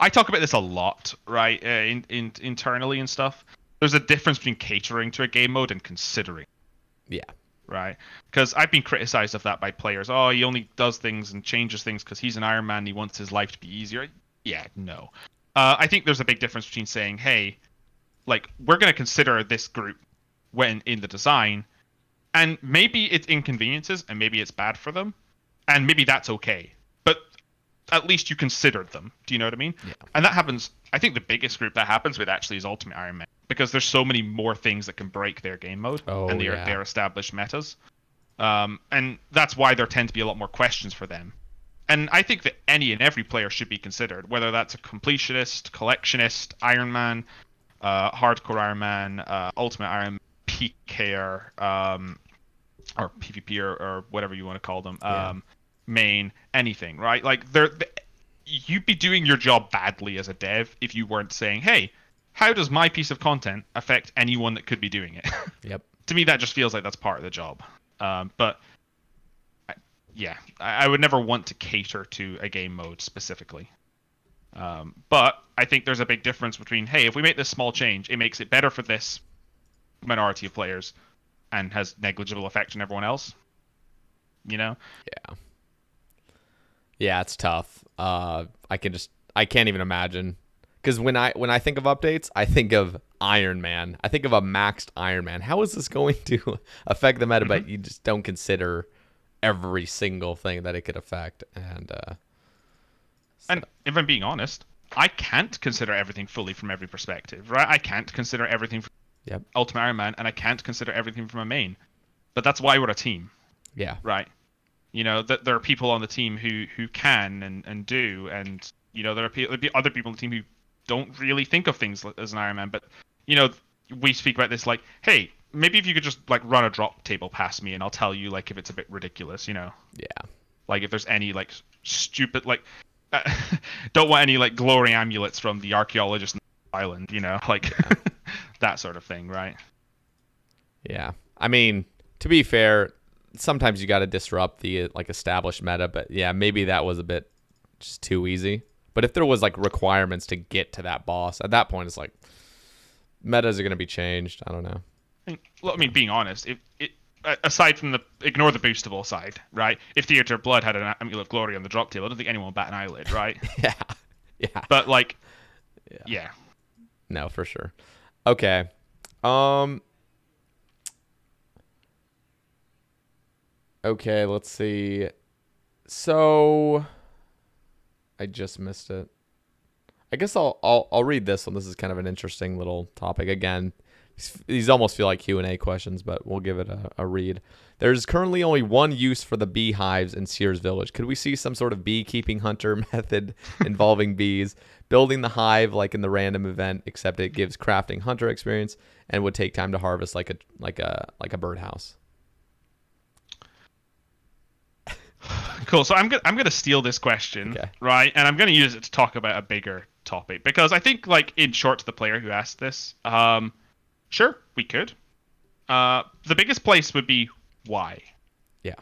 I talk about this a lot, right? Uh, in, in internally and stuff. There's a difference between catering to a game mode and considering, Yeah. right? Because I've been criticized of that by players. Oh, he only does things and changes things because he's an Iron Man. And he wants his life to be easier. Yeah, no. Uh, I think there's a big difference between saying, "Hey, like we're going to consider this group when in the design and maybe it's inconveniences and maybe it's bad for them and maybe that's okay at least you considered them do you know what i mean Yeah. and that happens i think the biggest group that happens with actually is ultimate iron man because there's so many more things that can break their game mode Oh, and their, yeah. their established metas um, and that's why there tend to be a lot more questions for them and I think that any and every player should be considered, whether that's a completionist, collectionist, Iron Man, uh, hardcore Iron Man, uh, Ultimate Iron Man, PKer, um, or PvP or, or whatever you want to call them, Yeah. Main, anything, right? Like they're, you'd be doing your job badly as a dev if you weren't saying, "Hey, how does my piece of content affect anyone that could be doing it?" Yep. to me, that just feels like that's part of the job. Um, but I- yeah, I, I would never want to cater to a game mode specifically. Um, but I think there's a big difference between hey, if we make this small change, it makes it better for this minority of players and has negligible effect on everyone else. You know, Yeah. Yeah, it's tough. Uh, I can just I can't even imagine because when I when I think of updates, I think of Iron Man. I think of a maxed Iron Man. How is this going to affect the meta? But you just don't consider every single thing that it could affect. And uh, and if I'm being honest, I can't consider everything fully from every perspective, right? I can't consider everything from yep, Ultimate Iron Man, and I can't consider everything from a main. But that's why we're a team. yeah, right? You know that there are people on the team who who can and and do, and You know, there are people, there'll be other people on the team who don't really think of things as an Iron Man, but you know, we speak about this like, hey, maybe if you could just like run a drop table past me, and I'll tell you like if it's a bit ridiculous. You know. Yeah. Like if there's any like stupid like. don't want any like glory amulets from the archaeologist island, you know, like yeah. that sort of thing, right? Yeah. I mean, to be fair, sometimes you got to disrupt the like established meta, but yeah, maybe that was a bit just too easy. But if there was like requirements to get to that boss, at that point it's like metas are going to be changed. I don't know. Well, I mean, being honest, if it aside from the ignore the boostable side, right? If Theater of Blood had an Amulet of Glory on the drop table, I don't think anyone would bat an eyelid, right? yeah, yeah. But like, yeah. yeah. No, for sure. Okay. Um. Okay, let's see. So, I just missed it. I guess I'll I'll I'll read this one. This is kind of an interesting little topic. Again, these almost feel like Q and A questions, but we'll give it a, a read. There's currently only one use for the beehives in Seers Village. Could we see some sort of beekeeping hunter method involving bees? Building the hive like in the random event, except it gives crafting hunter experience and would take time to harvest like a like a like a birdhouse. Cool. So I'm gonna I'm gonna steal this question, okay. right? And I'm gonna use it to talk about a bigger topic because I think, like, in short, to the player who asked this, um, sure, we could. Uh, the biggest place would be why. Yeah.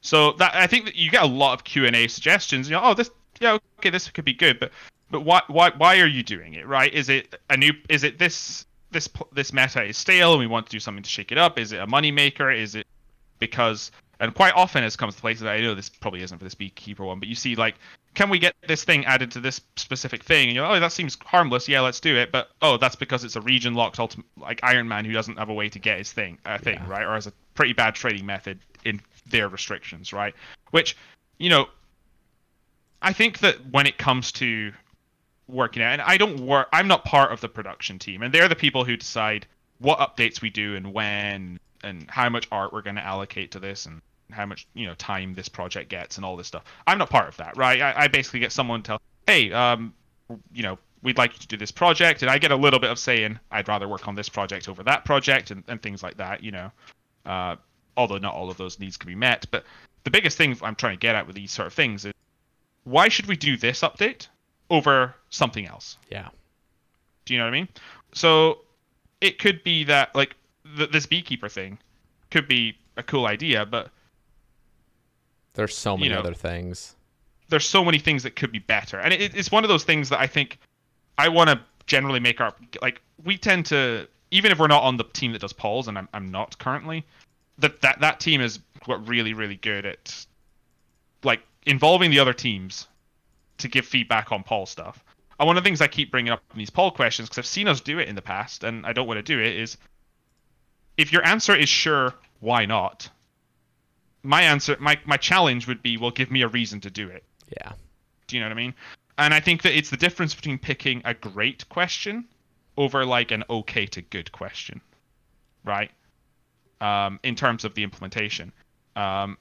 So that I think that you get a lot of Q and A suggestions. You know, oh, this, yeah, okay, this could be good, but but why why why are you doing it? Right? Is it a new? Is it this this this meta is stale and we want to do something to shake it up? Is it a money maker? Is it because and quite often as comes to places I know this probably isn't for this beekeeper one, but you see like, can we get this thing added to this specific thing? And you're like, oh that seems harmless, yeah, let's do it. But oh, that's because it's a region locked ultimate like Iron Man who doesn't have a way to get his thing uh, thing, yeah. right? Or has a pretty bad trading method in their restrictions, right? Which, you know, I think that when it comes to working out, and I don't work, I'm not part of the production team, and they're the people who decide what updates we do and when and how much art we're going to allocate to this and how much you know time this project gets and all this stuff. I'm not part of that, right? I, I basically get someone to tell, hey, um, you know, we'd like you to do this project, and I get a little bit of saying I'd rather work on this project over that project and, and things like that, you know. Uh, although not all of those needs can be met, but the biggest thing I'm trying to get at with these sort of things is why should we do this update over something else? Yeah. Do you know what I mean? So it could be that like th- this beekeeper thing could be a cool idea, but there's so many you know, other things. There's so many things that could be better, and it, it's one of those things that I think I want to generally make our like we tend to even if we're not on the team that does polls, and I'm I'm not currently, that that that team is what really really good at like involving the other teams to give feedback on poll stuff. And one of the things I keep bringing up in these poll questions because I've seen us do it in the past, and I don't want to do it is if your answer is sure, why not? My answer, my my challenge would be, well, give me a reason to do it. Yeah. Do you know what I mean? And I think that it's the difference between picking a great question over like an okay to good question, right? Um, in terms of the implementation. Um,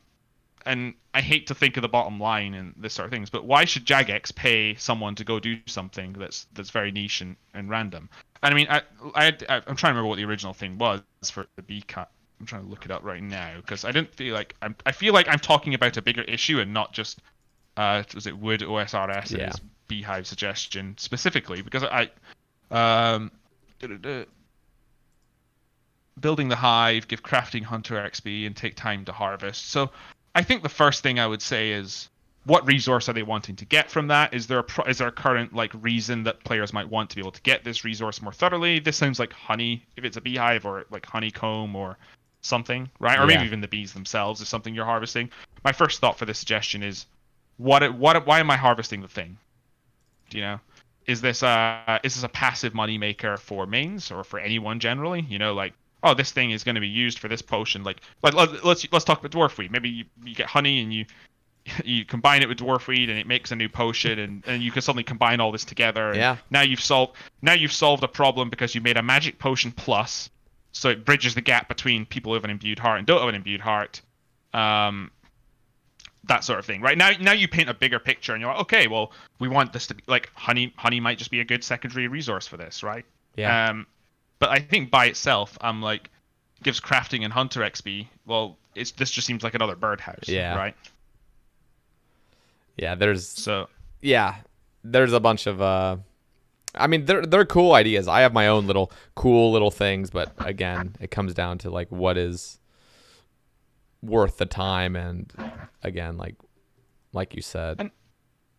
and I hate to think of the bottom line and this sort of things, but why should Jagex pay someone to go do something that's that's very niche and, and random? And I mean, I, I, I am trying to remember what the original thing was for the B cut. I'm trying to look it up right now because I didn't feel like I'm. I feel like I'm talking about a bigger issue and not just uh was it Wood OSRS's yeah. Beehive suggestion specifically because I um building the hive, give crafting hunter XP, and take time to harvest. So I think the first thing I would say is what resource are they wanting to get from that? Is there a pro- is there a current like reason that players might want to be able to get this resource more thoroughly? This sounds like honey, if it's a beehive, or like honeycomb, or something, right? Or yeah. maybe even the bees themselves is something you're harvesting. My first thought for this suggestion is, what what why am I harvesting the thing? Do you know? Is this a is this a passive money maker for mains or for anyone generally? You know, like oh, this thing is going to be used for this potion. Like, like let's let's talk about dwarfweed. Maybe you, you get honey and you you combine it with dwarfweed and it makes a new potion and, and you can suddenly combine all this together. yeah. Now you've solved now you've solved a problem because you made a magic potion plus, so it bridges the gap between people who have an imbued heart and don't have an imbued heart. Um, that sort of thing, right? Now, now you paint a bigger picture, and you're like, okay, well, we want this to be like honey. Honey might just be a good secondary resource for this, right? Yeah. Um, but I think by itself, I'm like, gives crafting and hunter XP. Well, it's this just seems like another birdhouse. Yeah. Right. yeah. There's So yeah. There's a bunch of uh. I mean, they're they're cool ideas. I have my own little cool little things, but again, it comes down to like what is worth the time, and again, like like you said, And-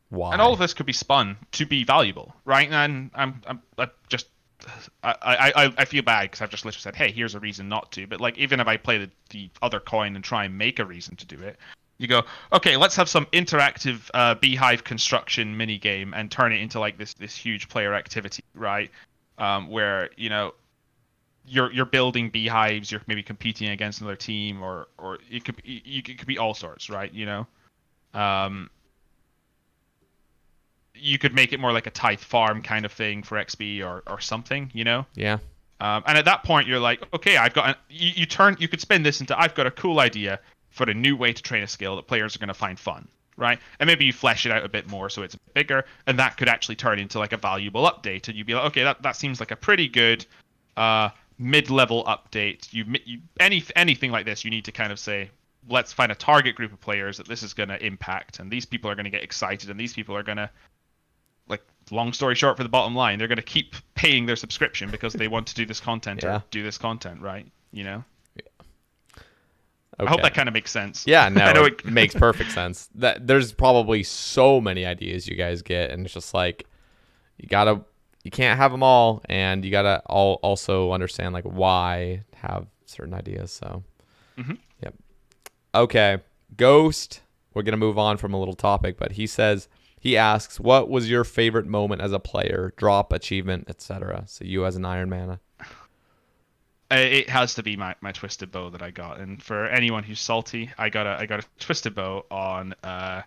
why? and all of this could be spun to be valuable, right? And I'm I'm, i just. I, I, I- feel bad because I've just literally said, hey, here's a reason not to. But like, even if I play the, the other coin and try and make a reason to do it, you go, okay, let's have some interactive uh, beehive construction mini game and turn it into like this this huge player activity, right? Um, where you know you're you're building beehives, you're maybe competing against another team, or or it could be, you, it could be all sorts, right? You know, um, you could make it more like a tithe farm kind of thing for XP or or something, you know. yeah, Um, and at that point, you're like, okay, I've got. An, you, you turn. You could spin this into. I've got a cool idea for a new way to train a skill that players are going to find fun, right? And maybe you flesh it out a bit more so it's bigger, and that could actually turn into like a valuable update. And you'd be like, okay, that, that seems like a pretty good uh, mid-level update. You, you any anything like this, you need to kind of say, let's find a target group of players that this is going to impact, and these people are going to get excited, and these people are going to long story short for the bottom line they're going to keep paying their subscription because they want to do this content Yeah. or do this content right you know okay. i hope that kind of makes sense Yeah, no, I know it makes perfect sense. That there's probably so many ideas you guys get, and it's just like you gotta, you can't have them all, and you gotta all also understand like why have certain ideas. So, Mhm. yep. Okay, Ghost. We're gonna move on from a little topic, but he says he asks, "What was your favorite moment as a player? Drop, achievement, etc." So you as an Iron Man. Uh, it has to be my, my twisted bow that i got and for anyone who's salty i got a i got a twisted bow on uh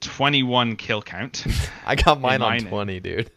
21 kill count I got mine on mine- twenty, dude.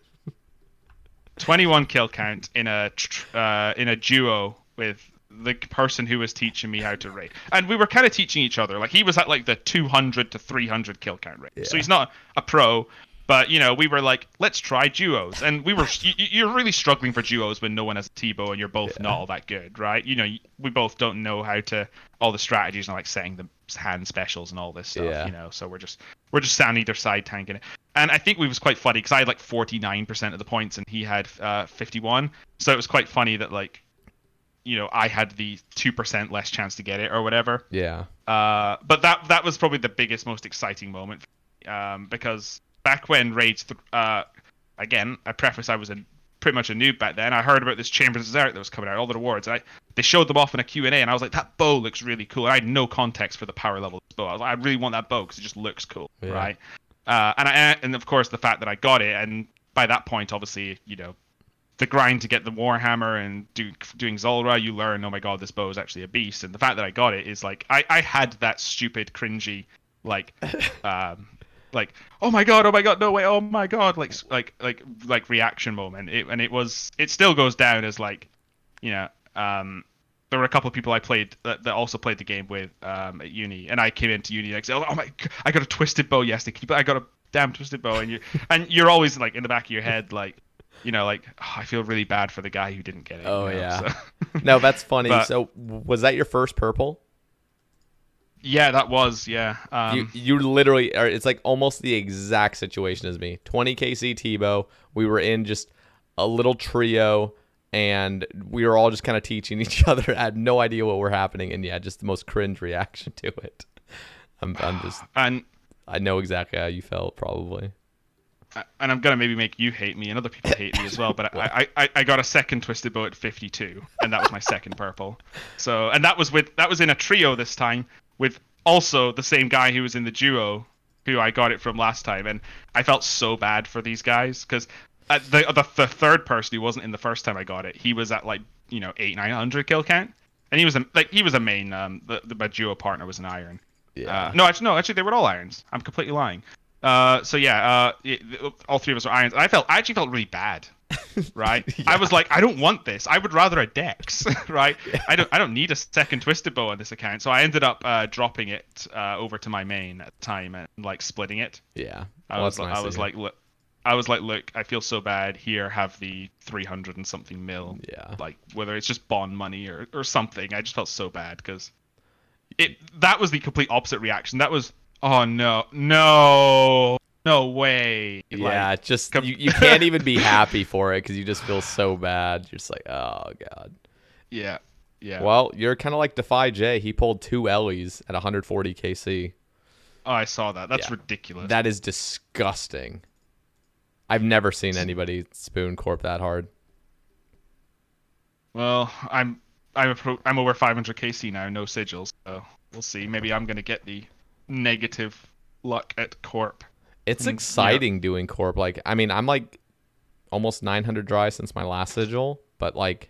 21 kill count in a tr- uh, in a duo with the person who was teaching me how to raid, and we were kind of teaching each other. Like he was at like the 200 to 300 kill count rate, so he's not a pro. But you know, we were like, let's try duos, and we were. you, you're really struggling for duos when no one has a T-bow and you're both not all that good, right? You know, we both don't know how to all the strategies and like setting the hand specials and all this stuff. Yeah. You know, so we're just we're just standing either side tanking it. And I think we was quite funny because I had like 49% of the points and he had uh, 51. So it was quite funny that like, you know, I had the 2% less chance to get it or whatever. Yeah. Uh, but that that was probably the biggest, most exciting moment um, because back when raids, th- uh, again, I preface I was a pretty much a noob back then. I heard about this Chambers of Xeric that was coming out, all the rewards. And I, they showed them off in a Q&A, and I was like, that bow looks really cool. And I had no context for the power level of this bow. I was like, I really want that bow because it just looks cool, Yeah. right? Uh, and I, and of course the fact that I got it, and by that point, obviously, you know, the grind to get the Warhammer and do, doing Zulrah, you learn, oh my god, this bow is actually a beast. And the fact that I got it is like, I, I had that stupid, cringy, like, um, like, oh my god, oh my god, no way, oh my god, like, like, like, like reaction moment. It, and it was, it still goes down as like, you know, um, there were a couple of people I played that, that also played the game with um, at uni, and I came into uni like, oh my, g- I got a twisted bow yesterday. I got a damn twisted bow, and you and you're always like in the back of your head like, you know, like oh, I feel really bad for the guy who didn't get it. you Oh, know, yeah. so- No, that's funny. But- so was that your first purple? yeah, that was yeah. Um, you you literally are. It's like almost the exact situation as me. 20 KC T-bow. We were in just a little trio, and we were all just kind of teaching each other. I had no idea what were happening, and yeah, just the most cringe reaction to it. I'm I'm just and I know exactly how you felt probably. And I'm gonna maybe make you hate me and other people hate me as well. But I, I, I got a second twisted bow at 52, and that was my second purple. So and that was with that was in a trio this time with also the same guy who was in the duo who I got it from last time, and I felt so bad for these guys because the, the the third person who wasn't in the first time I got it, he was at like you know eight nine hundred kill count, and he was a, like he was a main um the, the my duo partner was an iron. Yeah. Uh, no, actually, no, actually, they were all irons. I'm completely lying. Uh, so yeah, uh, it, all three of us were irons. I felt, I actually felt really bad right? I was like, I don't want this. I would rather a Dex, right? I don't I don't need a second twisted bow on this account. So I ended up uh, dropping it uh, over to my main at the time and like splitting it. Yeah. I Well, was nice I was like, look, I was like, look, I feel so bad. Here, have the 300 and something mil. Yeah. Like whether it's just bond money or or something. I just felt so bad because it that was the complete opposite reaction. That was oh no no no way. Yeah, it's just you, you can't even be happy for it because you just feel so bad. You're just like, oh god. yeah. Yeah. Well, you're kind of like Defy J. He pulled two Ely's at 140 KC. Oh, I saw that. That's Yeah. ridiculous. That is disgusting. I've never seen anybody spoon corp that hard. Well, I'm I'm appro- I'm over 500 KC now, no sigils. So we'll see. Maybe I'm gonna get the negative luck at Corp. It's Mm, yeah. exciting doing corp. Like, I mean, I'm like almost 900 dry since my last sigil, but like,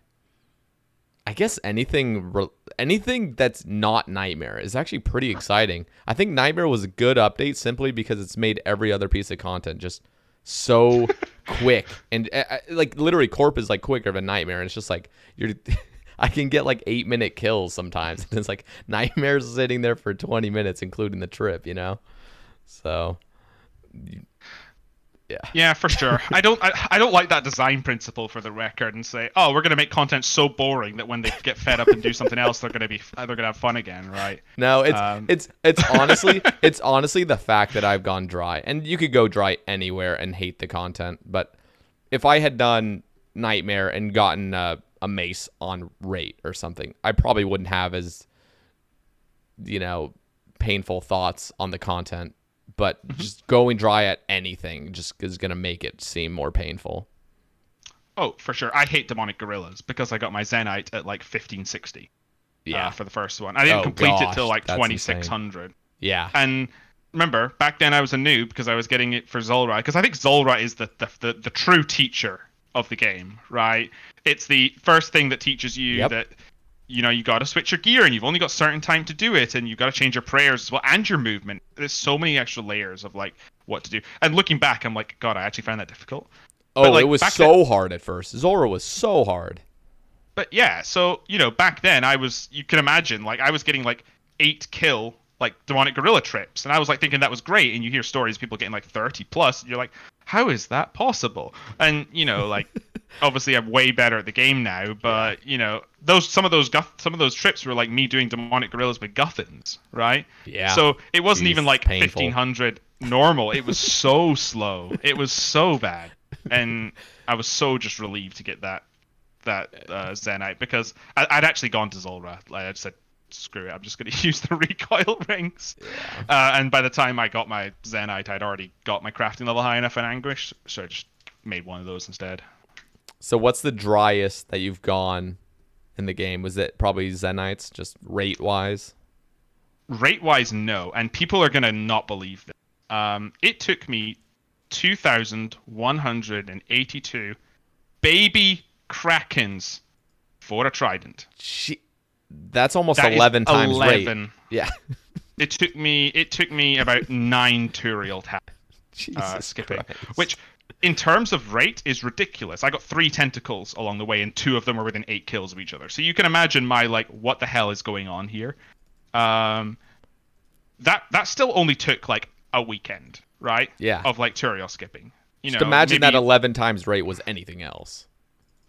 I guess anything re- anything that's not Nightmare is actually pretty exciting. I think Nightmare was a good update simply because it's made every other piece of content just so quick and uh, uh, like literally corp is like quicker than Nightmare. And it's just like you're. I can get like eight minute kills sometimes. And it's like Nightmare's sitting there for 20 minutes, including the trip, you know? So, yeah. Yeah, for sure. I don't I, I don't like that design principle for the record and say, oh, we're gonna make content so boring that when they get fed up and do something else, they're gonna be they're gonna have fun again, right? No, it's Um, it's it's honestly it's honestly the fact that I've gone dry, and you could go dry anywhere and hate the content. But if I had done Nightmare and gotten a, a mace on rate or something, I probably wouldn't have as you know painful thoughts on the content. But Mm-hmm. just going dry at anything just is gonna make it seem more painful. Oh, for sure. I hate demonic gorillas because I got my Zenyte at like 1560. Yeah, uh, for the first one. I didn't Oh, complete it till like that's 2600. yeah, And remember, back then I was a noob because I was getting it for Zulrah because I think Zulrah is the, the the the true teacher of the game, right? It's the first thing that teaches you Yep. that you know you got to switch your gear and you've only got certain time to do it and you've got to change your prayers as well and your movement. There's so many extra layers of like what to do. And looking back, I'm like, God, I actually found that difficult. oh, like, it was so hard at first. Zulrah was so hard. But yeah, so you know, back then I was you can imagine like I was getting like eight kill like demonic gorilla trips, and I was like thinking that was great. And you hear stories of people getting like thirty plus, and you're like, how is that possible? And you know, like obviously I'm way better at the game now, but you know those some of those guff, some of those trips were like me doing demonic gorillas with guffins, right? Yeah. So it wasn't Jeez, even like painful. fifteen hundred normal. It was so slow. It was so bad, and I was so just relieved to get that that uh, Zenyte because I, I'd actually gone to Zulrah. Like I said, screw it, I'm just going to use the recoil rings. Uh, and by the time I got my Zenyte, I'd already got my crafting level high enough in Anguish, so I just made one of those instead. So what's the driest that you've gone in the game? Was it probably Zenytes, just rate wise? Rate wise, no, and people are going to not believe this. Um, it took me 2,182 baby Krakens for a Trident. She, that's almost That eleven times rate. Yeah. It took me it took me about nine Turael taps. Jesus uh, skipping, Christ. which in terms of rate is ridiculous. I got three tentacles along the way, and two of them were within eight kills of each other. So you can imagine my like, what the hell is going on here? Um, that that still only took like a weekend, right? Yeah. Of like Turael skipping. You Just know, imagine that eleven times rate was anything else.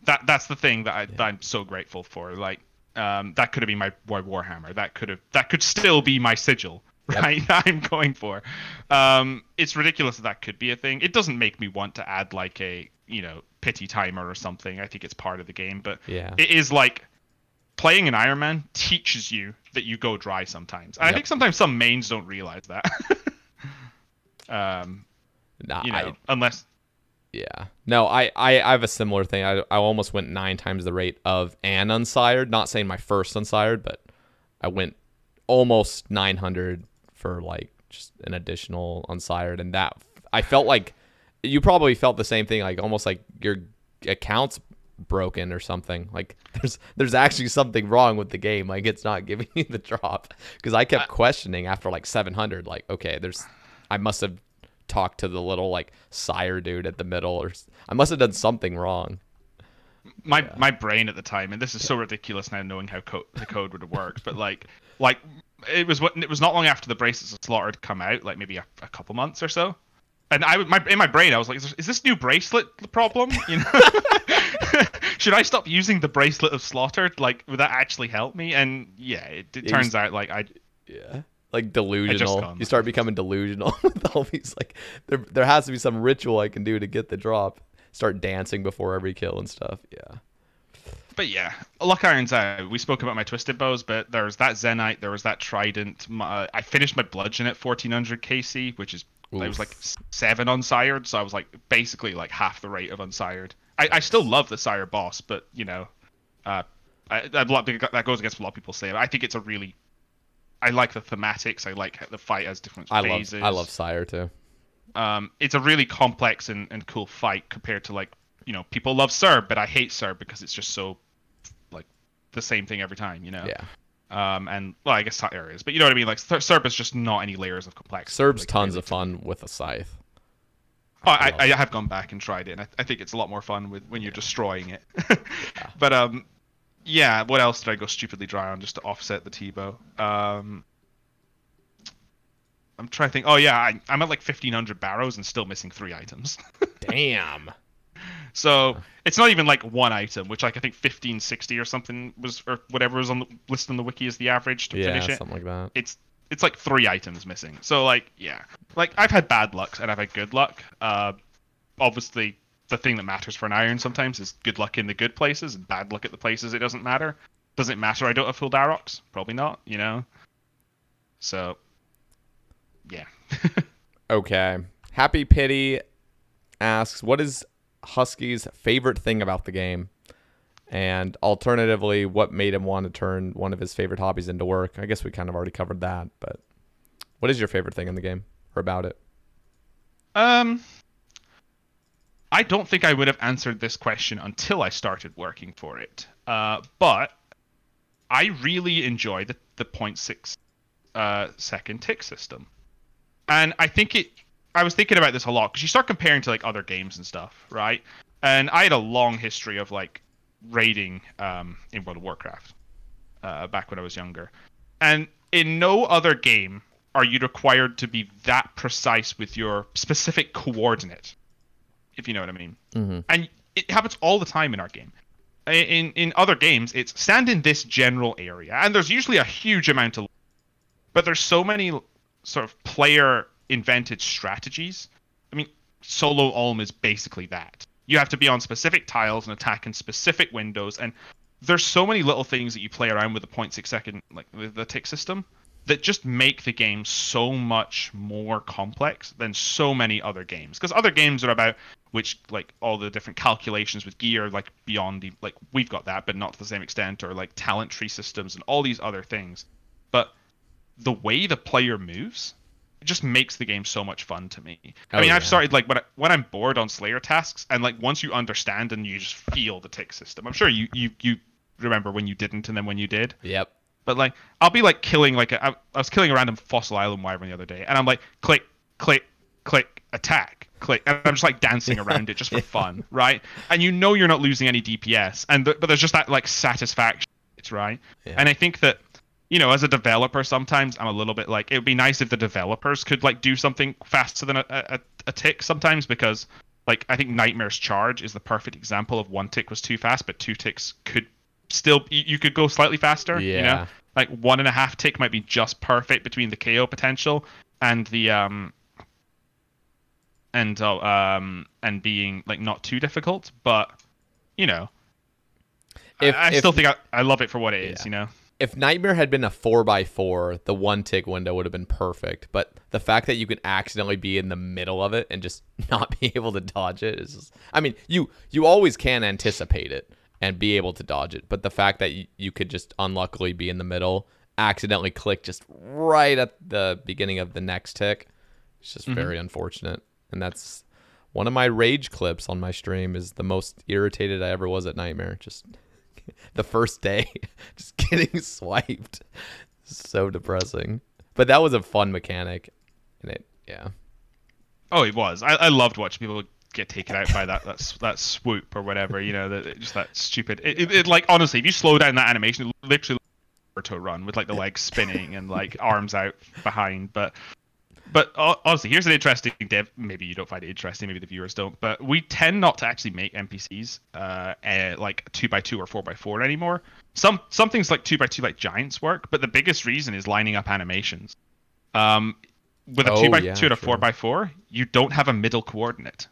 that that's the thing that, I, that I'm so grateful for. Like, um, that could have been my War Warhammer. That could have that could still be my sigil, Yep. right? that I'm going for. Um, it's ridiculous that that could be a thing. It doesn't make me want to add like a you know pity timer or something. I think it's part of the game, but Yeah. it is like playing an Iron Man teaches you that you go dry sometimes. And I think sometimes some mains don't realize that. um, Nah, you know, I, unless yeah. No, I, I, I have a similar thing. I, I almost went nine times the rate of an unsired. Not saying my first unsired, but I went almost nine hundred for like just an additional unsired, and that I felt like you probably felt the same thing. Like almost like your account's broken or something. Like there's there's actually something wrong with the game. Like it's not giving you the drop because I kept questioning after like seven hundred. Like okay, there's I must have talk to the little like sire dude at the middle, or I must have done something wrong. my my brain at the time, and this is so ridiculous now knowing how co- the code would have worked, but like like it was what it was not long after the bracelets of slaughter had come out, like maybe a, a couple months or so. And I would- my in my brain I was like, is, is this new bracelet the problem? You know, should I stop using the bracelet of slaughter? Like, would that actually help me? And yeah, it, it Yeah, turns out like I Yeah. Like delusional. You start becoming delusional with all these like there there has to be some ritual I can do to get the drop. Start dancing before every kill and stuff. Yeah. But yeah, luck irons out. We spoke about my twisted bows, but there was that zenyte, there was that trident. My, I finished my bludgeon at 1400 KC, which is it was like seven unsired, so I was like basically like half the rate of unsired. I, I still love the sire boss, but you know, uh, I, lot that goes against what a lot of people say. I think it's a really, I like the thematics. I like the fight has different I phases. love I love Sire too. um, it's a really complex and, and cool fight compared to like you know people love Cerb, but I hate Cerb because it's just so like the same thing every time, you know. Yeah. Um, and well, I guess Tyler is, but you know what I mean. Like Cerb is just not any layers of complexity. Cerb's like, tons really. of fun with a scythe. Oh, I, I have gone back and tried it, and I, I think it's a lot more fun with when you're destroying it. But um, yeah. What else did I go stupidly dry on just to offset the T-bow? Um, I'm trying to think. Oh yeah, I, I'm at like 1500 barrows and still missing three items. Damn. So it's not even like one item, which like I think 1560 or something was, or whatever was on the list on the wiki is the average to Yeah, finish it. something like that. It's it's like three items missing. So like yeah, like I've had bad luck and I've had good luck. Uh, obviously the thing that matters for an iron sometimes is good luck in the good places and bad luck at the places it doesn't matter. Does it matter I don't have full Dharok's? Probably not. You know. So yeah. Okay. Happy Pity asks, "What is Husky's favorite thing about the game?" And alternatively, what made him want to turn one of his favorite hobbies into work? I guess we kind of already covered that, but what is your favorite thing in the game or about it? Um, I don't think I would have answered this question until I started working for it. Uh, but I really enjoy the the 0.6 uh, second tick system, and I think it. I was thinking about this a lot because you start comparing to like other games and stuff, right? And I had a long history of like raiding um, in World of Warcraft uh, back when I was younger, and in no other game are you required to be that precise with your specific coordinate, if you know what I mean. Mm-hmm. And it happens all the time in our game. In in other games, it's stand in this general area, and there's usually a huge amount of, but there's so many sort of player invented strategies. I mean, solo Olm is basically that. You have to be on specific tiles and attack in specific windows, and there's so many little things that you play around with the 0.6 second like the, the tick system that just make the game so much more complex than so many other games because other games are about which like all the different calculations with gear like beyond the like we've got that but not to the same extent or like talent tree systems and all these other things but the way the player moves it just makes the game so much fun to me. I Oh, mean, yeah. I've started like when I, when I'm bored on Slayer tasks, and like once you understand and you just feel the tick system. I'm sure you you you remember when you didn't, and then when you did. Yep. But like, I'll be like killing like a, I, I was killing a random fossil island wyvern the other day, and I'm like click click click attack click, and I'm just like dancing around it just for fun, right? And you know you're not losing any DPS, and th- but there's just that like satisfaction, it's right. Yeah. And I think that you know, as a developer, sometimes I'm a little bit like it would be nice if the developers could like do something faster than a, a, a tick sometimes because like I think Nightmare's charge is the perfect example of one tick was too fast, but two ticks could still you, could go slightly faster. You know? Yeah. Like one and a half tick might be just perfect between the KO potential and the um and uh, um and being like not too difficult, but you know. If- I, I if- still think I, I love it for what it is, Yeah. you know. If Nightmare had been a four x four, the one tick window would have been perfect. But the fact that you can accidentally be in the middle of it and just not be able to dodge it is just, I mean, you you always can anticipate it and be able to dodge it. But the fact that you, you could just unluckily be in the middle, accidentally click just right at the beginning of the next tick, it's just mm-hmm. very unfortunate. And that's one of my rage clips on my stream is the most irritated I ever was at Nightmare. Just the first day, just getting swiped. So depressing. But that was a fun mechanic. And it, yeah. Oh, it was. I, I loved watching people get taken out by that that that swoop or whatever. You know, that just that stupid. It, it, it, like honestly, if you slow down that animation, it literally to run with like the legs spinning and like arms out behind. But but honestly, here's an interesting dev. Maybe you don't find it interesting. Maybe the viewers don't. But we tend not to actually make NPCs uh, uh like two by two or four by four anymore. Some some things like two by two like giants work, but the biggest reason is lining up animations. Um, with a oh, two by yeah, two and a four by four, you don't have a middle coordinate,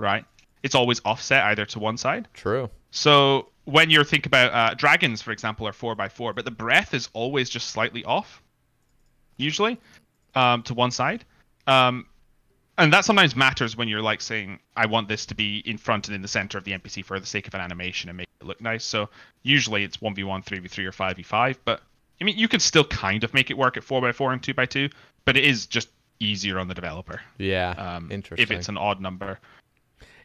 right? It's always offset either to one side. True. So when you think about uh, dragons, for example, are four by four, but the breath is always just slightly off, usually, um, to one side. Um, and that sometimes matters when you're like saying, I want this to be in front and in the center of the NPC for the sake of an animation and make it look nice. So usually it's 1v1, 3v3, or 5v5. But I mean, you can still kind of make it work at 4x4 and 2x2, but it is just easier on the developer. Yeah. Um, interesting. If it's an odd number.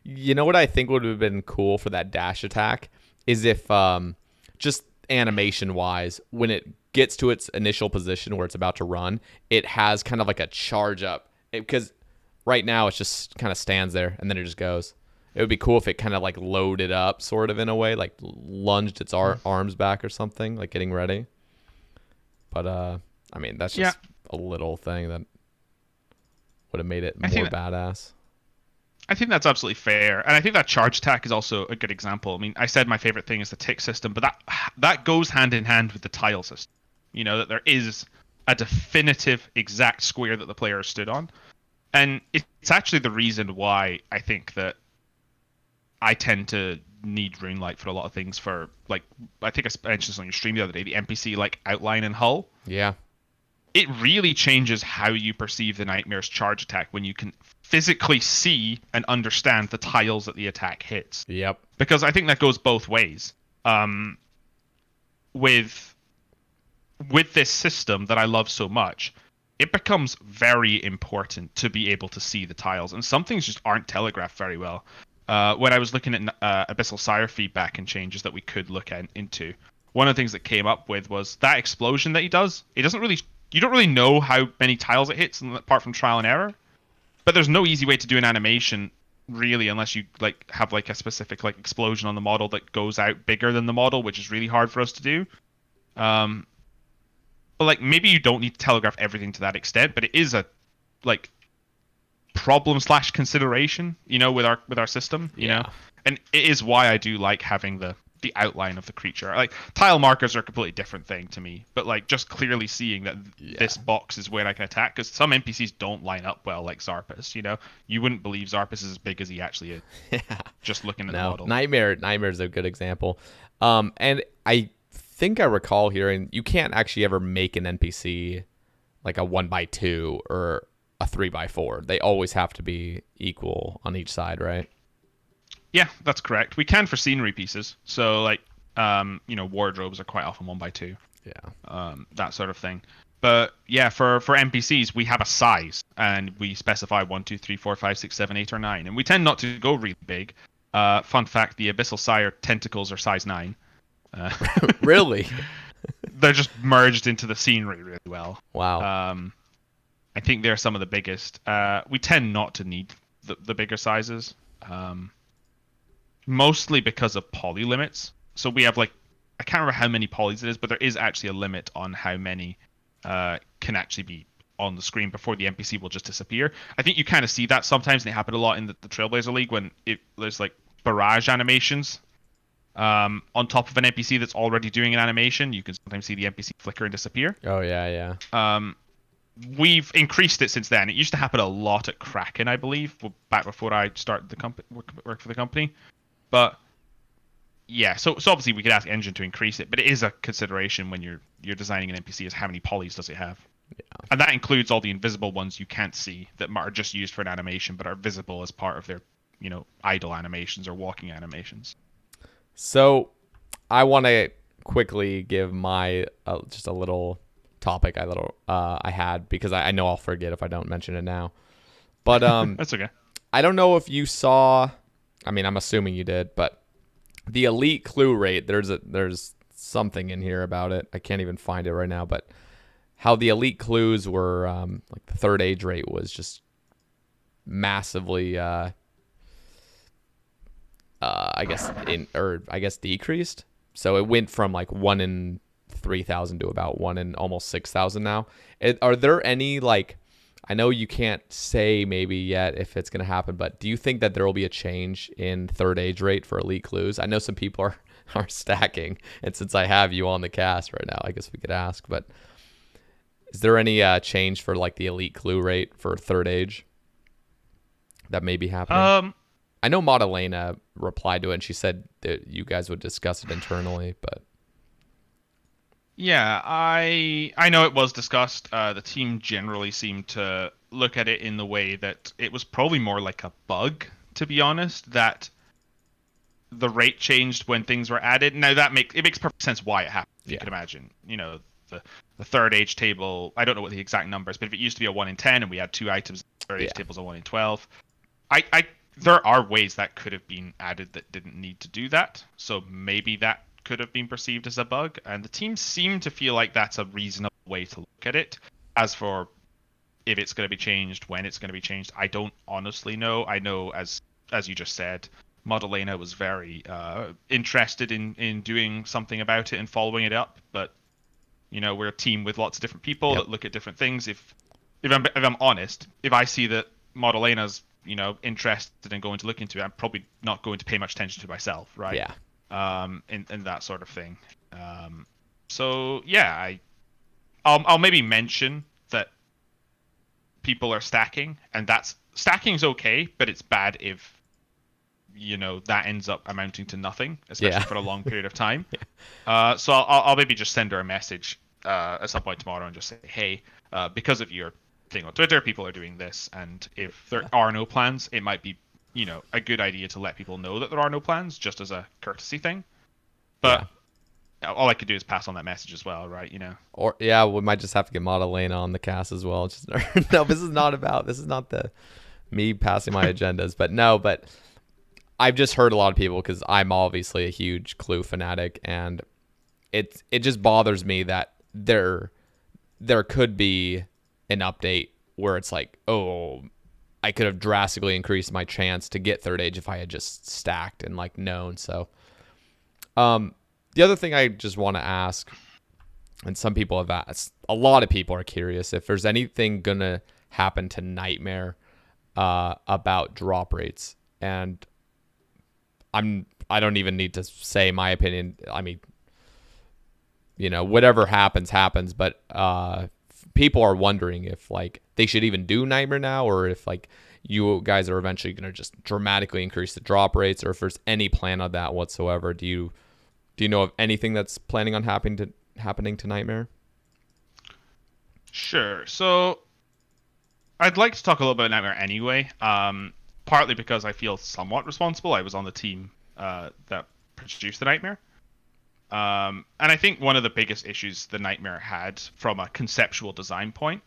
You know what I think would have been cool for that dash attack is if um, just animation wise, when it gets to its initial position where it's about to run, it has kind of like a charge up because right now it just kind of stands there and then it just goes. It would be cool if it kind of like loaded up, sort of in a way, like lunged its ar- hmm. arms back or something, like getting ready. But uh, I mean, that's just yeah. a little thing that would have made it more badass. I think that's absolutely fair, and I think that charge attack is also a good example. I mean, I said my favorite thing is the tick system, but that that goes hand in hand with the tile system. You know that there is a definitive exact square that the player stood on, and it's actually the reason why I think that I tend to need Runelite for a lot of things. For like, I think I mentioned this on your stream the other day, the NPC like outline and hull. Yeah. It really changes how you perceive the nightmare's charge attack when you can physically see and understand the tiles that the attack hits. Yep. Because I think that goes both ways. Um, with with this system that I love so much, it becomes very important to be able to see the tiles, and some things just aren't telegraphed very well. Uh, when I was looking at uh, Abyssal Sire feedback and changes that we could look at, into, one of the things that came up with was that explosion that he does. It doesn't really, you don't really know how many tiles it hits, apart from trial and error. But there's no easy way to do an animation really unless you like have like a specific like explosion on the model that goes out bigger than the model, which is really hard for us to do. Um, but like maybe you don't need to telegraph everything to that extent, but it is a like problem slash consideration, you know, with our with our system, you yeah. know, and it is why I do like having the the outline of the creature. Like tile markers are a completely different thing to me, but like just clearly seeing that yeah. this box is where I can attack because some NPCs don't line up well, like Xarpus. You know, you wouldn't believe Xarpus is as big as he actually is. yeah. Just looking at no, the model. Nightmare, Nightmare is a good example. Um, and I think I recall hearing you can't actually ever make an NPC like a one by two or a three by four. They always have to be equal on each side, right? Yeah, that's correct. We can for scenery pieces. So like um, you know, wardrobes are quite often one by two. Yeah. Um, that sort of thing. But yeah, for for NPCs, we have a size, and we specify one, two, three, four, five, six, seven, eight, or nine, and we tend not to go really big. Uh, fun fact: the Abyssal Sire tentacles are size nine. Uh, really? they're just merged into the scenery really well. Wow. Um, I think they're some of the biggest. Uh, we tend not to need the, the bigger sizes, um, mostly because of poly limits. So we have like I can't remember how many polys it is, but there is actually a limit on how many uh, can actually be on the screen before the NPC will just disappear. I think you kind of see that sometimes, and it happened a lot in the, the Trailblazer League when it, there's like barrage animations um, on top of an NPC that's already doing an animation. You can sometimes see the NPC flicker and disappear. Oh yeah, yeah. Um, we've increased it since then. It used to happen a lot at Kraken, I believe, back before I started the company work, work for the company. But yeah, so so obviously we could ask Engine to increase it, but it is a consideration when you're you're designing an NPC is how many polys does it have. Yeah. And that includes all the invisible ones you can't see that are just used for an animation but are visible as part of their, you know, idle animations or walking animations. So, I want to quickly give my uh, just a little topic I little uh, I had because I, I, know I'll forget if I don't mention it now. But um, that's okay. I don't know if you saw. I mean, I'm assuming you did, but the elite clue rate. There's a there's something in here about it. I can't even find it right now, but how the elite clues were um, like the third age rate was just massively uh uh I guess in or I guess decreased. So it went from like 1 in 3000 to about 1 in almost 6000 now. It, are there any like I know you can't say maybe yet if it's going to happen, but do you think that there will be a change in third age rate for elite clues? I know some people are are stacking, and since I have you on the cast right now, I guess we could ask, but is there any uh, change for like the elite clue rate for third age that may be happening? Um, I know Madalena replied to it and she said that you guys would discuss it internally, but yeah, I I know it was discussed. Uh, the team generally seemed to look at it in the way that it was probably more like a bug, to be honest. That the rate changed when things were added. Now that makes it makes perfect sense why it happened. If You can imagine, you know, the the third age table. I don't know what the exact numbers, but if it used to be a one in ten and we had two items, the third age Yeah. table's a one in twelve. I I there are ways that could have been added that didn't need to do that. So maybe that could have been perceived as a bug, and the team seem to feel like that's a reasonable way to look at it. As for if it's going to be changed, when it's going to be changed, I don't honestly know. I know, as as you just said, Modelena was very uh, interested in in doing something about it and following it up. But you know, we're a team with lots of different people Yep. that look at different things. If if I'm if I'm honest, if I see that Modelena's you know interested in going to look into it, I'm probably not going to pay much attention to myself, right? yeah. Um, and, and that sort of thing. Um, so yeah, I, I'll, I'll maybe mention that people are stacking, and that's stacking's okay, but it's bad if you know that ends up amounting to nothing, especially Yeah. for a long period of time. uh, so I'll, I'll maybe just send her a message uh, at some point tomorrow and just say, hey, uh, because of your thing on Twitter, people are doing this, and if there are no plans, it might be you know a good idea to let people know that there are no plans, just as a courtesy thing. But all I could do is pass on that message as well, right? You know. Or yeah, we might just have to get Madalena on the cast as well. Just no, this is not about this is not the me passing my agendas, but no, but I've just heard a lot of people because I'm obviously a huge Clue fanatic, and it it just bothers me that there there could be an update where it's like, oh, I could have drastically increased my chance to get third age if I had just stacked and like known. So, um, the other thing I just want to ask and some people have asked a lot of people are curious if there's anything gonna happen to nightmare uh, about drop rates and i'm i don't even need to say my opinion i mean you know whatever happens happens but uh people are wondering if like they should even do nightmare now or if like you guys are eventually going to just dramatically increase the drop rates or if there's any plan on that whatsoever do you do you know of anything that's planning on happening to happening to nightmare Sure. So I'd like to talk a little bit about Nightmare anyway. Um, partly because I feel somewhat responsible. I was on the team uh, that produced the Nightmare. Um, and I think one of the biggest issues the Nightmare had from a conceptual design point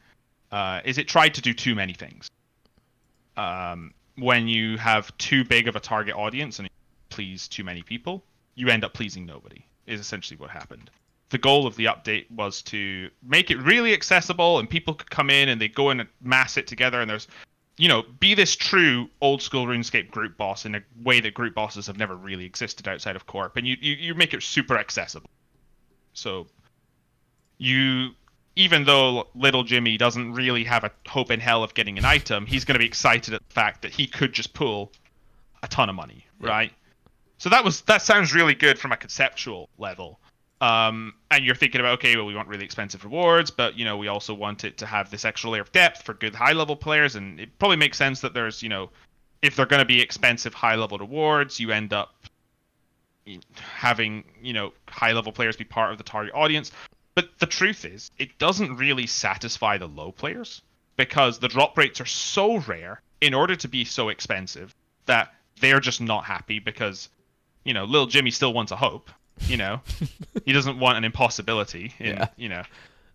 uh, is it tried to do too many things. Um, when you have too big of a target audience and you please too many people, you end up pleasing nobody, is essentially what happened the goal of the update was to make it really accessible and people could come in and they go and mass it together and there's you know be this true old school runescape group boss in a way that group bosses have never really existed outside of corp and you you, you make it super accessible. So you even though little jimmy doesn't really have a hope in hell of getting an item he's going to be excited at the fact that he could just pull a ton of money right? So that was that sounds really good from a conceptual level um, and you're thinking about okay well we want really expensive rewards but you know we also want it to have this extra layer of depth for good high level players. And it probably makes sense that there's you know if they're going to be expensive high level rewards you end up having you know high level players be part of the target audience. But the truth is it doesn't really satisfy the low players because the drop rates are so rare in order to be so expensive that they're just not happy because you know little jimmy still wants a hope you know he doesn't want an impossibility in, Yeah. you know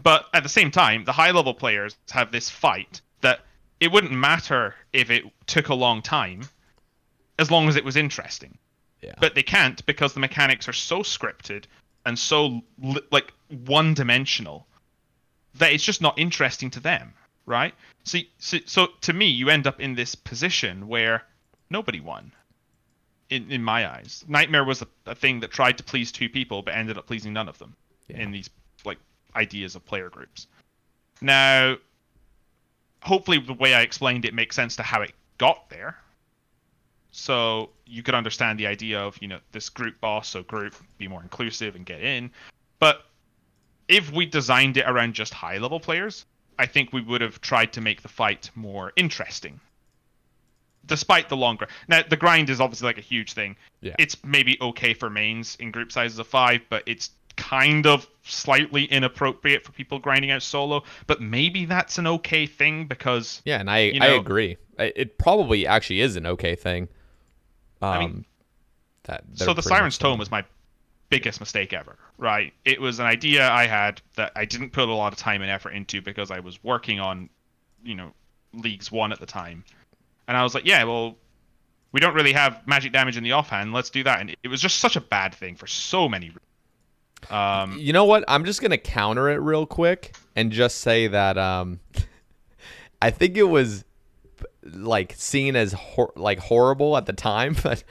but at the same time the high level players have this fight that it wouldn't matter if it took a long time as long as it was interesting yeah but they can't because the mechanics are so scripted and so like one dimensional that it's just not interesting to them right? So, so, so to me, you end up in this position where nobody won. In in my eyes, Nightmare was a, a thing that tried to please two people, but ended up pleasing none of them Yeah. in these like ideas of player groups. Now, hopefully, the way I explained it makes sense to how it got there. So you could understand the idea of you know this group boss, so group be more inclusive and get in. But if we designed it around just high level players, I think we would have tried to make the fight more interesting. Despite the long grind. Now, the grind is obviously like a huge thing. Yeah. It's maybe okay for mains in group sizes of five, but it's kind of slightly inappropriate for people grinding out solo. But maybe that's an okay thing because Yeah, and I You I agree. It probably actually is an okay thing. Um, I mean- that so the Siren's Tome was my biggest mistake ever, right? It was an idea I had that I didn't put a lot of time and effort into because I was working on, you know, Leagues 1 at the time. And I was like, yeah, well, we don't really have magic damage in the offhand. Let's do that. And it was just such a bad thing for so many reasons. Um, You know what? I'm just gonna counter it real quick and just say that um, I think it was like seen as hor- like horrible at the time, but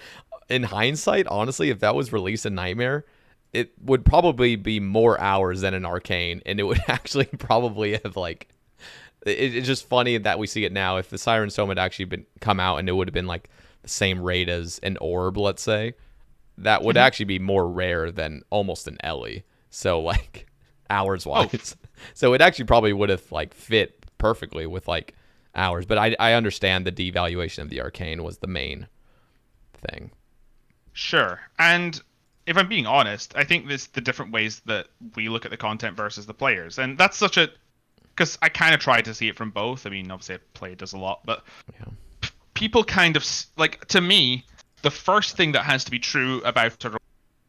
in hindsight, honestly, if that was released in Nightmare, it would probably be more hours than an Arcane, and it would actually probably have like. It, it's just funny that we see it now. If the Siren Stone had actually been come out and it would have been like the same rate as an orb, let's say, that would mm-hmm. actually be more rare than almost an Ely. So like hours oh. wise. So it actually probably would have like fit perfectly with like hours. But I I understand the devaluation of the arcane was the main thing. Sure. And if I'm being honest, I think there's the different ways that we look at the content versus the players. And that's such a because I kind of tried to see it from both. I mean, obviously, I play does a lot, but Yeah. p- people kind of like to me, the first thing that has to be true about a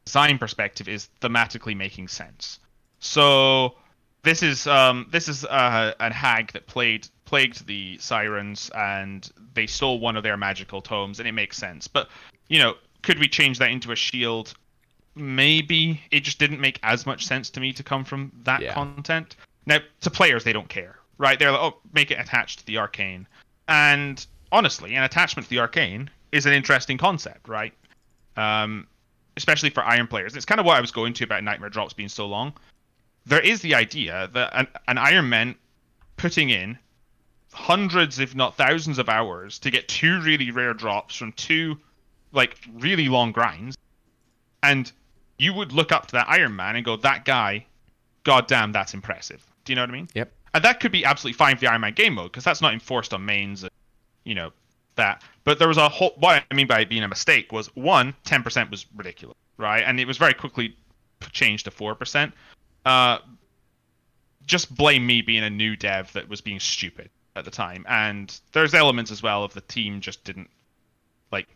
design perspective is thematically making sense. So this is um this is uh, a hag that played plagued the sirens and they stole one of their magical tomes and it makes sense. But you know, could we change that into a shield? Maybe it just didn't make as much sense to me to come from that Yeah. content. Now, to players, they don't care, right? They're like, oh, make it attached to the arcane. And honestly, an attachment to the arcane is an interesting concept, right? Um, especially for iron players. It's kind of what I was going to about Nightmare drops being so long. There is the idea that an, an Iron Man putting in hundreds, if not thousands, of hours to get two really rare drops from two like really long grinds, and you would look up to that Iron Man and go, "That guy, goddamn, that's impressive." Do you know what I mean? Yep. And that could be absolutely fine for the Iron Man game mode because that's not enforced on mains, and, you know, that. But there was a whole. What I mean by it being a mistake was one, 10% was ridiculous, right? And it was very quickly changed to 4%. Uh, just blame me being a new dev that was being stupid at the time. And there's elements as well of the team just didn't like.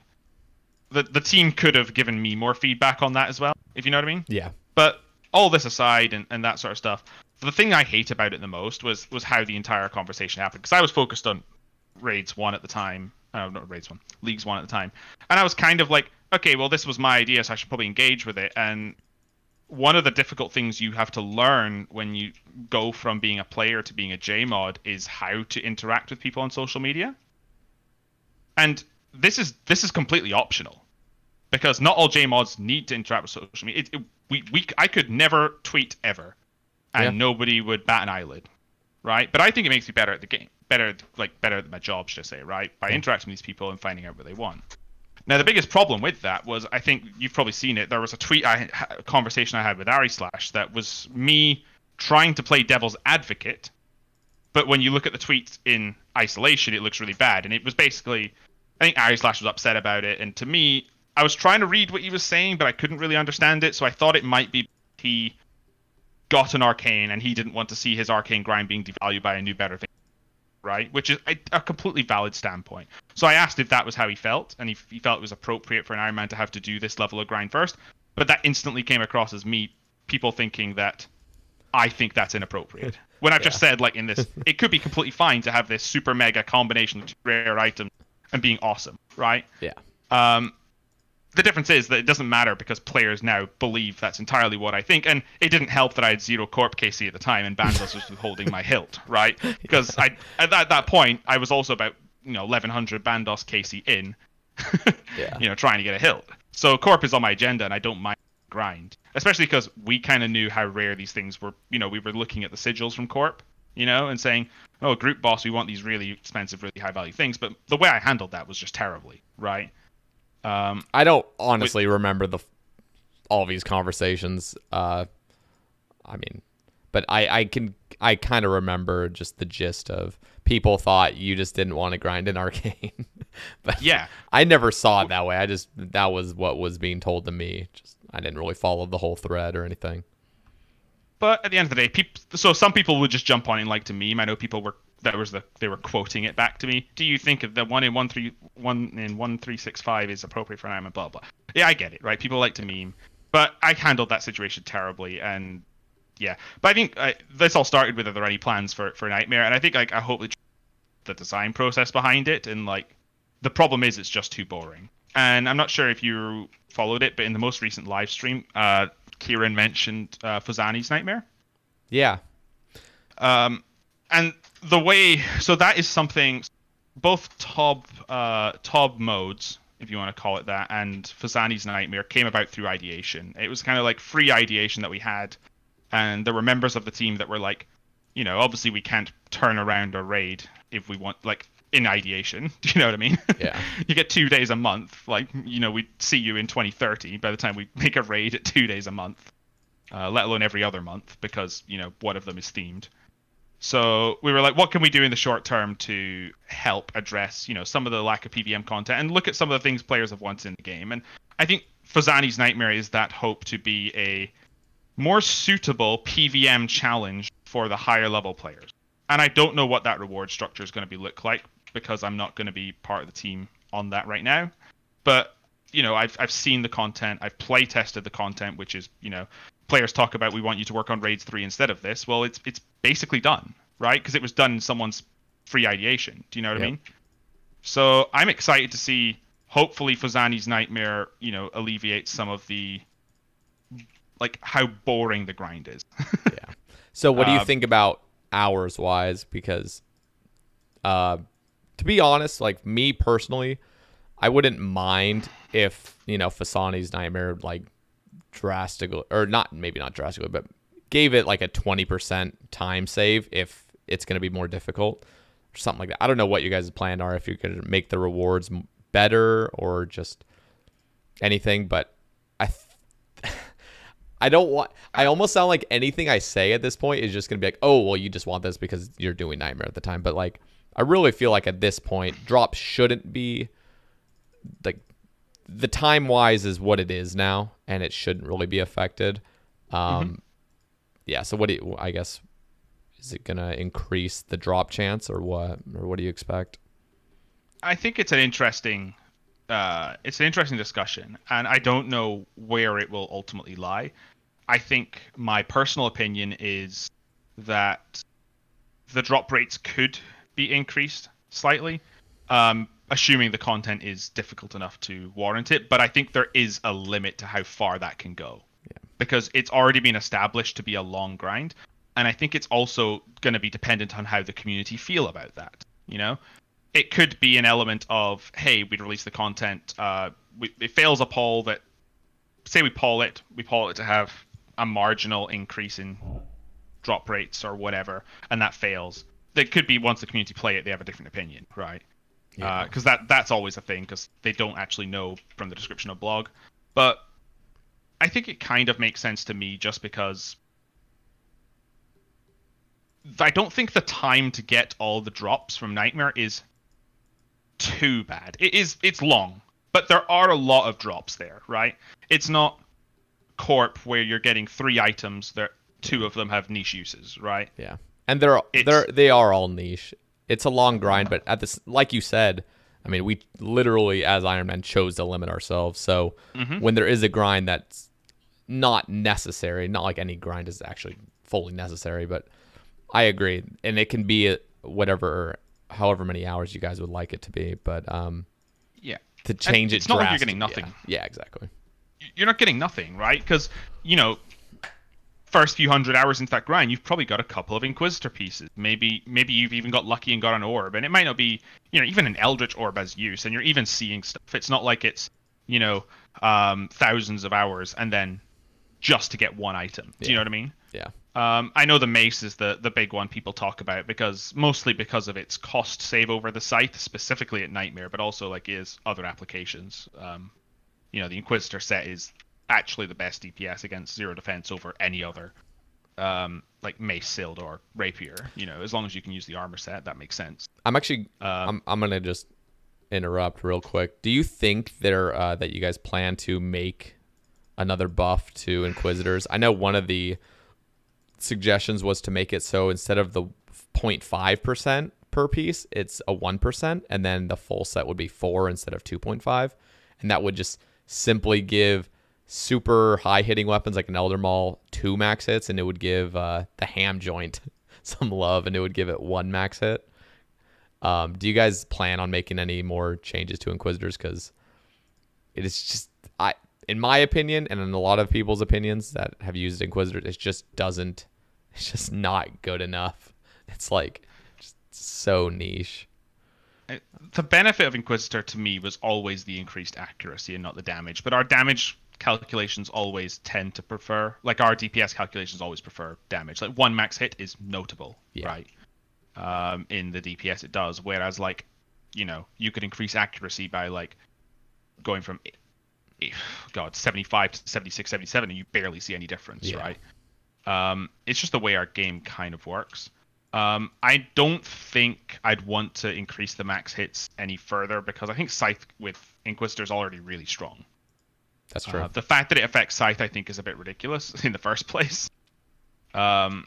The, the team could have given me more feedback on that as well, if you know what I mean. Yeah. But all this aside and, and that sort of stuff, the thing I hate about it the most was was how the entire conversation happened. Because I was focused on raids one at the time. Uh, not raids one, leagues one at the time, and I was kind of like, okay, well, this was my idea, so I should probably engage with it. And one of the difficult things you have to learn when you go from being a player to being a JMod is how to interact with people on social media. And this is this is completely optional because not all JMods need to interact with social media. It, it, we, we, I could never tweet ever, and Yeah. nobody would bat an eyelid, right? But I think it makes me better at the game, better like better at my job, should I say, right? By interacting with these people and finding out what they want. Now the biggest problem with that was I think you've probably seen it. There was a tweet I a conversation I had with Ari Slash that was me trying to play devil's advocate, but when you look at the tweet in isolation, it looks really bad. And it was basically, I think Ari Slash was upset about it. And to me, I was trying to read what he was saying, but I couldn't really understand it. So I thought it might be he got an arcane and he didn't want to see his arcane grind being devalued by a new better thing, right? Which is a, a completely valid standpoint. So I asked if that was how he felt, and he, he felt it was appropriate for an Iron Man to have to do this level of grind first. But that instantly came across as me, people thinking that I think that's inappropriate. When I've just said, like in this, it could be completely fine to have this super mega combination of two rare items and being awesome, right? Yeah. Um, the difference is that it doesn't matter because players now believe that's entirely what I think, and it didn't help that I had zero corp KC at the time and Bandos was holding my hilt, right? Because I at that, that point I was also about you know 1100 Bandos KC in, Yeah. you know, trying to get a hilt. So corp is on my agenda, and I don't mind grind, especially because we kind of knew how rare these things were. You know, we were looking at the sigils from corp, you know, and saying, "Oh, group boss, we want these really expensive, really high value things." But the way I handled that was just terribly, right? Um, I don't honestly remember the all these conversations. Uh, I mean, but I I can I kind of remember just the gist of people thought you just didn't want to grind in arcane. but yeah, I never saw it that way. I just that was what was being told to me. Just I didn't really follow the whole thread or anything. But at the end of the day, people. So some people would just jump on and like to meme. I know people were that was the they were quoting it back to me. Do you think of the one in one three one in one three six five is appropriate for an and blah blah? Yeah, I get it, right? People like to meme, but I handled that situation terribly, and yeah. But I think this all started with are there any plans for for Nightmare, and I think like I hope the, the design process behind it, and like the problem is it's just too boring. And I'm not sure if you followed it, but in the most recent live stream, uh, Kieran mentioned uh, Phosani's Nightmare. Yeah. Um, and the way so that is something both ToB uh, ToB modes, if you want to call it that, and Phosani's Nightmare came about through ideation. It was kind of like free ideation that we had, and there were members of the team that were like, you know, obviously we can't turn around a raid if we want like in ideation. Do you know what I mean? Yeah. you get two days a month. Like you know, we see you in 2030 by the time we make a raid at two days a month, uh, let alone every other month because you know one of them is themed. So we were like, what can we do in the short term to help address, you know, some of the lack of PVM content and look at some of the things players have wanted in the game. And I think Phosani's Nightmare is that hope to be a more suitable PVM challenge for the higher level players. And I don't know what that reward structure is going to be look like because I'm not going to be part of the team on that right now. But you know, I've I've seen the content, I've play tested the content, which is you know, players talk about we want you to work on raids three instead of this. Well, it's it's basically done, right? Because it was done in someone's free ideation. Do you know what Yep. I mean? So I'm excited to see. Hopefully, Phosani's nightmare, you know, alleviates some of the like how boring the grind is. Yeah. So what do you Uh, think about hours wise? Because uh to be honest, like me personally, I wouldn't mind if, you know, Phosani's nightmare like drastically or not maybe not drastically, but gave it like a twenty percent time save if it's gonna be more difficult or something like that. I don't know what you guys' plan are if you're going to make the rewards better or just anything, but I th- I don't want. I almost sound like anything I say at this point is just gonna be like, oh, well, you just want this because you're doing Nightmare at the time. But like, I really feel like at this point, drops shouldn't be like the time wise is what it is now, and it shouldn't really be affected. Um, yeah. So what do you? I guess is it gonna increase the drop chance or what? Or what do you expect? I think it's an interesting uh, it's an interesting discussion, and I don't know where it will ultimately lie. I think my personal opinion is that the drop rates could be increased slightly, um, assuming the content is difficult enough to warrant it. But I think there is a limit to how far that can go, because it's already been established to be a long grind, and I think it's also going to be dependent on how the community feel about that. You know, it could be an element of hey we'd release the content uh we, it fails a poll that say we poll it we poll it to have a marginal increase in drop rates or whatever and that fails it could be once the community play it they have a different opinion right Yeah. Uh, because that that's always a thing because they don't actually know from the description of blog but i think it kind of makes sense to me just because I don't think the time to get all the drops from Nightmare is too bad. It is it's long, but there are a lot of drops there, right? It's not Corp where you're getting three items that two of them have niche uses, right? Yeah, and they're It's- they're they are all niche. It's a long grind, but at this, like you said, I mean, we literally as Iron Man chose to limit ourselves. So Mhm. when there is a grind that's not necessary, not like any grind is actually fully necessary, but I agree, and it can be whatever, however many hours you guys would like it to be. But um, Yeah. to change it. it's not like you're getting nothing. Yeah, yeah exactly. you're not getting nothing, right? Because you know, first few hundred hours into that grind, you've probably got a couple of Inquisitor pieces. Maybe maybe you've even got lucky and got an orb, and it might not be you know even an Eldritch orb as use, and you're even seeing stuff. It's not like it's you know um, thousands of hours and then just to get one item. Do you know what I mean? Yeah. Um, I know the mace is the the big one people talk about because mostly because of its cost save over the scythe, specifically at Nightmare, but also like is other applications. Um, you know, the Inquisitor set is actually the best DPS against zero defense over any other, um, like mace, sild, or rapier. You know, as long as you can use the armor set, that makes sense. I'm actually Um, I'm I'm gonna just interrupt real quick. Do you think there uh, that you guys plan to make another buff to Inquisitors? I know one of the suggestions was to make it so instead of the 0.5 percent per piece, it's a one percent, and then the full set would be four instead of 2.5, and that would just simply give super high hitting weapons like an Elder Maul two max hits, and it would give uh, the ham joint some love, and it would give it one max hit. Um, do you guys plan on making any more changes to Inquisitors? Because it is just, I, in my opinion, and in a lot of people's opinions that have used Inquisitors, it just doesn't. It's just not good enough. It's like just so niche. The benefit of Inquisitor to me was always the increased accuracy and not the damage. But our damage calculations always tend to prefer, like our DPS calculations always prefer damage. Like one max hit is notable, Yeah. right? Um, in the DPS it does, whereas like, you know, you could increase accuracy by like going from, God, 75 to 76, 77, and you barely see any difference, Yeah. right? Um, it's just the way our game kind of works. Um, I don't think I'd want to increase the max hits any further because I think Scythe with Inquisitor is already really strong. That's true. Uh, the fact that it affects Scythe, I think, is a bit ridiculous in the first place. Um,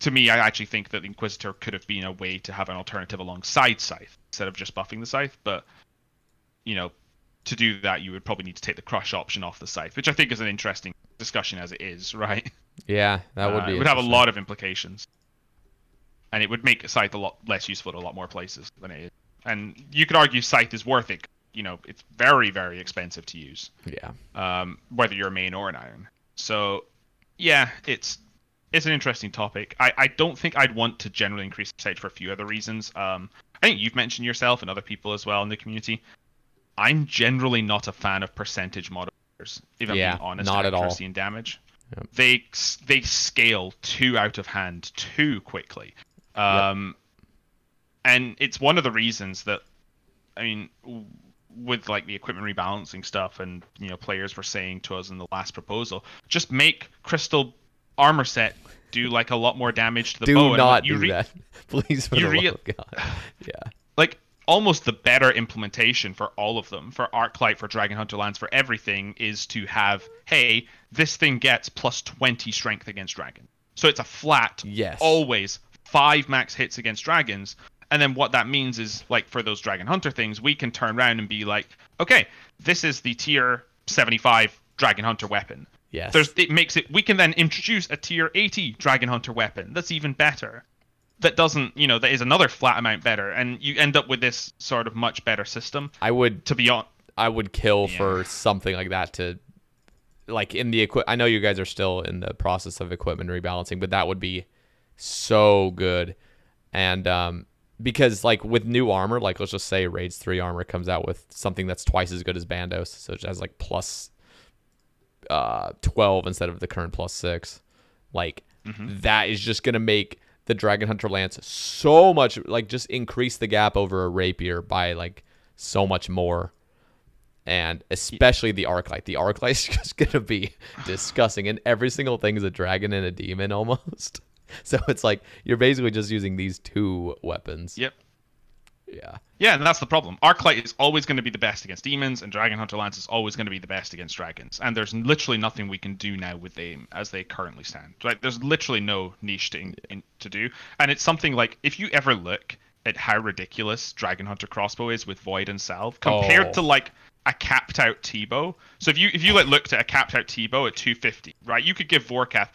to me, I actually think that Inquisitor could have been a way to have an alternative alongside Scythe instead of just buffing the Scythe. But, you know, to do that, you would probably need to take the Crush option off the Scythe, which I think is an interesting discussion as it is, right? yeah, that would Uh, be. it would have a lot of implications, and it would make Scythe a lot less useful in a lot more places than it is. And you could argue Scythe is worth it. You know, it's very, very expensive to use, Yeah, um, whether you're a main or an iron. So, yeah, it's it's an interesting topic. I, I don't think I'd want to generally increase the percentage for a few other reasons. Um, I think you've mentioned yourself and other people as well in the community. I'm generally not a fan of percentage modifiers, if I'm Yeah, being honest. not at all. and damage. Yep. They they scale too out of hand too quickly, um, and it's one of the reasons that I mean, with like the equipment rebalancing stuff, and you know, players were saying to us in the last proposal, just make crystal armor set do like a lot more damage to the do bow. and not you do re- that, please. For you the rea- love of God. Yeah, like almost the better implementation for all of them for arclight for dragon hunter lance for everything is to have hey this thing gets plus 20 strength against dragon so it's a flat Yes. always five max hits against dragons and then what that means is like for those dragon hunter things we can turn around and be like okay this is the tier 75 dragon hunter weapon yes. there's it makes it we can then introduce a tier 80 dragon hunter weapon that's even better that doesn't you know that is another flat amount better and you end up with this sort of much better system I would to be on I would kill Yeah. for something like that to like in the equi- I know you guys are still in the process of equipment rebalancing, but that would be so good. And um because like with new armor, like let's just say Raids 3 armor comes out with something that's twice as good as Bandos, so it has like plus uh 12 instead of the current plus 6. Like that is just going to make the Dragon Hunter lance so much like just increase the gap over a rapier by like so much more and especially the Arclight. The Arclight is just gonna be disgusting, and every single thing is a dragon and a demon almost. So it's like you're basically just using these two weapons. yep. Yeah, yeah and that's the problem. Arclight is always going to be the best against demons and dragon hunter lance is always going to be the best against dragons. And there's literally nothing we can do now with them as they currently stand. Right there's literally no niche to, in, in- to do. And it's something like if you ever look at how ridiculous dragon hunter crossbow is with void and salve compared Oh. to like a capped out T-bow. So if you if you like looked at a capped out T-bow at 250, right, you could give Vorkath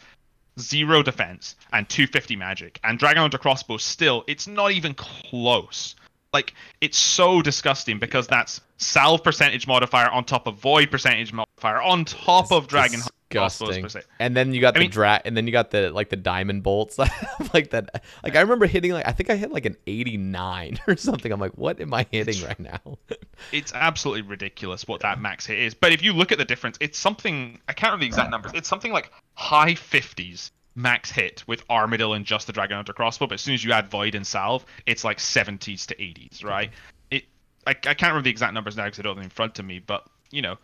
zero defense and 250 magic, and Dragon Hunter crossbow still it's not even close. Like it's so disgusting because that's salve percentage modifier on top of void percentage modifier on top It's of dragon disgusting. And then you got I the mean- dra- and then you got the like the diamond bolts like that. Like I remember hitting like I think I hit like an 89 or something. I'm like, what am I hitting right now? It's absolutely ridiculous what that max hit is. But if you look at the difference, it's something I can't remember the exact numbers. It's something like high 50s max hit with Armadyl and just the Dragon Hunter crossbow. But as soon as you add Void and Salve, it's like 70s to 80s, right? Mm-hmm. It I, I can't remember the exact numbers now because I don't have them in front of me. But you know,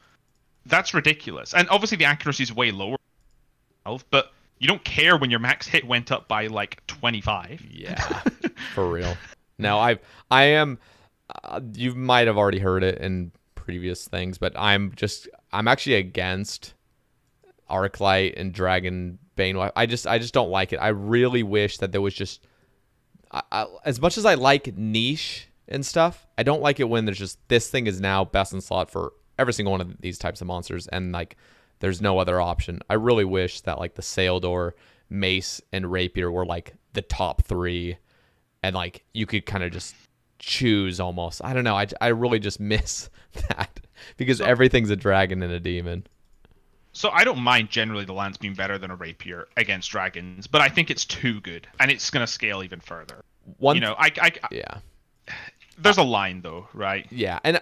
that's ridiculous. And obviously the accuracy is way lower, but you don't care when your max hit went up by like 25. Yeah, for real. Now I I am. Uh, you might have already heard it in previous things, but I'm just I'm actually against Arclight and Dragon Bane. I just I just don't like it. I really wish that there was just I, I, as much as I like niche and stuff. I don't like it when there's just this thing is now best in slot for every single one of these types of monsters, and like there's no other option. I really wish that like the Saeldor, Mace, and Rapier were like the top three, and like you could kind of just choose almost. I don't know. I, I really just miss that because everything's a dragon and a demon. So I don't mind generally the lance being better than a rapier against dragons, but I think it's too good, and it's gonna scale even further. One, you know, I, I, I- yeah, there's a line though, right? yeah, and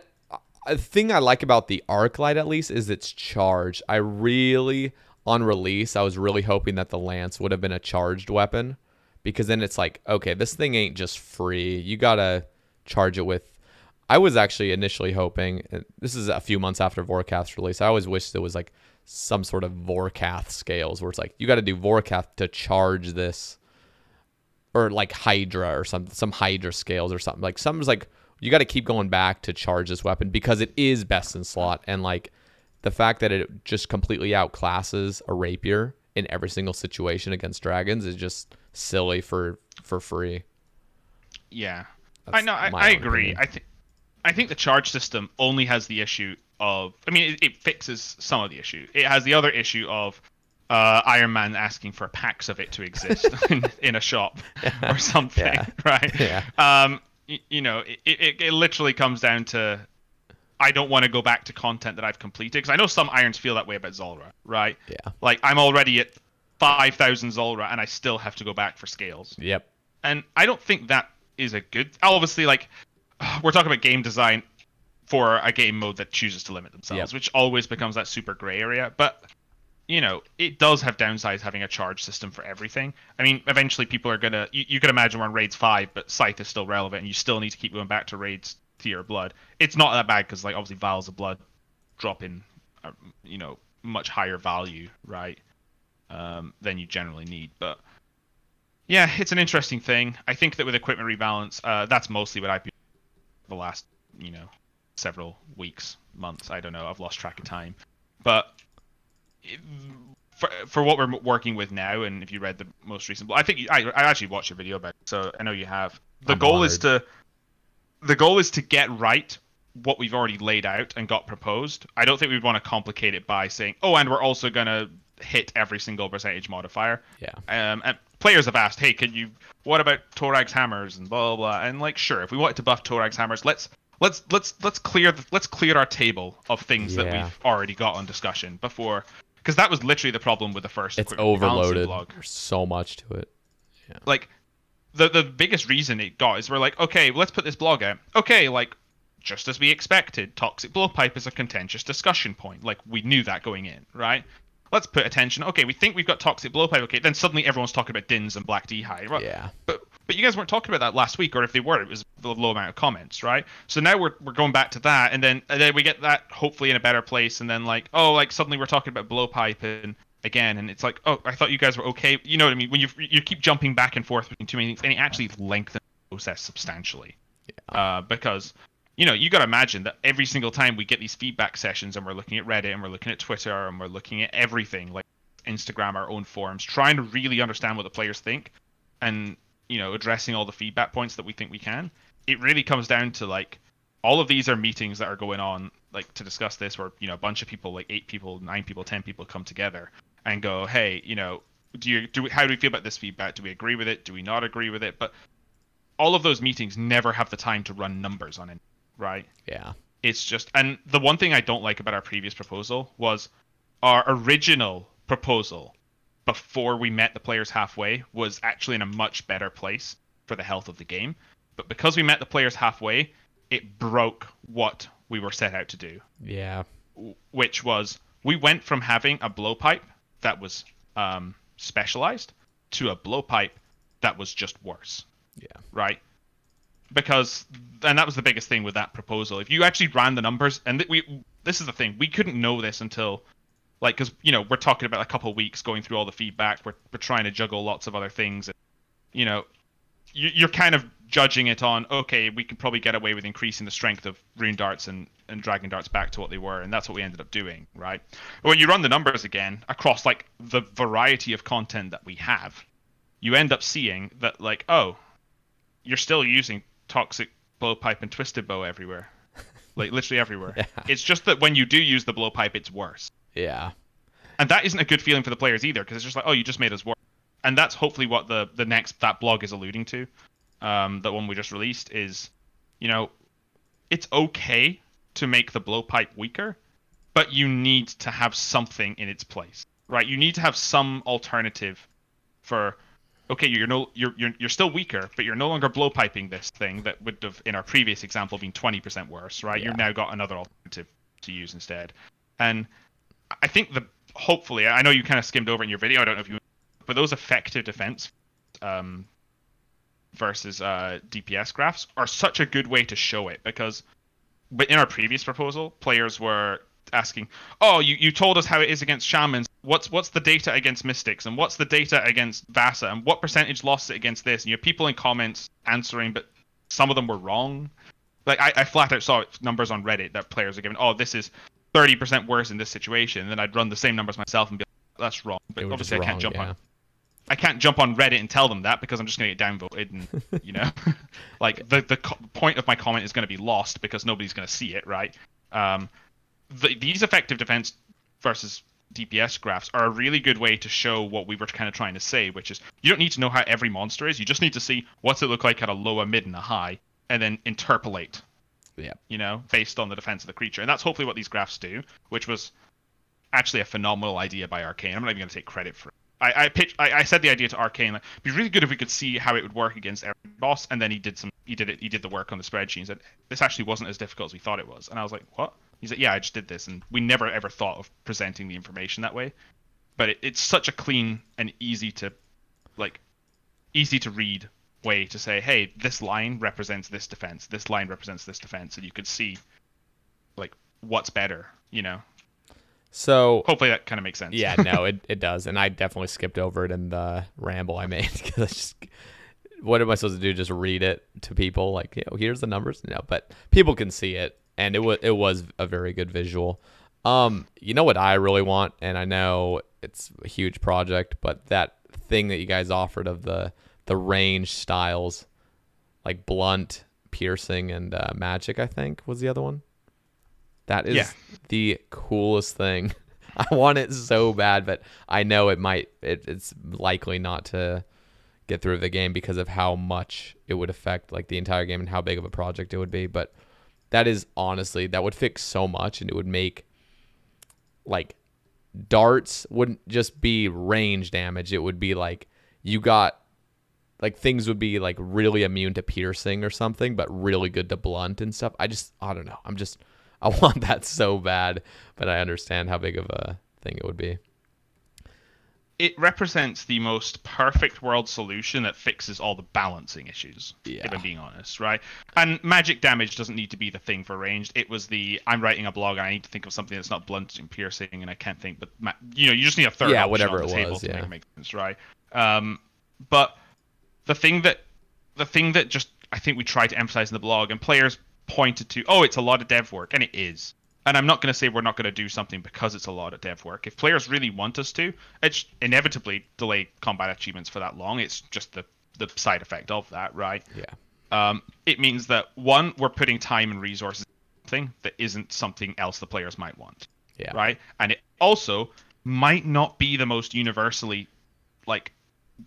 a thing I like about the Arclight at least is its charge. I really on release, I was really hoping that the lance would have been a charged weapon because then it's like, okay, this thing ain't just free. You gotta charge it with. I was actually initially hoping. This is a few months after Vorkath's release. I always wished there was like some sort of Vorkath scales where it's like you got to do Vorkath to charge this, or like Hydra or some some Hydra scales or something. Like something's like you got to keep going back to charge this weapon because it is best in slot and like the fact that it just completely outclasses a rapier in every single situation against dragons is just silly for for free. Yeah, That's I know. I, I agree. opinion. I think, I think the charge system only has the issue of. I mean, it, it fixes some of the issue. It has the other issue of. Uh, Iron Man asking for packs of it to exist in, in a shop or something, Yeah. right? Yeah. Um, you know, it, it, it literally comes down to I don't want to go back to content that I've completed because I know some irons feel that way about Zulrah, right? Yeah. Like I'm already at five thousand Zulrah and I still have to go back for scales, Yep. and I don't think that is a good. Obviously, like we're talking about game design for a game mode that chooses to limit themselves, Yep. which always becomes that super gray area, but. You know, it does have downsides having a charge system for everything. I mean, eventually people are gonna. You, you can imagine we're on raids five, but Scythe is still relevant, and you still need to keep going back to raids tier blood. It's not that bad because, like, obviously vials of blood drop in, you know, much higher value, right, um, than you generally need. But yeah, it's an interesting thing. I think that with equipment rebalance, uh, that's mostly what I've been the last, you know, several weeks, months. I don't know. I've lost track of time, but for for what we're working with now, and if you read the most recent, I think you, I I actually watched your video about it, so I know you have. The I'm goal is to the goal is to get right what we've already laid out and got proposed. I don't think we'd want to complicate it by saying, oh, and we're also gonna hit every single percentage modifier. Yeah. Um, and players have asked, hey, can you? What about Torag's hammers and blah blah blah? And like, sure, if we wanted to buff Torag's hammers, let's let's let's let's clear the, let's clear our table of things that we've already got on discussion before, because that was literally the problem with the first. It's overloaded. blog There's so much to it. Yeah. like the the biggest reason it got is we're like, okay, let's put this blog out. Okay, like just as we expected, toxic blowpipe is a contentious discussion point. Like we knew that going in, right? Let's put attention. Okay, we think we've got toxic blowpipe. Okay, then suddenly everyone's talking about Dinh's and black d'hide. Right? Yeah. But but you guys weren't talking about that last week, or if they were, it was a low amount of comments, right? So now we're we're going back to that, and then and then we get that hopefully in a better place, and then like oh like suddenly we're talking about blowpipe and again, and it's like oh I thought you guys were okay. You know what I mean? When you you keep jumping back and forth between too many things, and it actually lengthens the process substantially. Uh, because you know you got to imagine that every single time we get these feedback sessions, and we're looking at Reddit, and we're looking at Twitter, and we're looking at everything like Instagram, our own forums, trying to really understand what the players think, and you know addressing all the feedback points that we think we can. It really comes down to like all of these are meetings that are going on like to discuss this, where you know a bunch of people, like eight people, nine people, ten people, come together and go, hey, you know, do you do we, how do we feel about this feedback? Do we agree with it? Do we not agree with it? But all of those meetings never have the time to run numbers on it, right? Yeah. It's just, and the one thing I don't like about our previous proposal was our original proposal before we met the players halfway was actually in a much better place for the health of the game. But because we met the players halfway, it broke what we were set out to do, Yeah. which was we went from having a blowpipe that was um, specialized to a blowpipe that was just worse Yeah. right? Because and that was the biggest thing with that proposal. If you actually ran the numbers, and th- we this is the thing, we couldn't know this until like because you know we're talking about a couple of weeks going through all the feedback. We're we're trying to juggle lots of other things. And, you know, you, you're kind of judging it on okay, we could probably get away with increasing the strength of rune darts and and dragon darts back to what they were, and that's what we ended up doing, right? But when you run the numbers again across like the variety of content that we have, you end up seeing that like oh you're still using toxic blowpipe and twisted bow everywhere like literally everywhere Yeah. it's just that when you do use the blowpipe it's worse Yeah. and that isn't a good feeling for the players either because it's just like oh you just made us worse and that's hopefully what the the next that blog is alluding to um that one we just released is you know it's okay to make the blowpipe weaker but you need to have something in its place right? You need to have some alternative for okay you're no you're you're, you're still weaker but you're no longer blowpiping this thing that would have in our previous example been 20% worse right? You've now got another alternative to use instead. And i think the hopefully i know you kind of skimmed over in your video i don't know if you but those effective defense um versus uh dps graphs are such a good way to show it because but in our previous proposal players were asking oh you, you told us how it is against shamans. What's what's the data against mystics? And what's the data against vasa? And what percentage lost it against this? And you have people in comments answering but some of them were wrong. Like i, I flat out saw numbers on reddit that players are giving oh this is 30% worse in this situation then i'd run the same numbers myself and be like that's wrong but They were just obviously i can't jump yeah. on I can't jump on Reddit and tell them that because I'm just going to get downvoted, and you know, like the the co- point of my comment is going to be lost because nobody's going to see it, right? Um, the, these effective defense versus DPS graphs are a really good way to show what we were kind of trying to say, which is you don't need to know how every monster is. You just need to see what's it look like at a low, a mid, and a high, and then interpolate Yeah. you know, based on the defense of the creature. And that's hopefully what these graphs do, which was actually a phenomenal idea by Arcane. I'm not even going to take credit for it. I I, pitched, I I said the idea to Arcane. Like, it'd be really good if we could see how it would work against every boss, and then he did some, he did it, he did the work on the spreadsheet. and said this actually wasn't as difficult as we thought it was, and I was like, what? He's like, yeah, I just did this, and we never ever thought of presenting the information that way. But it, it's such a clean and easy to, like, easy to read way to say, hey, this line represents this defense, this line represents this defense, and you could see, like, what's better, you know. So Hopefully that kind of makes sense. yeah, no, it, it does, and I definitely skipped over it in the ramble I made because I just what am I supposed to do? Just read it to people like, you know, here's the numbers? No, but people can see it, and it was it was a very good visual. Um, you know what I really want, and I know it's a huge project, but that thing that you guys offered of the the range styles, like blunt, piercing, and uh, magic, I think was the other one. That is Yeah. the coolest thing. I want it so bad, but I know it might. It, it's likely not to get through the game because of how much it would affect like the entire game and how big of a project it would be. But that is honestly that would fix so much, and it would make like darts wouldn't just be range damage. It would be like you got like things would be like really immune to piercing or something, but really good to blunt and stuff. I just I don't know. I'm just I want that so bad, but I understand how big of a thing it would be. It represents the most perfect world solution that fixes all the balancing issues. Yeah. If I'm being honest, right? And magic damage doesn't need to be the thing for ranged. It was the I'm writing a blog and I need to think of something that's not blunt and piercing, and I can't think. But ma- you know, you just need a third. Yeah, whatever on the it table was, to yeah. make it make sense, right? Um, but the thing that the thing that just I think we tried to emphasize in the blog and players pointed to, oh, it's a lot of dev work, and it is. And I'm not going to say we're not going to do something because it's a lot of dev work. If players really want us to, it's inevitably delay combat achievements for that long. It's just the the side effect of that, right? Yeah. Um, it means that one, we're putting time and resources in something that isn't something else the players might want Yeah. right? And it also might not be the most universally like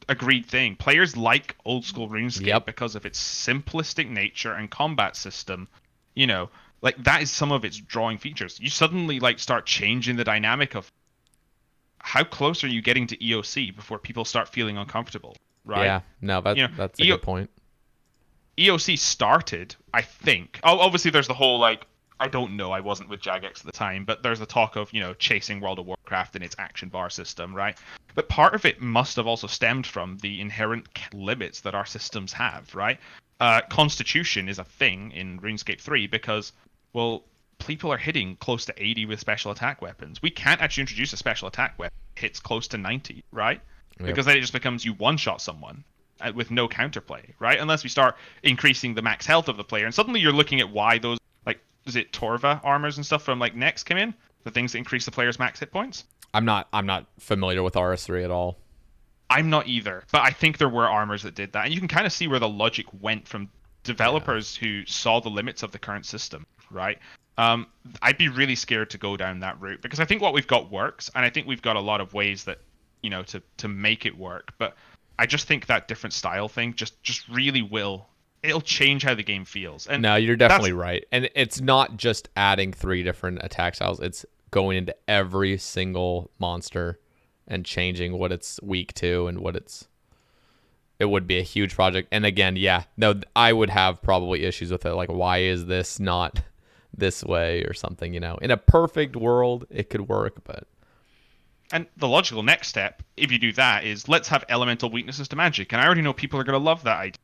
agreed thing. Players like old school RuneScape Yep. because of its simplistic nature and combat system. You know, like that is some of its drawing features. You suddenly like start changing the dynamic of how close are you getting to EOC before people start feeling uncomfortable, right? Yeah, no, that, You know, that's a EO good point. EOC E started, I think. Oh, obviously there's the whole like I don't know, I wasn't with Jagex at the time, but there's the talk of, you know, chasing World of Warcraft and its action bar system, right? But part of it must have also stemmed from the inherent limits that our systems have, right? Uh, Constitution is a thing in RuneScape 3 because, well, people are hitting close to 80 with special attack weapons. We can't actually introduce a special attack weapon that hits close to 90, right? Yep. Because then it just becomes you one shot someone uh, with no counterplay, right? Unless we start increasing the max health of the player, and suddenly you're looking at why those is it Torva armors and stuff from like Nex come in, the things that increase the player's max hit points. I'm not I'm not familiar with RS3 at all. I'm not either, but I think there were armors that did that, and you can kind of see where the logic went from developers who saw the limits of the current system, right? Um, I'd be really scared to go down that route because I think what we've got works, and I think we've got a lot of ways that you know to to make it work. But I just think that different style thing just just really will it'll change how the game feels. And No, you're definitely right. And it's not just adding three different attack styles. It's going into every single monster and changing what it's weak to and what it's it would be a huge project. And again, yeah, no, I would have probably issues with it. Like, why is this not this way or something? You know, in a perfect world, it could work, but And the logical next step, if you do that, is let's have elemental weaknesses to magic. And I already know people are going to love that idea.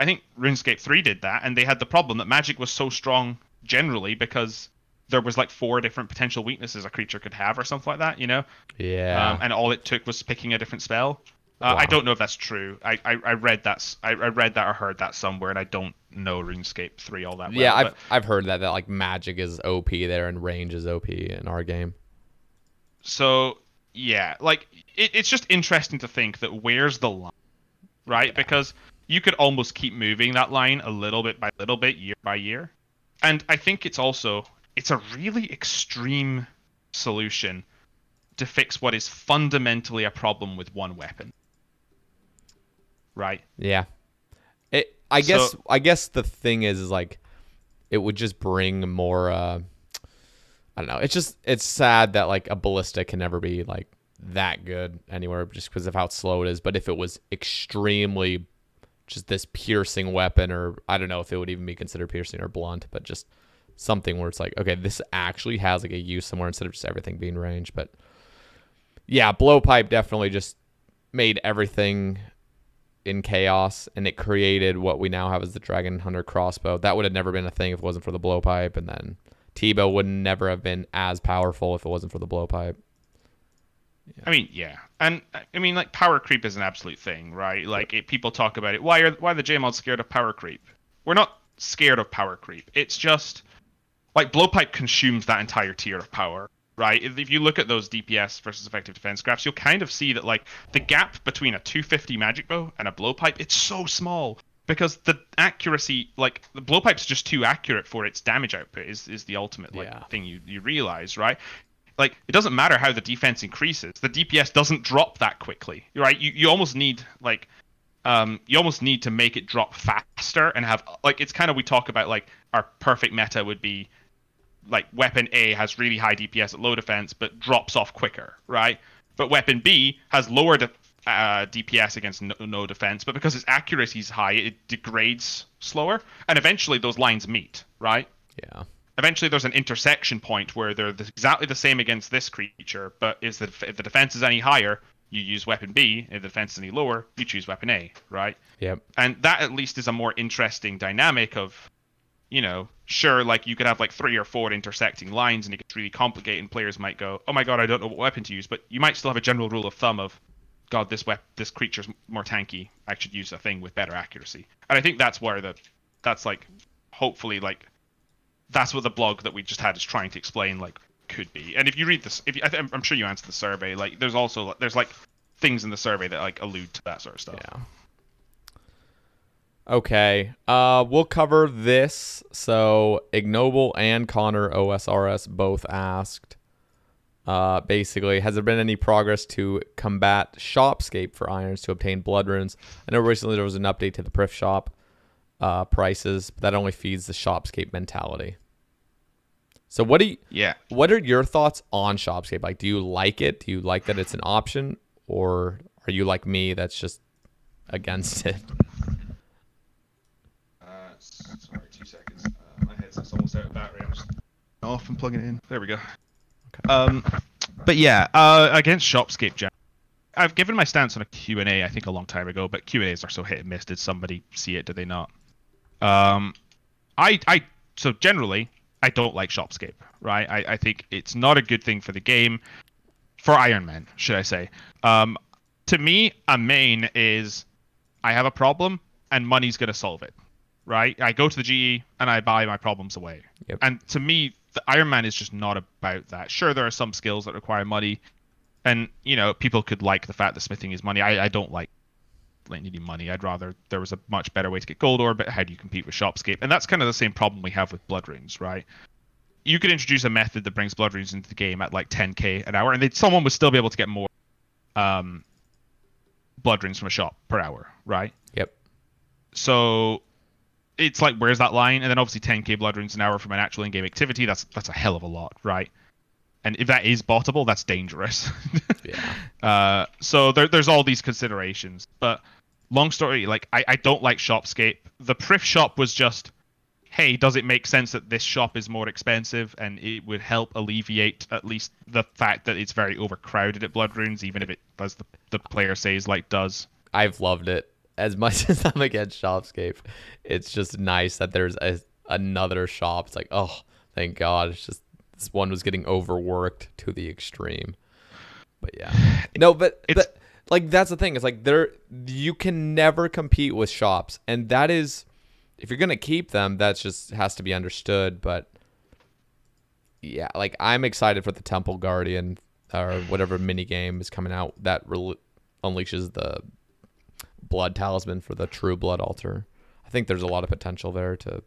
I think RuneScape 3 did that, and they had the problem that magic was so strong generally because there was like four different potential weaknesses a creature could have or something like that, you know? yeah, Um, and all it took was picking a different spell. Uh, I don't know if that's true. I, I, I read that I read that or heard that somewhere, and I don't know RuneScape 3 all that well. yeah, I've but- I've heard that that like magic is OP there and range is OP in our game. so yeah like it, it's just interesting to think that where's the line right because you could almost keep moving that line a little bit by little bit year by year and i think it's also it's a really extreme solution to fix what is fundamentally a problem with one weapon right Yeah. It I guess So- I guess the thing is, is like it would just bring more uh I don't know. It's just it's sad that like a ballista can never be like that good anywhere just because of how slow it is, but if it was extremely just this piercing weapon or I don't know if it would even be considered piercing or blunt, but just something where it's like okay, this actually has like a use somewhere instead of just everything being range, but yeah, blowpipe definitely just made everything in chaos and it created what we now have as the dragon hunter crossbow. That would have never been a thing if it wasn't for the blowpipe and then T-bow would never have been as powerful if it wasn't for the blowpipe I mean, yeah, and I mean, like power creep is an absolute thing, right? Like it, people talk about it. Why are why are the JMods scared of power creep? We're not scared of power creep. It's just like blowpipe consumes that entire tier of power, right? If, if you look at those DPS versus effective defense graphs, you'll kind of see that like the gap between a 250 magic bow and a blowpipe, it's so small because the accuracy, like the blowpipe's just too accurate for its damage output. Is is the ultimate like Yeah. thing you you realize, right? Like it doesn't matter how the defense increases the dps doesn't drop that quickly right? You, you almost need like um you almost need to make it drop faster and have like it's kind of we talk about like our perfect meta would be like weapon a has really high dps at low defense but drops off quicker right? But weapon b has lower de- uh, dps against no, no defense but because its accuracy is high it degrades slower and eventually those lines meet right? Yeah eventually there's an intersection point where they're the, exactly the same against this creature, but is the, if the defense is any higher, you use weapon B. If the defense is any lower, you choose weapon A, right? yep And that at least is a more interesting dynamic of, you know, sure, like you could have like three or four intersecting lines and it gets really complicated and players might go, oh my god, I don't know what weapon to use, but you might still have a general rule of thumb of, god, this wep- this creature's more tanky. I should use a thing with better accuracy. And I think that's where the, that's like, hopefully like that's what the blog that we just had is trying to explain like could be. And if you read this if you, I i'm sure you answered the survey like there's also there's like things in the survey that like allude to that sort of stuff. Yeah. Okay uh we'll cover this. So ignoble and connor osrs both asked Uh, basically, has there been any progress to combat Shopscape for irons to obtain blood runes? I know recently there was an update to the Prif Shop uh, prices, but that only feeds the Shopscape mentality. So what do you? Yeah. What are your thoughts on Shopscape? Like, do you like it? Do you like that it's an option, or are you like me that's just against it? Uh, sorry, two seconds. Uh, my headset's almost out of battery. I'm just off and plugging it in. There we go. Okay. Um, but yeah, uh, against Shopscape, Gen- I've given my stance on a Q&A, I think a long time ago, but Q&As are so hit and miss. Did somebody see it? Did they not? Um, I, I, so generally, I don't like Shopscape, right? I, I think it's not a good thing for the game, for Iron Man, should I say. Um, to me, a main is I have a problem and money's going to solve it, right? I go to the GE and I buy my problems away. Yep. And to me, the Iron Man is just not about that. Sure, there are some skills that require money, and you know people could like the fact that smithing is money. I, I don't like like needing money. I'd rather there was a much better way to get gold ore, but how do you compete with Shopscape? And that's kind of the same problem we have with blood runes, right? You could introduce a method that brings blood runes into the game at like 10k an hour, and someone would still be able to get more um, blood runes from a shop per hour, right? Yep. So it's like where's that line? And then obviously 10k blood runes an hour from an actual in-game activity. That's that's a hell of a lot, right? And if that is bottable, that's dangerous. Yeah. Uh, so there, there's all these considerations. But long story, like I, I don't like Shopscape. The Prif shop was just, hey, does it make sense that this shop is more expensive and it would help alleviate at least the fact that it's very overcrowded at Blood Runes, even if it, as the, the player says, like does. I've loved it as much as I'm against Shopscape. It's just nice that there's a, another shop. It's like, oh, thank God. It's just this one was getting overworked to the extreme. But yeah, no, but It's- but like that's the thing. It's like there you can never compete with shops, and that is if you're gonna keep them, that just has to be understood. But yeah, like I'm excited for the Temple Guardian or whatever mini game is coming out that rel unleashes the blood talisman for the true blood altar. I think there's a lot of potential there to,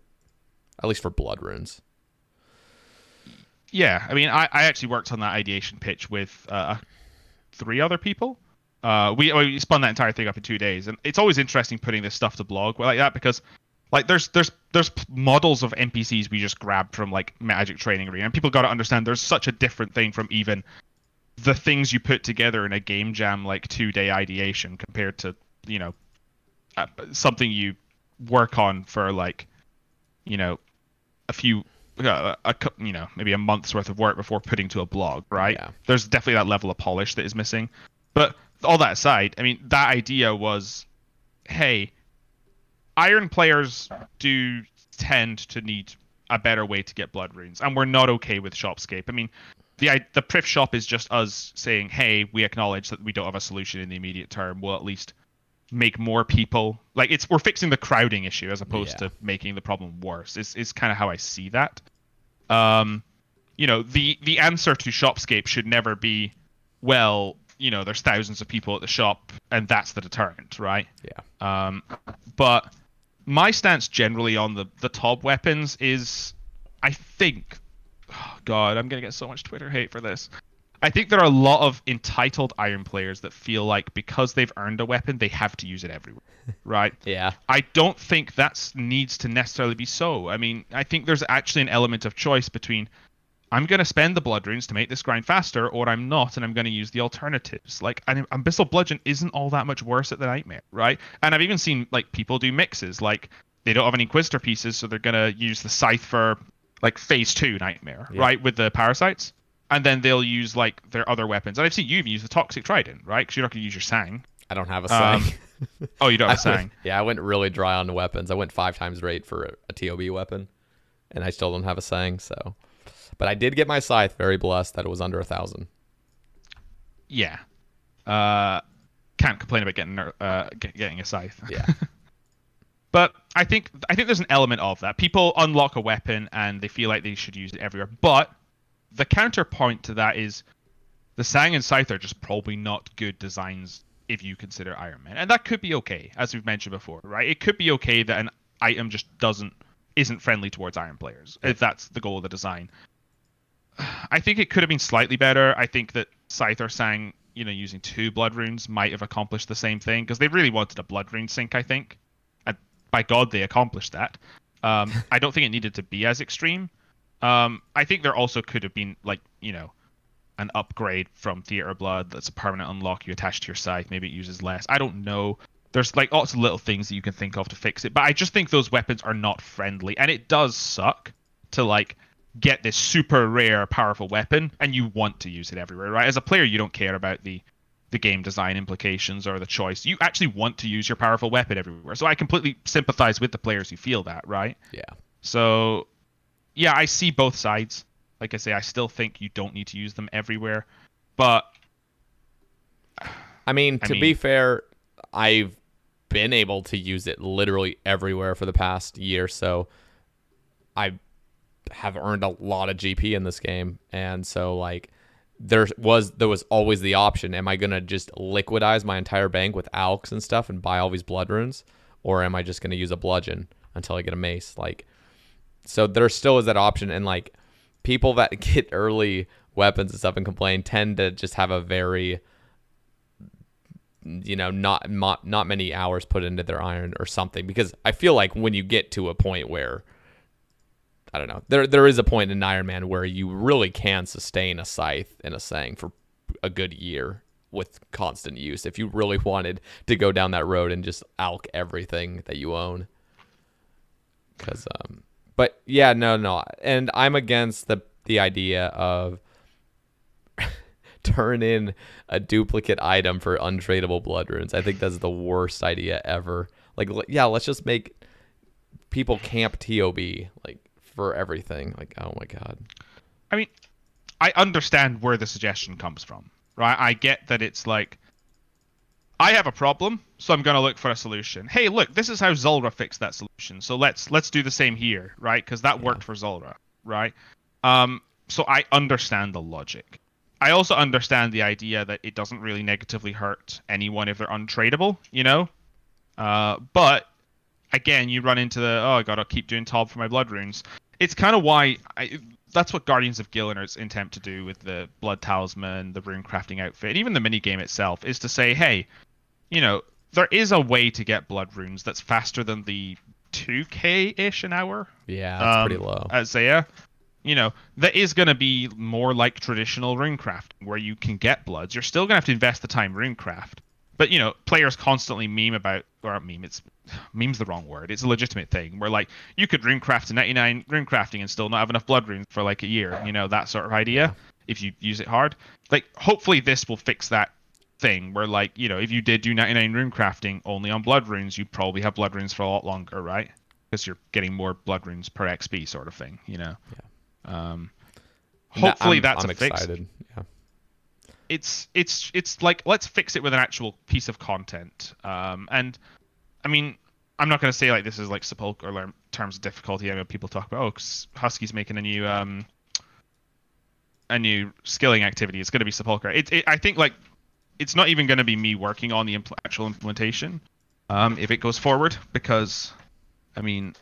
at least for blood runes. Yeah, I mean, I, I actually worked on that ideation pitch with uh, three other people. Uh, we, we spun that entire thing up in two days, and it's always interesting putting this stuff to blog like that because, like, there's there's there's models of NPCs we just grabbed from like Magic Training Arena, and people got to understand there's such a different thing from even the things you put together in a game jam like two day ideation compared to you know uh, something you work on for like you know a few uh, a you know maybe a month's worth of work before putting to a blog right? Yeah. there's definitely that level of polish that is missing. But all that aside i mean that idea was hey iron players do tend to need a better way to get blood runes and we're not okay with shopscape. I mean the the prif shop is just us saying hey we acknowledge that we don't have a solution in the immediate term. We'll at least make more people. Like it's we're fixing the crowding issue as opposed Yeah. to making the problem worse is is kind of how i see that. Um you know the the answer to shopscape should never be well you know there's thousands of people at the shop and that's the deterrent right Yeah. um but my stance generally on the the top weapons is i think oh god i'm gonna get so much twitter hate for this I think there are a lot of entitled iron players that feel like because they've earned a weapon, they have to use it everywhere, right? Yeah. I don't think that needs to necessarily be so. I mean, I think there's actually an element of choice between I'm going to spend the blood runes to make this grind faster, or I'm not, and I'm going to use the alternatives. Like, an Abyssal Bludgeon isn't all that much worse at the Nightmare, right? And I've even seen like people do mixes, like they don't have any Inquisitor pieces, so they're going to use the Scythe for like Phase Two Nightmare, Yeah. right, with the parasites, and then they'll use like their other weapons. And I've seen you even use the Toxic Trident, right? Because you're not going to use your Sang. I don't have a Um, sang. Oh, you don't have a Sang. yeah, I went really dry on the weapons. I went five times rate for a, a TOB weapon, and I still don't have a sang. So, but I did get my scythe. Very blessed that it was under a thousand. Yeah. Uh, can't complain about getting uh getting a scythe. Yeah. But I think I think there's an element of that. People unlock a weapon and they feel like they should use it everywhere. But the counterpoint to that is the Sang and Scythe are just probably not good designs if you consider Iron Man. And that could be okay, as we've mentioned before, right? It could be okay that an item just doesn't isn't friendly towards iron players if that's the goal of the design. I think it could have been slightly better. I think that Scyther sang, you know, using two blood runes might have accomplished the same thing because they really wanted a blood rune sink. I think, and by God, they accomplished that. Um, I don't think it needed to be as extreme. Um, I think there also could have been like, you know, an upgrade from Theater Blood that's a permanent unlock you attach to your scythe. Maybe it uses less. I don't know. There's like lots of little things that you can think of to fix it, but I just think those weapons are not friendly, and it does suck to like get this super rare, powerful weapon, and you want to use it everywhere, right? As a player, you don't care about the the game design implications or the choice. You actually want to use your powerful weapon everywhere. So I completely sympathize with the players who feel that, right? Yeah. So, yeah, I see both sides. Like I say, I still think you don't need to use them everywhere, but I mean, I to be fair, I've been able to use it literally everywhere for the past year, so I have earned a lot of GP in this game, and so like there was there was always the option: am I gonna just liquidize my entire bank with alchs and stuff and buy all these blood runes, or am I just gonna use a bludgeon until I get a mace? Like, so there still is that option, and like people that get early weapons and stuff and complain tend to just have a very you know not not not many hours put into their iron or something. Because I feel like when you get to a point where I don't know there there is a point in Iron Man where you really can sustain a scythe and a sang for a good year with constant use if you really wanted to go down that road and just alch everything that you own because um but yeah no no and I'm against the the idea of turn in a duplicate item for untradeable blood runes. I think that's the worst idea ever. Like, yeah, let's just make people camp TOB like for everything. Like, oh my god. I mean, I understand where the suggestion comes from, right? I get that it's like, I have a problem, so I'm gonna look for a solution. Hey, look, this is how Zulrah fixed that solution, so let's let's do the same here, right? Because that worked for Zulrah, right? Um, so I understand the logic. I also understand the idea that it doesn't really negatively hurt anyone if they're untradeable, you know. Uh, but again, you run into the oh, god, I gotta keep doing Tob for my blood runes. It's kind of why I, that's what Guardians of Gielinor's attempt to do with the blood talisman, the rune crafting outfit, even the mini game itself, is to say, hey, you know, there is a way to get blood runes that's faster than the 2k ish an hour Yeah, that's um, pretty low. at Zeah. You know, that is going to be more like traditional runecraft, where you can get bloods. You're still going to have to invest the time runecraft. But, you know, players constantly meme about, or meme, it's, meme's the wrong word. It's a legitimate thing, where, like, you could runecraft to 99 runecrafting and still not have enough blood runes for, like, a year. You know, that sort of idea, if you use it hard. Like, hopefully this will fix that thing, where, like, you know, if you did do 99 runecrafting only on blood runes, you'd probably have blood runes for a lot longer, right? Because you're getting more blood runes per XP, sort of thing, you know? Um, Nah, hopefully I'm- that's I'm a fix. excited. Yeah. It's it's it's like let's fix it with an actual piece of content. Um, and I mean, I'm not gonna say like this is like sepulchre terms of difficulty. I know people talk about oh, Husky's making a new um a new skilling activity. It's gonna be sepulchre. It, it I think like it's not even gonna be me working on the impl- actual implementation. Um, if it goes forward, because I mean,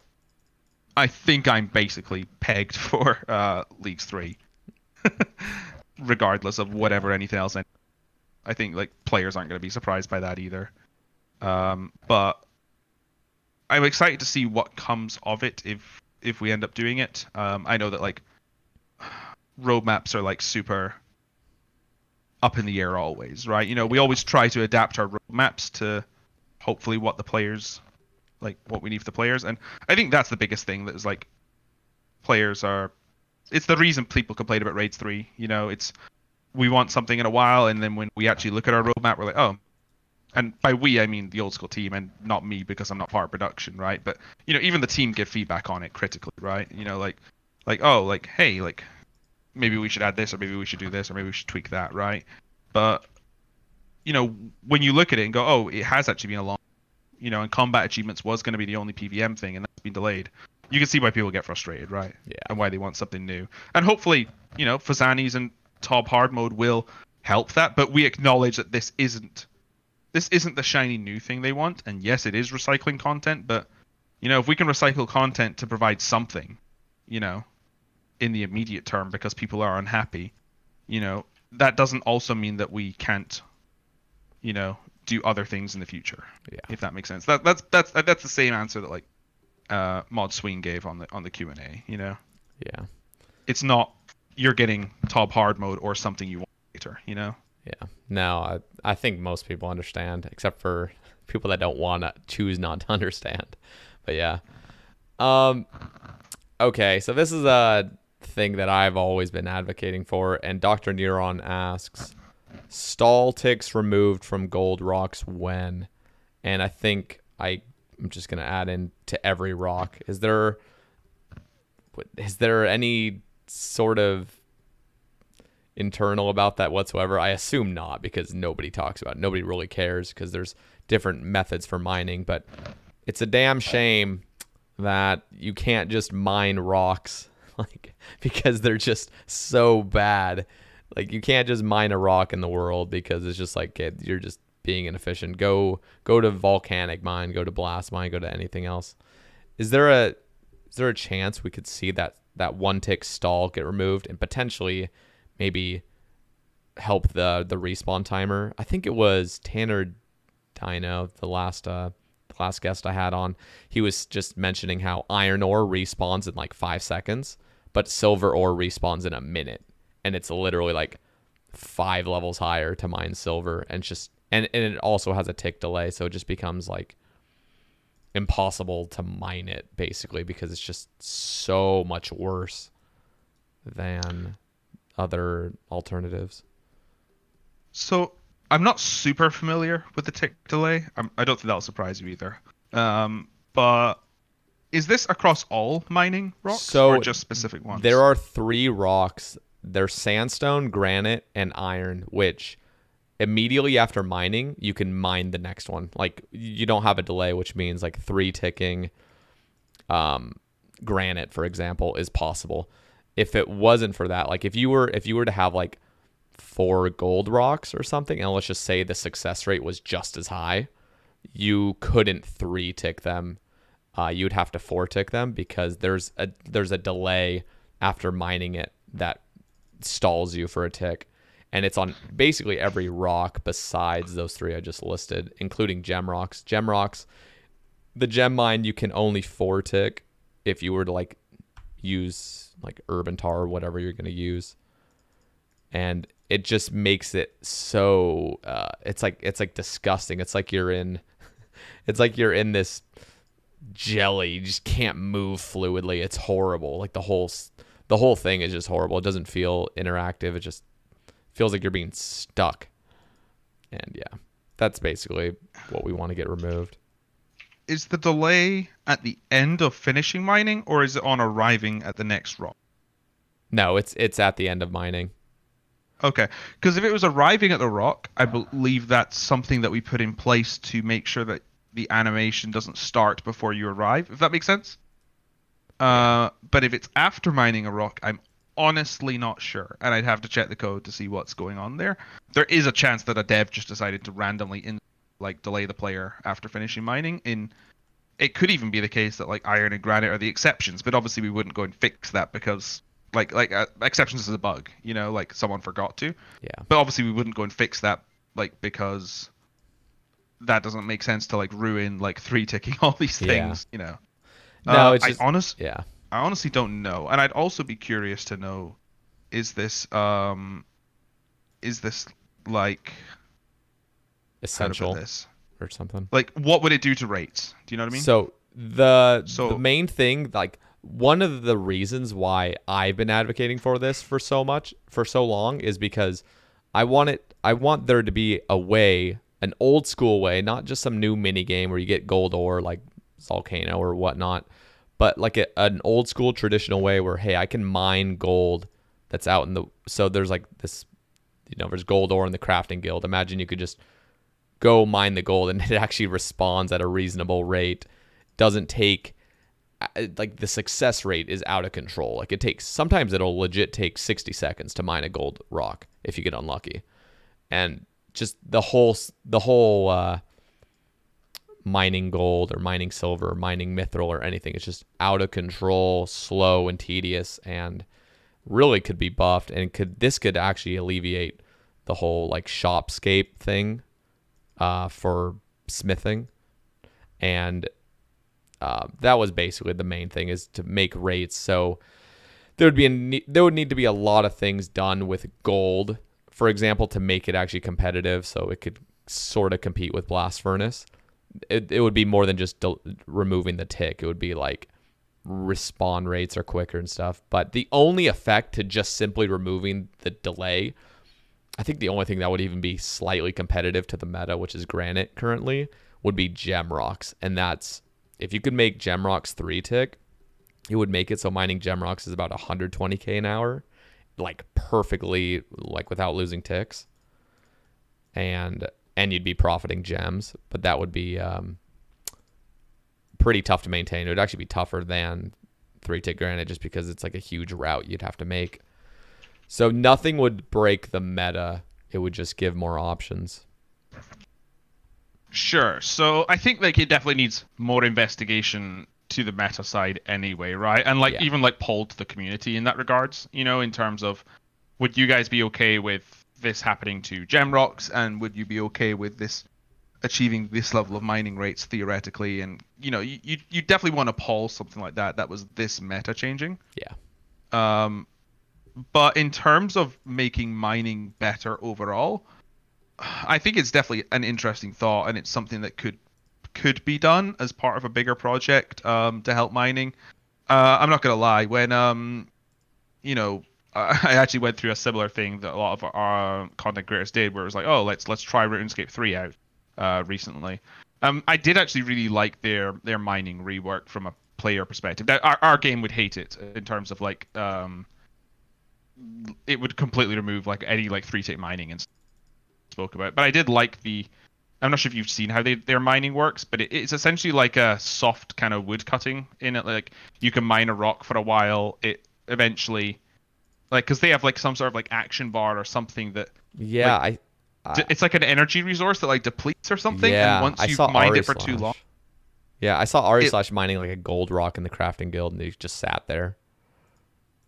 I think I'm basically pegged for uh, Leagues Three, regardless of whatever anything else. I, I think like players aren't going to be surprised by that either. Um, but I'm excited to see what comes of it if if we end up doing it. Um, I know that like roadmaps are like super up in the air always, right? You know, we always try to adapt our roadmaps to hopefully what the players like what we need for the players and i think that's the biggest thing that is like players are it's the reason people complain about raids 3 you know it's we want something in a while and then when we actually look at our roadmap we're like oh and by we i mean the old school team and not me because i'm not part of production right? But you know even the team give feedback on it critically right? You know like like oh like hey like maybe we should add this or maybe we should do this or maybe we should tweak that right? But you know when you look at it and go oh it has actually been a long you know, and combat achievements was going to be the only PVM thing, and that's been delayed. You can see why people get frustrated, right? Yeah. And why they want something new. And hopefully, you know, Phosani's and ToB hard mode will help that, but we acknowledge that this isn't this isn't the shiny new thing they want. And yes, it is recycling content, but you know, if we can recycle content to provide something, you know, in the immediate term because people are unhappy, you know, that doesn't also mean that we can't, you know, do other things in the future. Yeah. If that makes sense. That that's that's that's the same answer that like uh, Mod Swing gave on the on the Q and A. You know, Yeah. it's not you're getting ToB hard mode or something you want later. You know. Yeah. No, I, I think most people understand, except for people that don't want to choose not to understand. But yeah. Um. Okay, so this is a thing that I've always been advocating for, and Dr. Neuron asks, stall ticks removed from gold rocks when? And I think I, I'm just gonna add in to every rock. Is there, is there any sort of internal about that whatsoever? I assume not because nobody talks about it. Nobody really cares because there's different methods for mining, but it's a damn shame that you can't just mine rocks like because they're just so bad. Like you can't just mine a rock in the world because it's just like it, you're just being inefficient. Go go to volcanic mine, go to blast mine, go to anything else. Is there a is there a chance we could see that that one tick stall get removed and potentially maybe help the the respawn timer? I think it was Tanner Dino, the last uh the last guest I had on. He was just mentioning how iron ore respawns in like five seconds, but silver ore respawns in a minute, and it's literally like five levels higher to mine silver, and just and and it also has a tick delay, so it just becomes like impossible to mine it basically because it's just so much worse than other alternatives. So I'm not super familiar with the tick delay. I'm, I don't think that'll surprise you either. Um, but is this across all mining rocks So, or just specific ones? There are three rocks. There's sandstone, granite, and iron, which immediately after mining, you can mine the next one. Like you don't have a delay, which means like three ticking um granite, for example, is possible. If it wasn't for that, like if you were if you were to have like four gold rocks or something, and let's just say the success rate was just as high, you couldn't three tick them. Uh, you would have to four tick them because there's a there's a delay after mining it that stalls you for a tick. And it's on basically every rock besides those three I just listed, including gem rocks. Gem rocks, the gem mine you can only four tick if you were to like use like urban tar or whatever you're gonna use. And it just makes it so uh, it's like it's like disgusting. It's like you're in it's like you're in this jelly. You just can't move fluidly. It's horrible. Like the whole the whole thing is just horrible. It doesn't feel interactive. It just feels like you're being stuck. And yeah, that's basically what we want to get removed. is the delay at the end of finishing mining or is it on arriving at the next rock? No, it's it's at the end of mining. Okay, because if it was arriving at the rock, I believe that's something that we put in place to make sure that the animation doesn't start before you arrive. If that makes sense. Uh, but if it's after mining a rock, I'm honestly not sure, and I'd have to check the code to see what's going on there. There is a chance that a dev just decided to randomly in like delay the player after finishing mining. In it could even be the case that like iron and granite are the exceptions, but obviously we wouldn't go and fix that because like like uh, exceptions is a bug, you know, like someone forgot to. Yeah. But obviously we wouldn't go and fix that like because that doesn't make sense to like ruin like three ticking all these Yeah. things, you know. No, Uh, it's I just- honest Yeah. I honestly don't know. And I'd also be curious to know is this um is this like Essential this? or something. Like what would it do to rates? Do you know what I mean? So the So- the main thing, like one of the reasons why I've been advocating for this for so much for so long is because I want it I want there to be a way, an old school way, not just some new mini game where you get gold ore like Volcano or whatnot, but like a, an old school traditional way where hey, I can mine gold that's out in the so there's like this you know, there's gold ore in the crafting guild. Imagine you could just go mine the gold and it actually responds at a reasonable rate. Doesn't take uh, like the success rate is out of control. Like it takes sometimes it'll legit take 60 seconds to mine a gold rock if you get unlucky. And just the whole the whole uh mining gold or mining silver or mining mithril or anything. It's just out of control slow and tedious and really could be buffed. And could this could actually alleviate the whole like shopscape thing uh, for smithing. And uh, that was basically the main thing is to make rates. So there would be a there would need to be a lot of things done with gold for example to make it actually competitive. So it could sort of compete with blast furnace it, it would be more than just del- removing the tick it would be like respawn rates are quicker and stuff. But the only effect to just simply removing the delay, I think the only thing that would even be slightly competitive to the meta, which is Granite currently, would be Gem Rocks. And that's if you could make Gem Rocks three tick, it would make it so mining Gem Rocks is about 120k an hour, like perfectly, like without losing ticks. And and you'd be profiting gems, but that would be um, pretty tough to maintain. It would actually be tougher than three tick granite just because it's like a huge route you'd have to make. So nothing would break the meta. It would just give more options. Sure. So I think like it definitely needs more investigation to the meta side anyway, right? And like Yeah. even like poll to the community in that regards, you know, in terms of would you guys be okay with this happening to Gemrocks and would you be okay with this achieving this level of mining rates theoretically and you know, you you, you definitely want to poll something like that that was this meta changing. Yeah. Um, but in terms of making mining better overall, I think it's definitely an interesting thought, and it's something that could could be done as part of a bigger project um, to help mining. Uh, I'm not gonna lie, when um, you know, I actually went through a similar thing that a lot of our content creators did, where it was like, oh, let's let's try RuneScape 3 out uh, recently. Um, I did actually really like their their mining rework from a player perspective. Now, our our game would hate it in terms of like um, it would completely remove like any like three tick mining and spoke about. But I did like the. I'm not sure if you've seen how they, their mining works, but it, it's essentially like a soft kind of wood cutting in it. Like you can mine a rock for a while. It eventually, like, because they have like some sort of like action bar or something that Yeah, I. d- it's like an energy resource that like depletes or something. yeah, and once I you've mined Ari it for too Slash. long, Yeah, I saw Ari It- slash mining like a gold rock in the crafting guild, and he just sat there.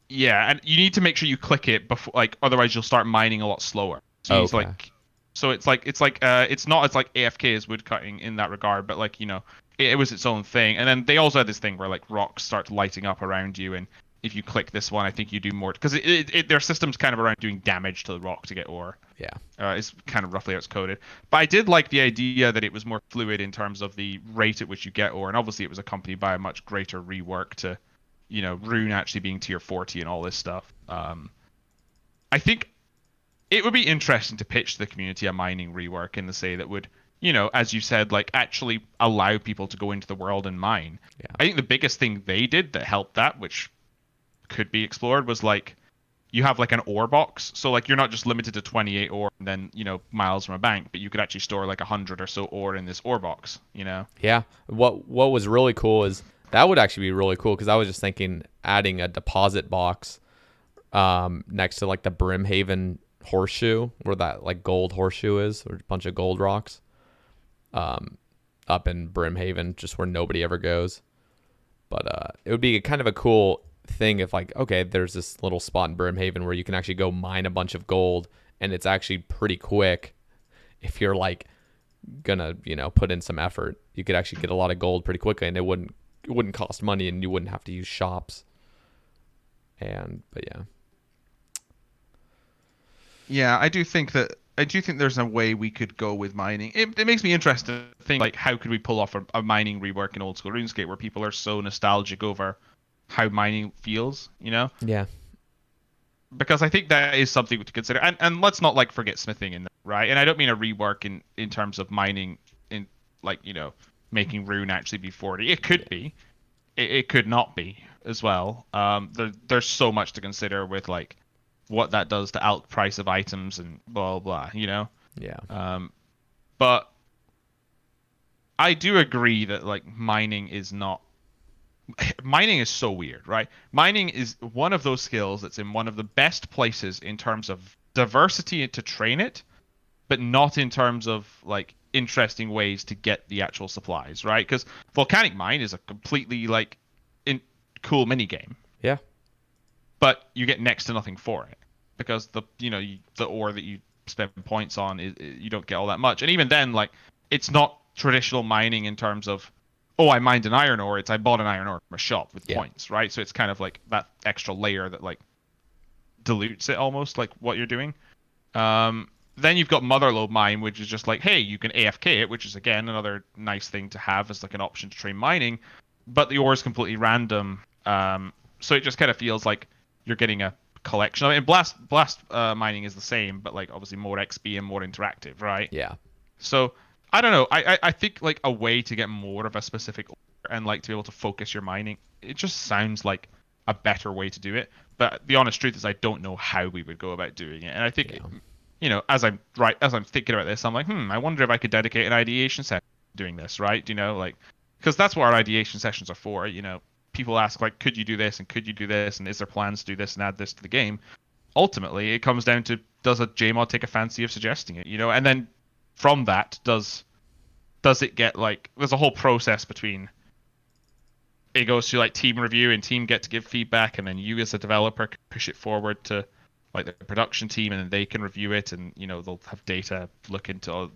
Yeah, and you need to make sure you click it before, like, otherwise you'll start mining a lot slower. So it's Okay. like, so it's like it's like uh, it's not as like AFK as woodcutting in that regard, but like you know, it, it was its own thing. And then they also had this thing where like rocks start lighting up around you, and if you click this one, I think you do more because it, it, it, their system's kind of around doing damage to the rock to get ore. Yeah. Uh, is kind of roughly how it's coded. But I did like the idea that it was more fluid in terms of the rate at which you get ore, and obviously it was accompanied by a much greater rework to, you know, Rune actually being tier 40 and all this stuff. Um, I think it would be interesting to pitch to the community a mining rework in the say that would, you know, as you said, like actually allow people to go into the world and mine. Yeah. I think the biggest thing they did that helped that, which could be explored, was like you have like an ore box. So like you're not just limited to 28 ore and then you know miles from a bank, but you could actually store like 100 or so ore in this ore box. You know. Yeah. What What was really cool is that would actually be really cool because I was just thinking adding a deposit box um, next to like the Brimhaven horseshoe, where that like gold horseshoe is, or a bunch of gold rocks, um, up in Brimhaven, just where nobody ever goes. But uh, it would be kind of a cool thing if like okay, there's this little spot in Brimhaven where you can actually go mine a bunch of gold, and it's actually pretty quick. If you're like gonna you know put in some effort you could actually get a lot of gold pretty quickly and it wouldn't it wouldn't cost money and you wouldn't have to use shops. And but yeah. Yeah, I do think that I do think there's a way we could go with mining. It, it makes me interested to think like how could we pull off a, a mining rework in old school RuneScape where people are so nostalgic over how mining feels, you know? yeah Because I think that is something to consider. And and let's not like forget smithing in there, right? And I don't mean a rework in in terms of mining in like, you know, making rune actually be 40. It could be. It, it could not be as well. Um there, there's so much to consider with like what that does to alt price of items and blah blah, blah you know? yeah Um, but I do agree that like mining is not. Mining is so weird, right? Mining is one of those skills that's in one of the best places in terms of diversity to train it, but not in terms of like interesting ways to get the actual supplies, right? Because volcanic mine is a completely like in cool mini game yeah but you get next to nothing for it because the you know you, the ore that you spend points on is, you don't get all that much, and even then, like it's not traditional mining in terms of oh I mined an iron ore. It's I bought an iron ore from a shop with Yeah. points, right? So it's kind of like that extra layer that like dilutes it almost like what you're doing. Um, then you've got Motherlode Mine, which is just like, hey, you can AFK it, which is again another nice thing to have as like an option to train mining, but the ore is completely random. Um, so it just kind of feels like you're getting a collection of it. And blast blast uh, mining is the same, but like obviously more XP and more interactive, right? Yeah. So I don't know. I, I I think like a way to get more of a specific and like to be able to focus your mining. It just sounds like a better way to do it. But the honest truth is, I don't know how we would go about doing it. And I think, Yeah. you know, as I'm right as I'm thinking about this, I'm like, hmm, I wonder if I could dedicate an ideation session doing this, right? You know, like because that's what our ideation sessions are for. You know, people ask like, could you do this and could you do this and is there plans to do this and add this to the game? Ultimately, it comes down to does a JMod take a fancy of suggesting it, you know, and then from that does does it get like there's a whole process between it goes to like team review and team get to give feedback and then you as a developer can push it forward to like the production team and then they can review it and you know they'll have data look into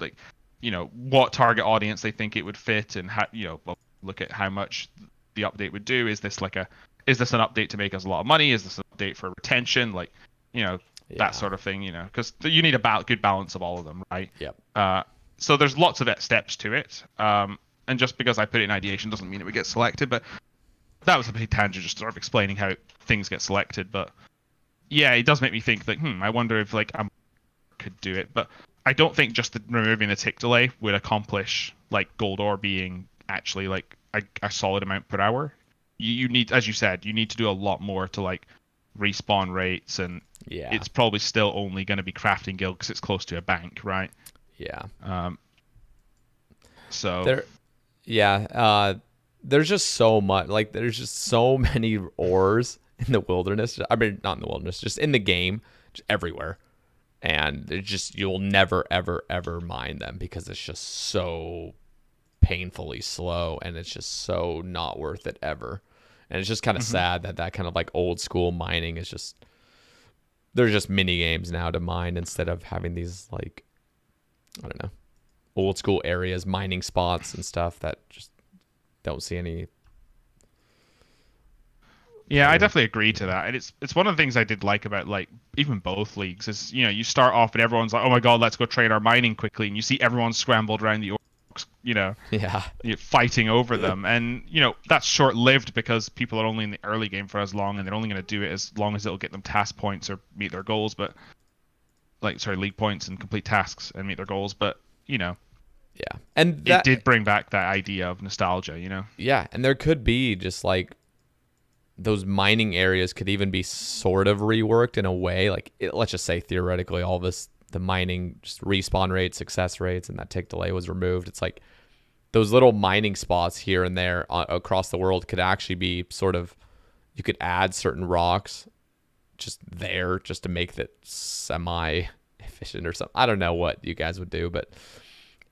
like you know what target audience they think it would fit and how you know look at how much the update would do. Is this like a is this an update to make us a lot of money? Is this an update for retention? Like you know Yeah. that sort of thing you know because you need a ba- good balance of all of them right Yep. uh, so there's lots of steps to it. Um, and just because I put it in ideation doesn't mean it would get selected. But that was a big tangent, just sort of explaining how things get selected. But yeah, it does make me think that hmm, I wonder if like I could do it. But I don't think just the, removing the tick delay would accomplish like gold ore being actually like a, a solid amount per hour. You, you need, as you said, you need to do a lot more to like respawn rates and Yeah. it's probably still only going to be crafting guild because it's close to a bank, right? yeah. Um, so There, yeah. Uh, there's just so much. Like, there's just so many ores in the wilderness. I mean, not in the wilderness, just in the game, just everywhere. And it's just you'll never, ever, ever mine them because it's just so painfully slow, and it's just so not worth it ever. And it's just kind of sad that that kind of like old school mining is just there's just mini games now to mine instead of having these like I don't know old school areas, mining spots and stuff that just don't see any. yeah, I definitely agree to that, and it's it's one of the things I did like about like even both leagues is you know you start off and everyone's like oh my god let's go train our mining quickly and you see everyone scrambled around the you know Yeah, fighting over them. And you know that's short lived because people are only in the early game for as long and they're only going to do it as long as it'll get them task points or meet their goals but like sorry league points and complete tasks and meet their goals but you know. Yeah, and it did bring back that idea of nostalgia you know? Yeah, and there could be just like those mining areas could even be sort of reworked in a way. Like it, let's just say theoretically, all this the mining just respawn rates, success rates, and that tick delay was removed. It's like those little mining spots here and there uh, across the world could actually be sort of you could add certain rocks just there just to make it semi efficient or something. I don't know what you guys would do, but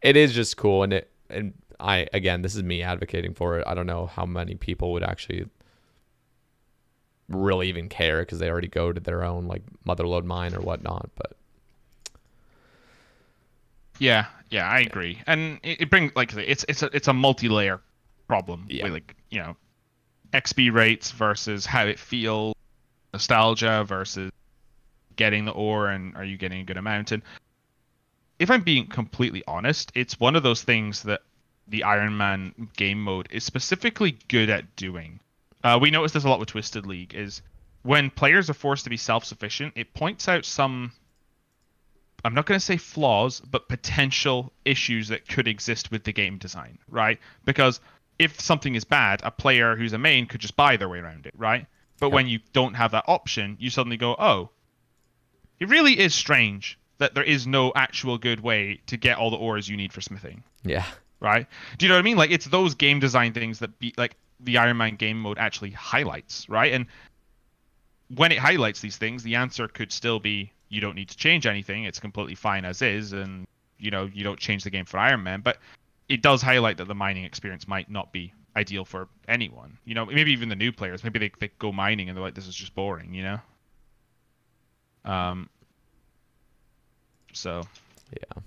it is just cool and it and I again this is me advocating for it. I don't know how many people would actually really even care because they already go to their own like motherlode mine or whatnot. But Yeah, yeah, I agree, and it, it brings like it's it's a it's a multi-layer problem. Yeah. with, like you know, XP rates versus how it feels, nostalgia versus getting the ore, and are you getting a good amount? And if I'm being completely honest, it's one of those things that the Iron Man game mode is specifically good at doing. Uh, we notice this a lot with Twisted League. Is when players are forced to be self-sufficient, it points out some I'm not going to say flaws, but potential issues that could exist with the game design, right? Because if something is bad, a player who's a main could just buy their way around it, right? But Yep. when you don't have that option, you suddenly go, oh, it really is strange that there is no actual good way to get all the ores you need for smithing, yeah, right? Do you know what I mean? Like it's those game design things that be like the Iron Man game mode actually highlights, right? And when it highlights these things, the answer could still be you don't need to change anything. It's completely fine as is, and you know you don't change the game for Iron Man. But it does highlight that the mining experience might not be ideal for anyone. You know, maybe even the new players. Maybe they they go mining and they're like, this is just boring. You know. Um. So. Yeah.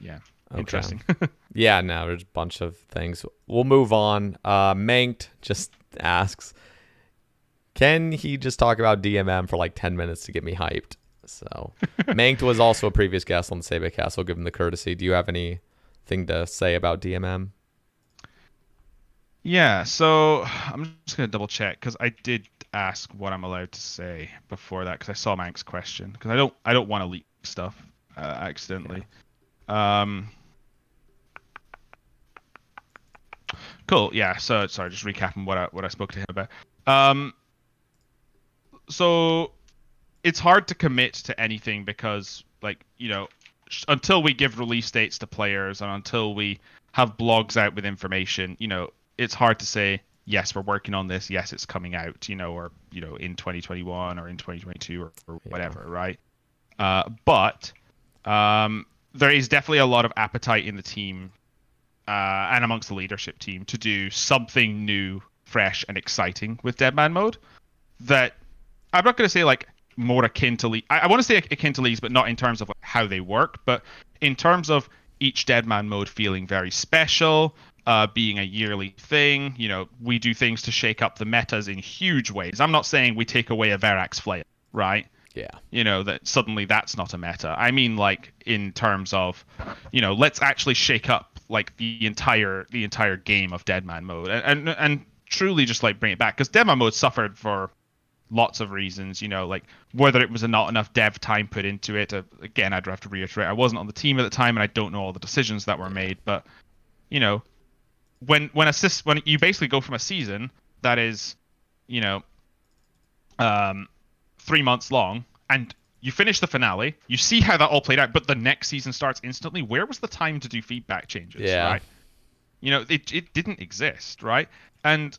Yeah. Okay. Interesting. Yeah, no, there's a bunch of things. We'll move on. Uh, Manked just asks, can he just talk about DMM for like 10 minutes to get me hyped? So, Manked was also a previous guest on the Sae Bae Cast. I'll give him the courtesy. Do you have anything to say about DMM? Yeah, so I'm just gonna double check because I did ask what I'm allowed to say before that because I saw Mank's question because I don't I don't want to leak stuff uh, accidentally. Um. Cool. Yeah. So sorry, just recapping what I what I spoke to him about. Um. So it's hard to commit to anything because like you know until we give release dates to players and until we have blogs out with information, you know, it's hard to say yes we're working on this yes it's coming out you know or you know in 2021 or in 2022 or, or Yeah. whatever right uh, but um, there is definitely a lot of appetite in the team uh, and amongst the leadership team to do something new fresh and exciting with deadman mode that i'm not going to say like more akin to league i, I want to say akin to leagues but not in terms of like, how they work but in terms of each deadman mode feeling very special uh, being a yearly thing. You know, we do things to shake up the metas in huge ways. I'm not saying we take away a Verac's flail, right? Yeah. You know, that suddenly that's not a meta. I mean, like in terms of, you know, let's actually shake up like the entire the entire game of Deadman mode and and, and truly just like bring it back because Deadman mode suffered for lots of reasons. You know, like whether it was not enough dev time put into it. Uh, again, I'd have to reiterate, I wasn't on the team at the time and I don't know all the decisions that were made, but you know, when when assist when you basically go from a season that is, you know, um, three months long, and you finish the finale, you see how that all played out, but the next season starts instantly. Where was the time to do feedback changes? Yeah. Right. You know, it it didn't exist, right? And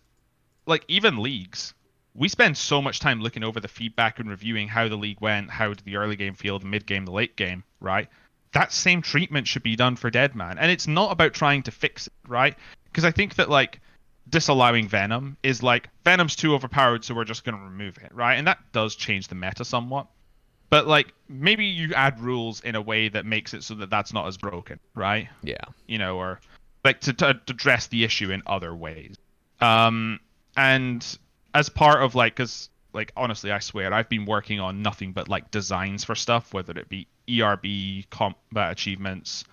like even leagues, we spend so much time looking over the feedback and reviewing how the league went, how did the early game feel, the mid game, the late game, right? That same treatment should be done for Deadman, and it's not about trying to fix it, right? Because I think that like disallowing Venom is like Venom's too overpowered, so we're just going to remove it, right? And that does change the meta somewhat. But like maybe you add rules in a way that makes it so that that's not as broken, right? Yeah. you know, or like to, to address the issue in other ways. Um, and as part of like, because like honestly, I swear I've been working on nothing but like designs for stuff, whether it be ERB, combat achievements,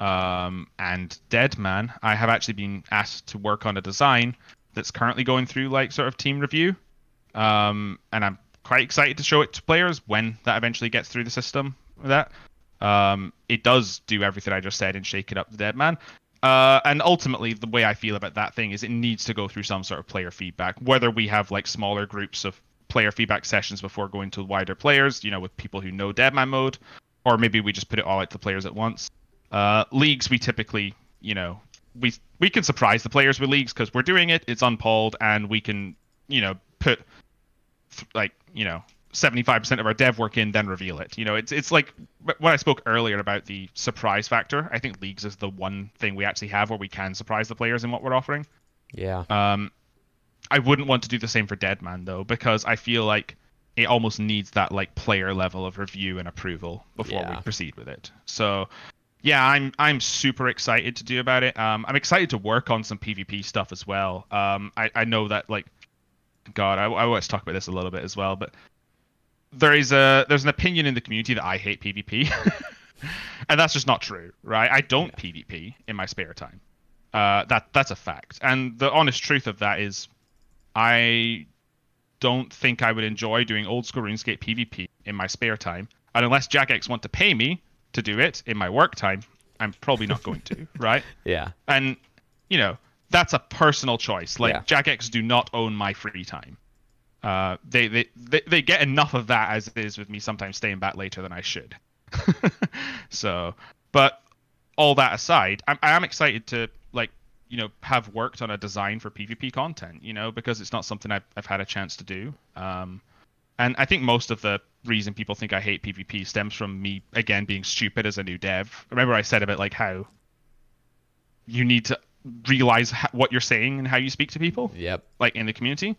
um, and dead man I have actually been asked to work on a design that's currently going through like sort of team review, um, and I'm quite excited to show it to players when that eventually gets through the system. With that, um, it does do everything I just said in Shake It Up the Dead Man. Uh, and ultimately, the way I feel about that thing is it needs to go through some sort of player feedback. Whether we have like smaller groups of player feedback sessions before going to wider players, you know, with people who know Deadman mode, or maybe we just put it all out to players at once. Uh, leagues, we typically, you know, we we can surprise the players with leagues because we're doing it. It's unpolled, and we can, you know, put like you know 75% of our dev work in then reveal it. You know it's it's like what i spoke earlier about the surprise factor i think leagues is the one thing we actually have where we can surprise the players in what we're offering. Yeah. um i wouldn't want to do the same for deadman though because i feel like it almost needs that like player level of review and approval before Yeah. we proceed with it. So yeah i'm i'm super excited to do about it. Um i'm excited to work on some pvp stuff as well. Um i i know that like god i, I always talk about this a little bit as well but there is a there's an opinion in the community that I hate PvP, and that's just not true, right? I don't PvP in my spare time. Uh, that that's a fact, and the honest truth of that is, I don't think I would enjoy doing old school RuneScape PvP in my spare time, and unless Jagex want to pay me to do it in my work time, I'm probably not going to, right? Yeah. And you know that's a personal choice. Like Yeah. Jagex do not own my free time. Uh, they, they they they get enough of that as it is with me sometimes staying back later than I should. so, but all that aside, I'm I am excited to like you know have worked on a design for PvP content. You know because it's not something I've I've had a chance to do. Um, and I think most of the reason people think I hate PvP stems from me again being stupid as a new dev. Remember I said about like how you need to realize what you're saying and how you speak to people Yep. like in the community.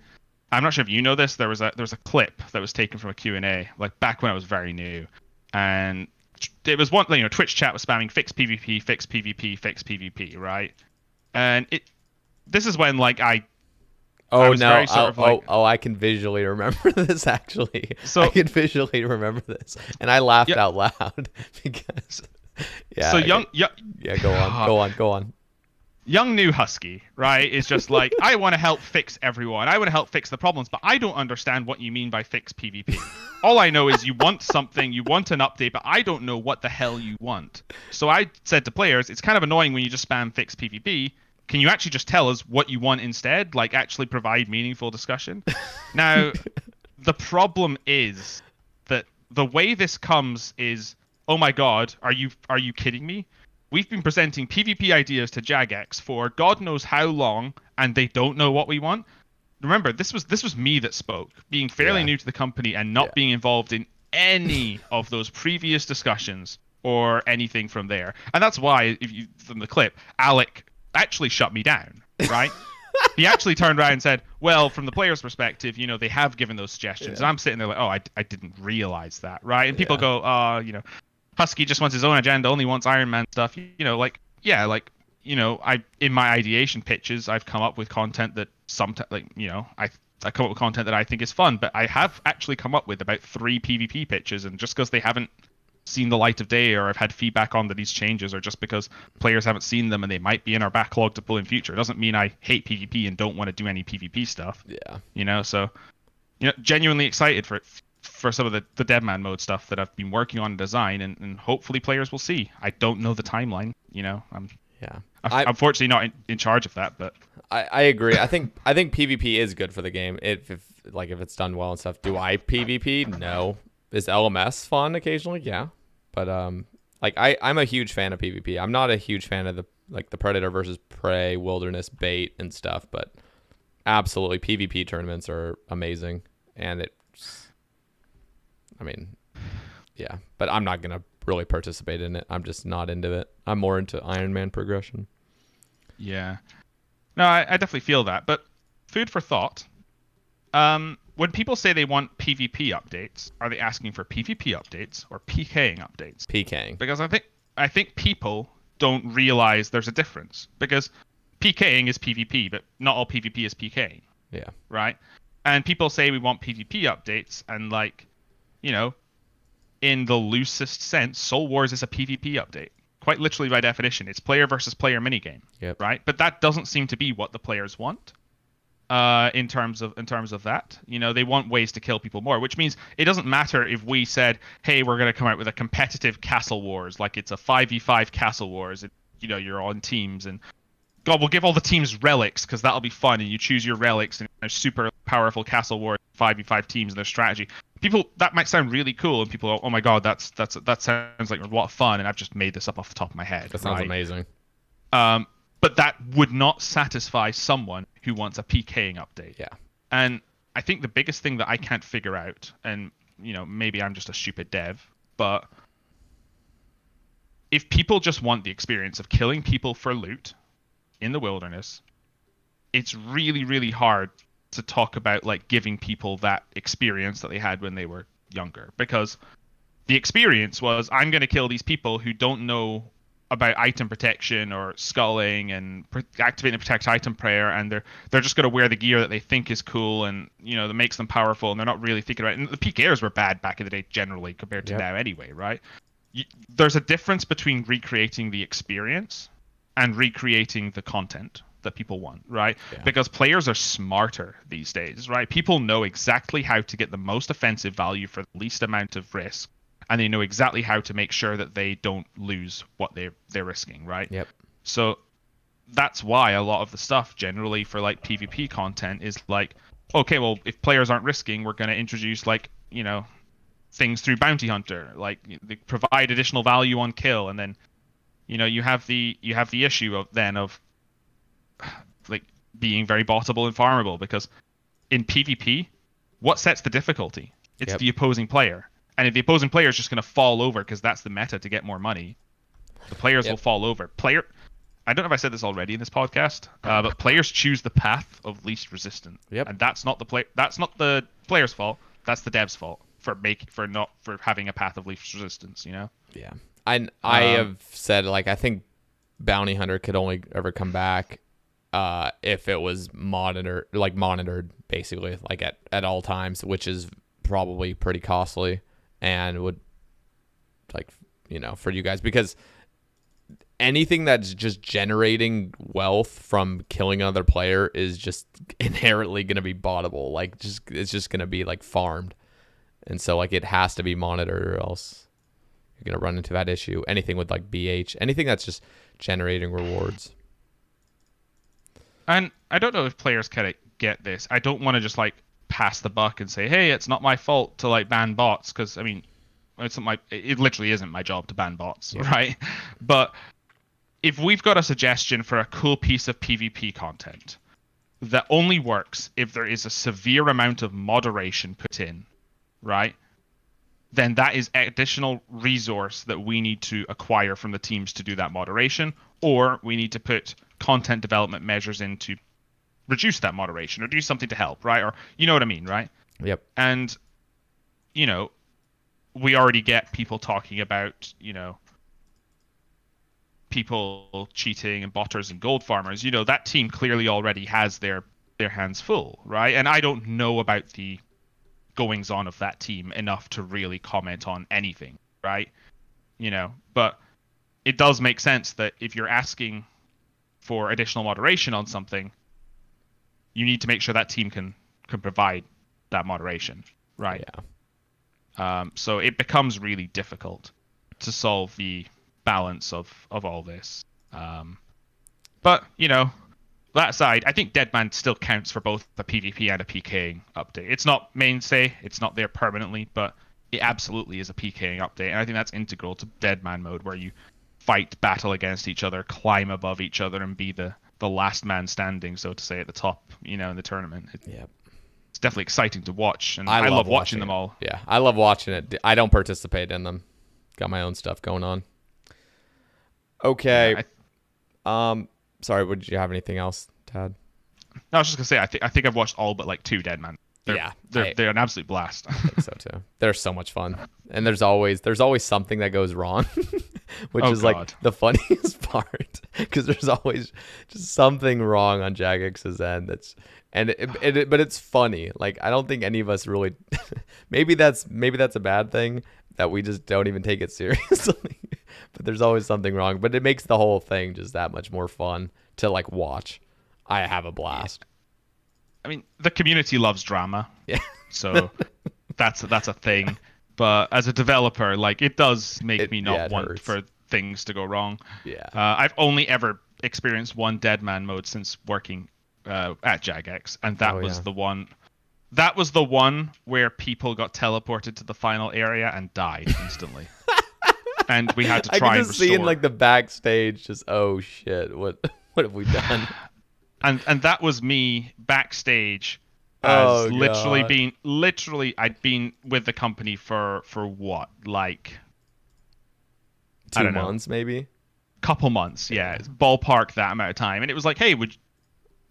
I'm not sure if you know this. There was a there was a clip that was taken from a Q&A like back when I was very new, and it was one you know Twitch chat was spamming fix PvP, fix PvP, fix PvP, right? And it this is when like I Oh was no! very sort Oh, of like- oh, oh, I can visually remember this actually. So- I can visually remember this, and I laughed Yeah. out loud because. Yeah. so young young Yeah. Go on. Go on. Go on. Young new husky right is just like i want to help fix everyone. I want to help fix the problems but i don't understand what you mean by fix pvp all i know is you want something you want an update but i don't know what the hell you want. So i said to players it's kind of annoying when you just spam fix pvp can you actually just tell us what you want instead? Like actually provide meaningful discussion? Now the problem is that the way this comes is oh my god are you are you kidding me we've been presenting pvp ideas to jagex for god knows how long and they don't know what we want remember this was this was me that spoke being fairly Yeah. new to the company and not Yeah. being involved in any of those previous discussions or anything from there and that's why if you from the clip alec actually shut me down right he actually turned around and said, "Well, from the player's perspective, you know, they have given those suggestions." And I'm sitting there like, "Oh, I, I didn't realize that, right?" And people Yeah. go, "Uh, you know, Husky just wants his own agenda, only wants Iron Man stuff." You know, like, yeah, like, you know, I in my ideation pitches, I've come up with content that sometimes, like, you know, I I come up with content that I think is fun, but I have actually come up with about three PvP pitches, and just because they haven't seen the light of day or I've had feedback on that these changes or just because players haven't seen them and they might be in our backlog to pull in future. It doesn't mean I hate PvP and don't want to do any PvP stuff. Yeah. You know, so you know, genuinely excited for for some of the, the Deadman mode stuff that I've been working on design and, and hopefully players will see. I don't know the timeline, you know. I'm Yeah. I'm I- unfortunately not in, in charge of that, but I, I agree. I think I think PvP is good for the game if, if like if it's done well and stuff. Do I PvP? No. Is LMS fun occasionally? Yeah. But um like I I'm a huge fan of PvP. I'm not a huge fan of the like the predator versus prey wilderness bait and stuff, but absolutely PvP tournaments are amazing and it I mean yeah, but I'm not going to really participate in it. I'm just not into it. I'm more into Iron Man progression. Yeah. No, I, I definitely feel that. But food for thought. Um, when people say they want PvP updates, are they asking for PvP updates or PKing updates? PKing. Because I think I think people don't realize there's a difference. Because PKing is PvP, but not all PvP is PKing, Yeah. right? And people say we want PvP updates, and like, you know, in the loosest sense, Soul Wars is a PvP update. Quite literally by definition, it's player versus player minigame Yep. right? But that doesn't seem to be what the players want. Uh, in terms of in terms of that, you know, they want ways to kill people more, which means it doesn't matter if we said, "Hey, we're going to come out with a competitive Castle Wars, like it's a five v five Castle Wars." It, you know, you're on teams, and God, we'll give all the teams relics because that'll be fun, and you choose your relics, and super powerful Castle Wars five v five teams and their strategy. People, that might sound really cool, and people, go, oh my God, that's that's that sounds like a lot of fun, and I've just made this up off the top of my head. That sounds right? amazing. Um, but that would not satisfy someone who wants a PKing update. Yeah. And I think the biggest thing that I can't figure out, and you know, maybe I'm just a stupid dev, but if people just want the experience of killing people for loot in the wilderness, it's really, really hard to talk about like giving people that experience that they had when they were younger because the experience was I'm going to kill these people who don't know about item protection or skulling and activate and protect item prayer and they're they're just going to wear the gear that they think is cool and you know that makes them powerful and they're not really thinking about it. And the PKers were bad back in the day generally compared to Yep. now anyway, right? You, there's a difference between recreating the experience and recreating the content that people want, right? Yeah. Because players are smarter these days, right? People know exactly how to get the most offensive value for the least amount of risk, and they know exactly how to make sure that they don't lose what they're they're risking, right? Yep. So that's why a lot of the stuff generally for like PvP content is like, okay, well, if players aren't risking, we're going to introduce like, you know, things through Bounty Hunter, like they provide additional value on kill, and then, you know, you have the you have the issue of then of like being very bottable and farmable because in PvP, what sets the difficulty? It's Yep. the opposing player. And if the opposing player is just going to fall over because that's the meta to get more money, the players Yep. will fall over. Player I don't know if I said this already in this podcast, uh, but players choose the path of least resistance. Yep. And that's not the play. That's not the player's fault. That's the dev's fault for make for not for having a path of least resistance. You know. Yeah. I I Um, have said like I think bounty hunter could only ever come back uh if it was monitored like monitored basically like at at all times, which is probably pretty costly and would like you know for you guys. Because anything that's just generating wealth from killing another player is just inherently going to be bottable. Like just it's just going to be like farmed. And so like it has to be monitored or else you're going to run into that issue. Anything with like bh anything that's just generating rewards And I don't know if players of get this. I don't want to just like pass the buck and say, "Hey, it's not my fault to like ban bots," because I mean, it's not my. It literally isn't my job to ban bots, right? But if we've got a suggestion for a cool piece of PvP content that only works if there is a severe amount of moderation put in, right? Then that is additional resource that we need to acquire from the teams to do that moderation, or we need to put content development measures in to reduce that moderation or do something to help, right? Or you know what I mean, right? yep And you know, we already get people talking about, you know, people cheating and botters and gold farmers. You know, that team clearly already has their their hands full, right? And I don't know about the goings on of that team enough to really comment on anything, right? You know, but it does make sense that if you're asking for additional moderation on something, you need to make sure that team can can provide that moderation, right? yeah Um, so it becomes really difficult to solve the balance of of all this. Um, but you know, that aside, I think Deadman still counts for both the PvP and a PKing update. It's not mainstay, it's not there permanently, but it absolutely is a PKing update, and I think that's integral to Deadman mode, where you fight, battle against each other, climb above each other, and be the the last man standing, so to say, at the top. You know, in the tournament. It- yep It's definitely exciting to watch, and I I, love love, watching watching them all. Yeah, I love watching it. I don't participate in them. Got my own stuff going on. Okay. I- um, sorry. Would you have anything else, Tad? No, I was just gonna say I think I think I've watched all but like two Dead Man. They're, Yeah, they're I- they're an absolute blast. I think so too. They're so much fun, and there's always there's always something that goes wrong, which Oh, is like the funniest part because there's always just something wrong on Jagex's end. That's and it, it, it- but it's funny. Like I don't think any of us really. maybe that's maybe that's a bad thing that we just don't even take it seriously. but there's always something wrong. But it makes the whole thing just that much more fun to like watch. I have a blast. I mean, the community loves drama, Yeah. so that's that's a thing. But as a developer, like it does make It- me not yeah, want hurts. for things to go wrong. Yeah. Uh, I've only ever experienced one Dead Man mode since working uh, at Jagex, and that Oh, was yeah. the one. That was the one where people got teleported to the final area and died instantly. and we had to I try can and restore. see in like the backstage, just oh shit, what what have we done? And and that was me backstage as Oh, literally God. being literally I'd been with the company for for what like I Two don't know. months maybe. couple months yeah it's ballpark that amount of time and it was like hey would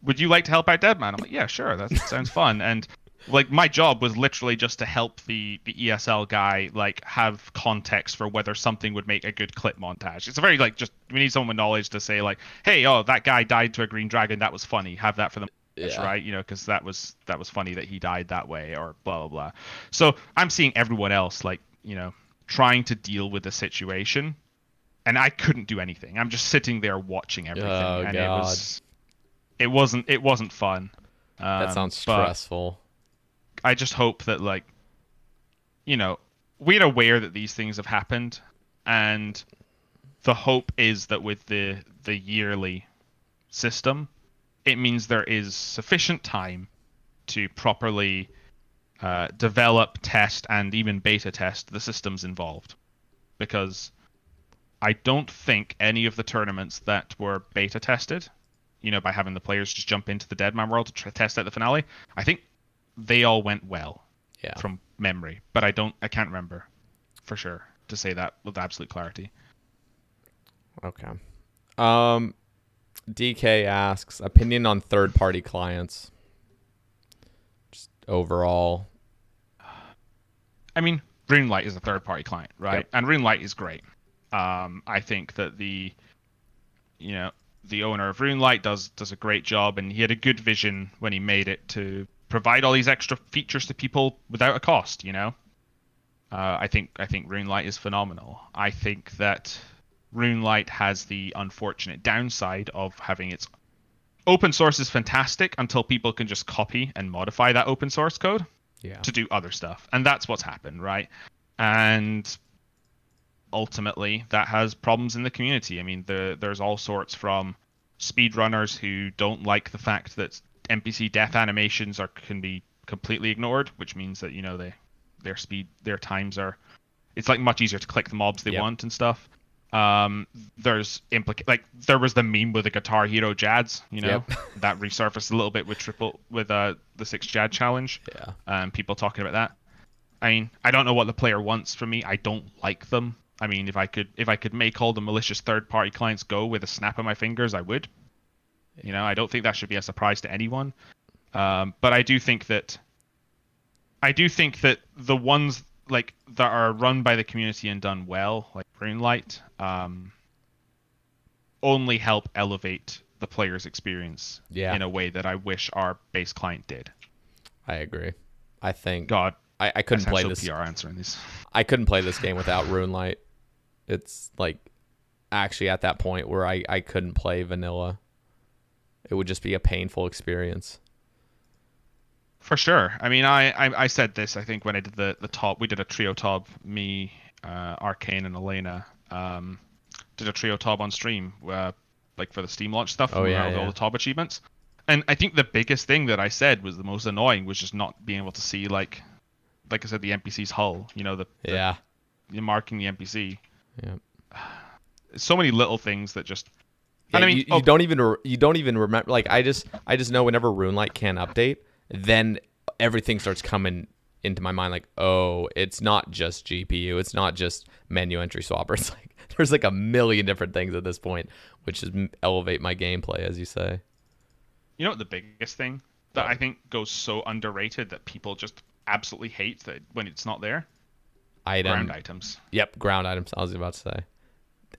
would you like to help out Deadman I'm like yeah sure that sounds fun and like my job was literally just to help the the ESL guy like have context for whether something would make a good clip montage. It's a very like just we need someone with knowledge to say like hey oh that guy died to a green dragon. That was funny. Have that for the Yeah. right? You know because that was that was funny that he died that way or blah blah blah. So i'm seeing everyone else like you know trying to deal with the situation and i couldn't do anything. I'm just sitting there watching everything Oh, and God. it was it wasn't it wasn't fun. That Um, sounds but stressful. I just hope that like you know we're aware that these things have happened and the hope is that with the the yearly system it means there is sufficient time to properly uh, develop test and even beta test the systems involved. Because i don't think any of the tournaments that were beta tested you know by having the players just jump into the deadman world to test out the finale i think they all went well Yeah. from memory, but I don't, I can't remember for sure to say that with absolute clarity. Okay. Um DK asks opinion on third party clients. Just overall. I mean, RuneLite is a third party client, right? Yep. And RuneLite is great. Um, I think that the, you know, the owner of RuneLite does does a great job, and he had a good vision when he made it to provide all these extra features to people without a cost. You know, uh, I think I think RuneLite is phenomenal. I think that RuneLite has the unfortunate downside of having its open source is fantastic until people can just copy and modify that open source code Yeah. to do other stuff. And that's what's happened, right? And ultimately, that has problems in the community. I mean, the, there's all sorts from speedrunners who don't like the fact that NPC death animations are can be completely ignored, which means that you know they their speed their times are it's like much easier to click the mobs they Yep. want and stuff. Um, there's implica- like there was the meme with the Guitar Hero Jads, you know, Yep. that resurfaced a little bit with triple with uh the six Jad challenge Yeah. um, people talking about that. I mean, I don't know what the player wants from me. I don't like them. I mean, if I could if I could make all the malicious third party clients go with a snap of my fingers, I would. You know, I don't think that should be a surprise to anyone. Um, but I do think that I do think that the ones like that are run by the community and done well, like RuneLite, um, only help elevate the player's experience Yeah. in a way that I wish our base client did. I agree. I think God, I, I couldn't play this. PR answering these. I couldn't play this game without RuneLite. It's like actually at that point where I, I couldn't play vanilla. It would just be a painful experience. For sure. I mean, I, I I said this. I think when I did the the ToB, we did a trio ToB. Me, uh, Arcane, and Elena um, did a trio ToB on stream, uh, like for the Steam launch stuff. Oh, and yeah, all, yeah. all the top achievements. And I think the biggest thing that I said was the most annoying was just not being able to see like, like I said, the NPC's hull. You know, the, the Yeah. you're marking the NPC. Yeah. So many little things that just. Yeah, and I mean, you, oh, you don't even re- you don't even remember. Like I just I just know whenever RuneLite can update, then everything starts coming into my mind. Like oh, it's not just GPU, it's not just menu entry swapper. It's like there's like a million different things at this point, which is elevate my gameplay, as you say. You know what the biggest thing that I think goes so underrated that people just absolutely hate that when it's not there? Item. Ground items. Yep, ground items. I was about to say.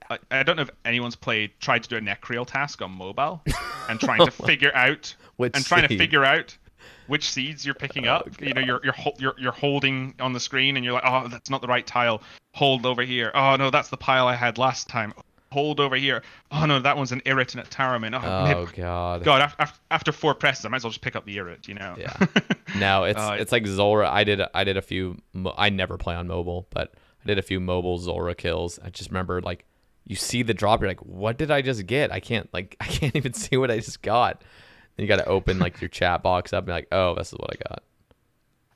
I, I don't know if anyone's played tried to do a Nechryael task on mobile and trying to figure out Which and trying to figure out which seeds you're picking Oh, up. You know, you're you're you're you're holding on the screen and you're like, oh, that's not the right tile. Hold over here. Oh no, that's the pile I had last time. Hold over here. Oh no, that one's an irritant at Tarromin. Oh, Oh maybe- god. God, after, after four presses, I might as well just pick up the irit. You know. Yeah. No, it's Uh, it's like Zulrah. I did I did a few. I never play on mobile, but I did a few mobile Zulrah kills. I just remember like you see the drop, you're like, what did I just get? I can't like I can't even see what I just got. Then you got to open like your chat box up and be like, oh, this is what I got.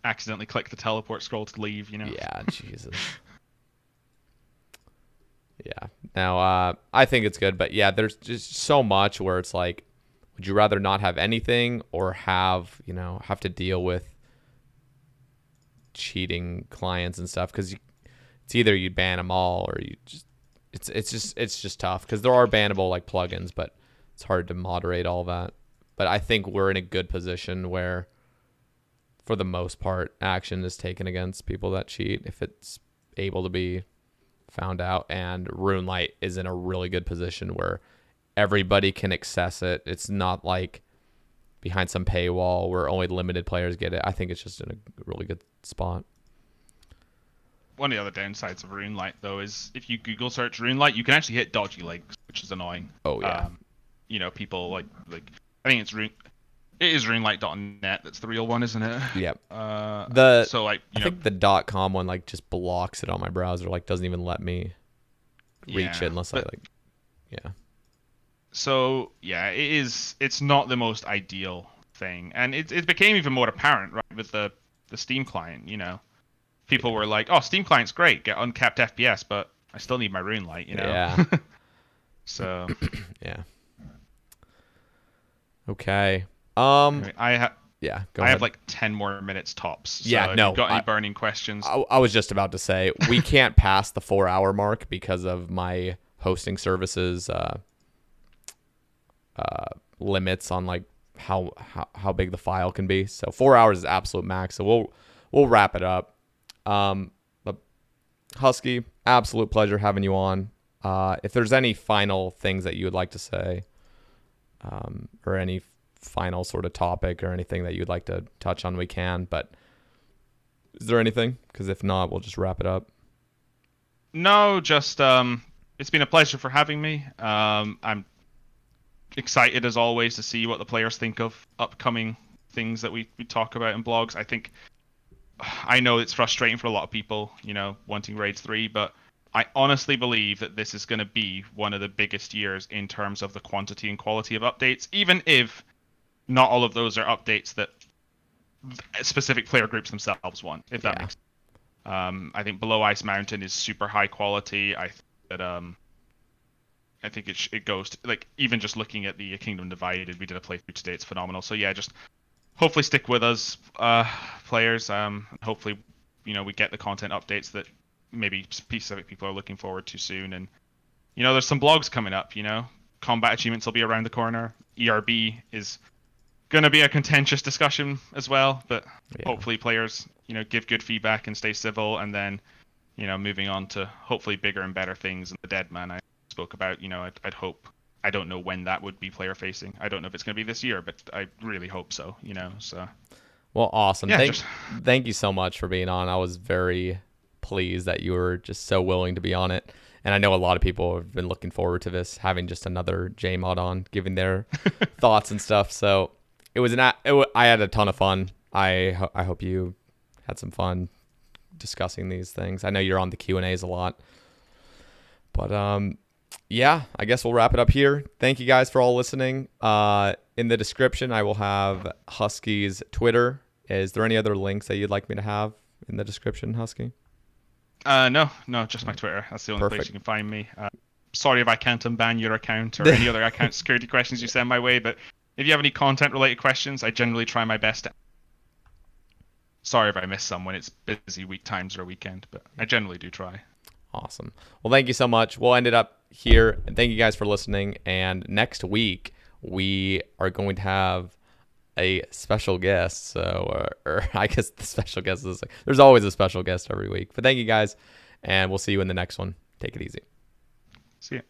Accidentally click the teleport scroll to leave. You know. Yeah, Jesus. Yeah. Now, uh, I think it's good, but yeah, there's just so much where it's like, would you rather not have anything or have you know have to deal with cheating clients and stuff? Because it's either you ban them all or you just it's it's just it's just tough because there are bannable like plugins, but it's hard to moderate all that. But I think we're in a good position where for the most part, action is taken against people that cheat if it's able to be found out. And RuneLite is in a really good position where everybody can access it. It's not like behind some paywall where only limited players get it. I think it's just in a really good spot. One of the other downsides of RuneLite though is if you Google search RuneLite, you can actually hit dodgy links, which is annoying. Oh, yeah. Um, you know, people like like I think it's Rune. It is RuneLite.net. That's the real one, isn't it? Yep. Uh, The so like I know, think the dot com one like just blocks it on my browser, like doesn't even let me reach yeah, it unless I like yeah. So yeah, it is. It's not the most ideal thing, and it it became even more apparent right with the the Steam client. You know, people were like, "Oh, Steam client's great, get uncapped FPS, but I still need my RuneLite," You know. Yeah. so Yeah. Okay. Um I have. yeah, go I ahead. have like 10 more minutes tops. So Yeah, no, got any I- burning questions? I, I was just about to say we can't pass the four hour mark because of my hosting services uh, uh, limits on like how, how how big the file can be. So four hours is absolute max. So we'll we'll wrap it up. Um, but Husky, absolute pleasure having you on. Uh, if there's any final things that you would like to say, um, or any final sort of topic or anything that you'd like to touch on, we can. But is there anything? Because if not, we'll just wrap it up. No, just um, it's been a pleasure for having me. Um, I'm excited as always to see what the players think of upcoming things that we, we talk about in blogs. I think I know it's frustrating for a lot of people, you know, wanting Raids 3, but I honestly believe that this is going to be one of the biggest years in terms of the quantity and quality of updates, even if not all of those are updates that specific player groups themselves want, if that Yeah. makes sense. Um, I think Below Ice Mountain is super high quality. I think that um, I think it sh- it goes to, like even just looking at the Kingdom Divided, we did a playthrough today. It's phenomenal. So yeah, just hopefully stick with us, uh, players. Um, hopefully, you know, we get the content updates that maybe specific people are looking forward to soon. And you know, there's some blogs coming up. You know, combat achievements will be around the corner. ERB is gonna be a contentious discussion as well, but Yeah. hopefully players, you know, give good feedback and stay civil, and then, you know, moving on to hopefully bigger and better things. And the Dead Man I spoke about, you know, I'd, I'd hope. I don't know when that would be player facing. I don't know if it's going to be this year, but I really hope so. You know, so Well, awesome. Yeah, thank, just- thank you so much for being on. I was very pleased that you were just so willing to be on it. And I know a lot of people have been looking forward to this, having just another J mod on, giving their thoughts and stuff. So it was an, it I had a ton of fun. I, ho- I hope you had some fun discussing these things. I know you're on the Q and A's a lot, but um, yeah, I guess we'll wrap it up here. Thank you guys for all listening. Uh, in the description, I will have Husky's Twitter. Is there any other links that you'd like me to have in the description, Husky? uh, no, no, just my Twitter. That's the only Perfect. place you can find me. Uh, sorry if I can't unban your account or any other account security questions you send my way, but if you have any content related questions, I generally try my best to. Sorry if I miss some when it's busy week times or weekend, but I generally do try. Awesome. Well, thank you so much. We'll end it up here. And thank you guys for listening. And next week, we are going to have a special guest. So, uh, or I guess the special guest is like, there's always a special guest every week. But thank you guys. And we'll see you in the next one. Take it easy. See ya.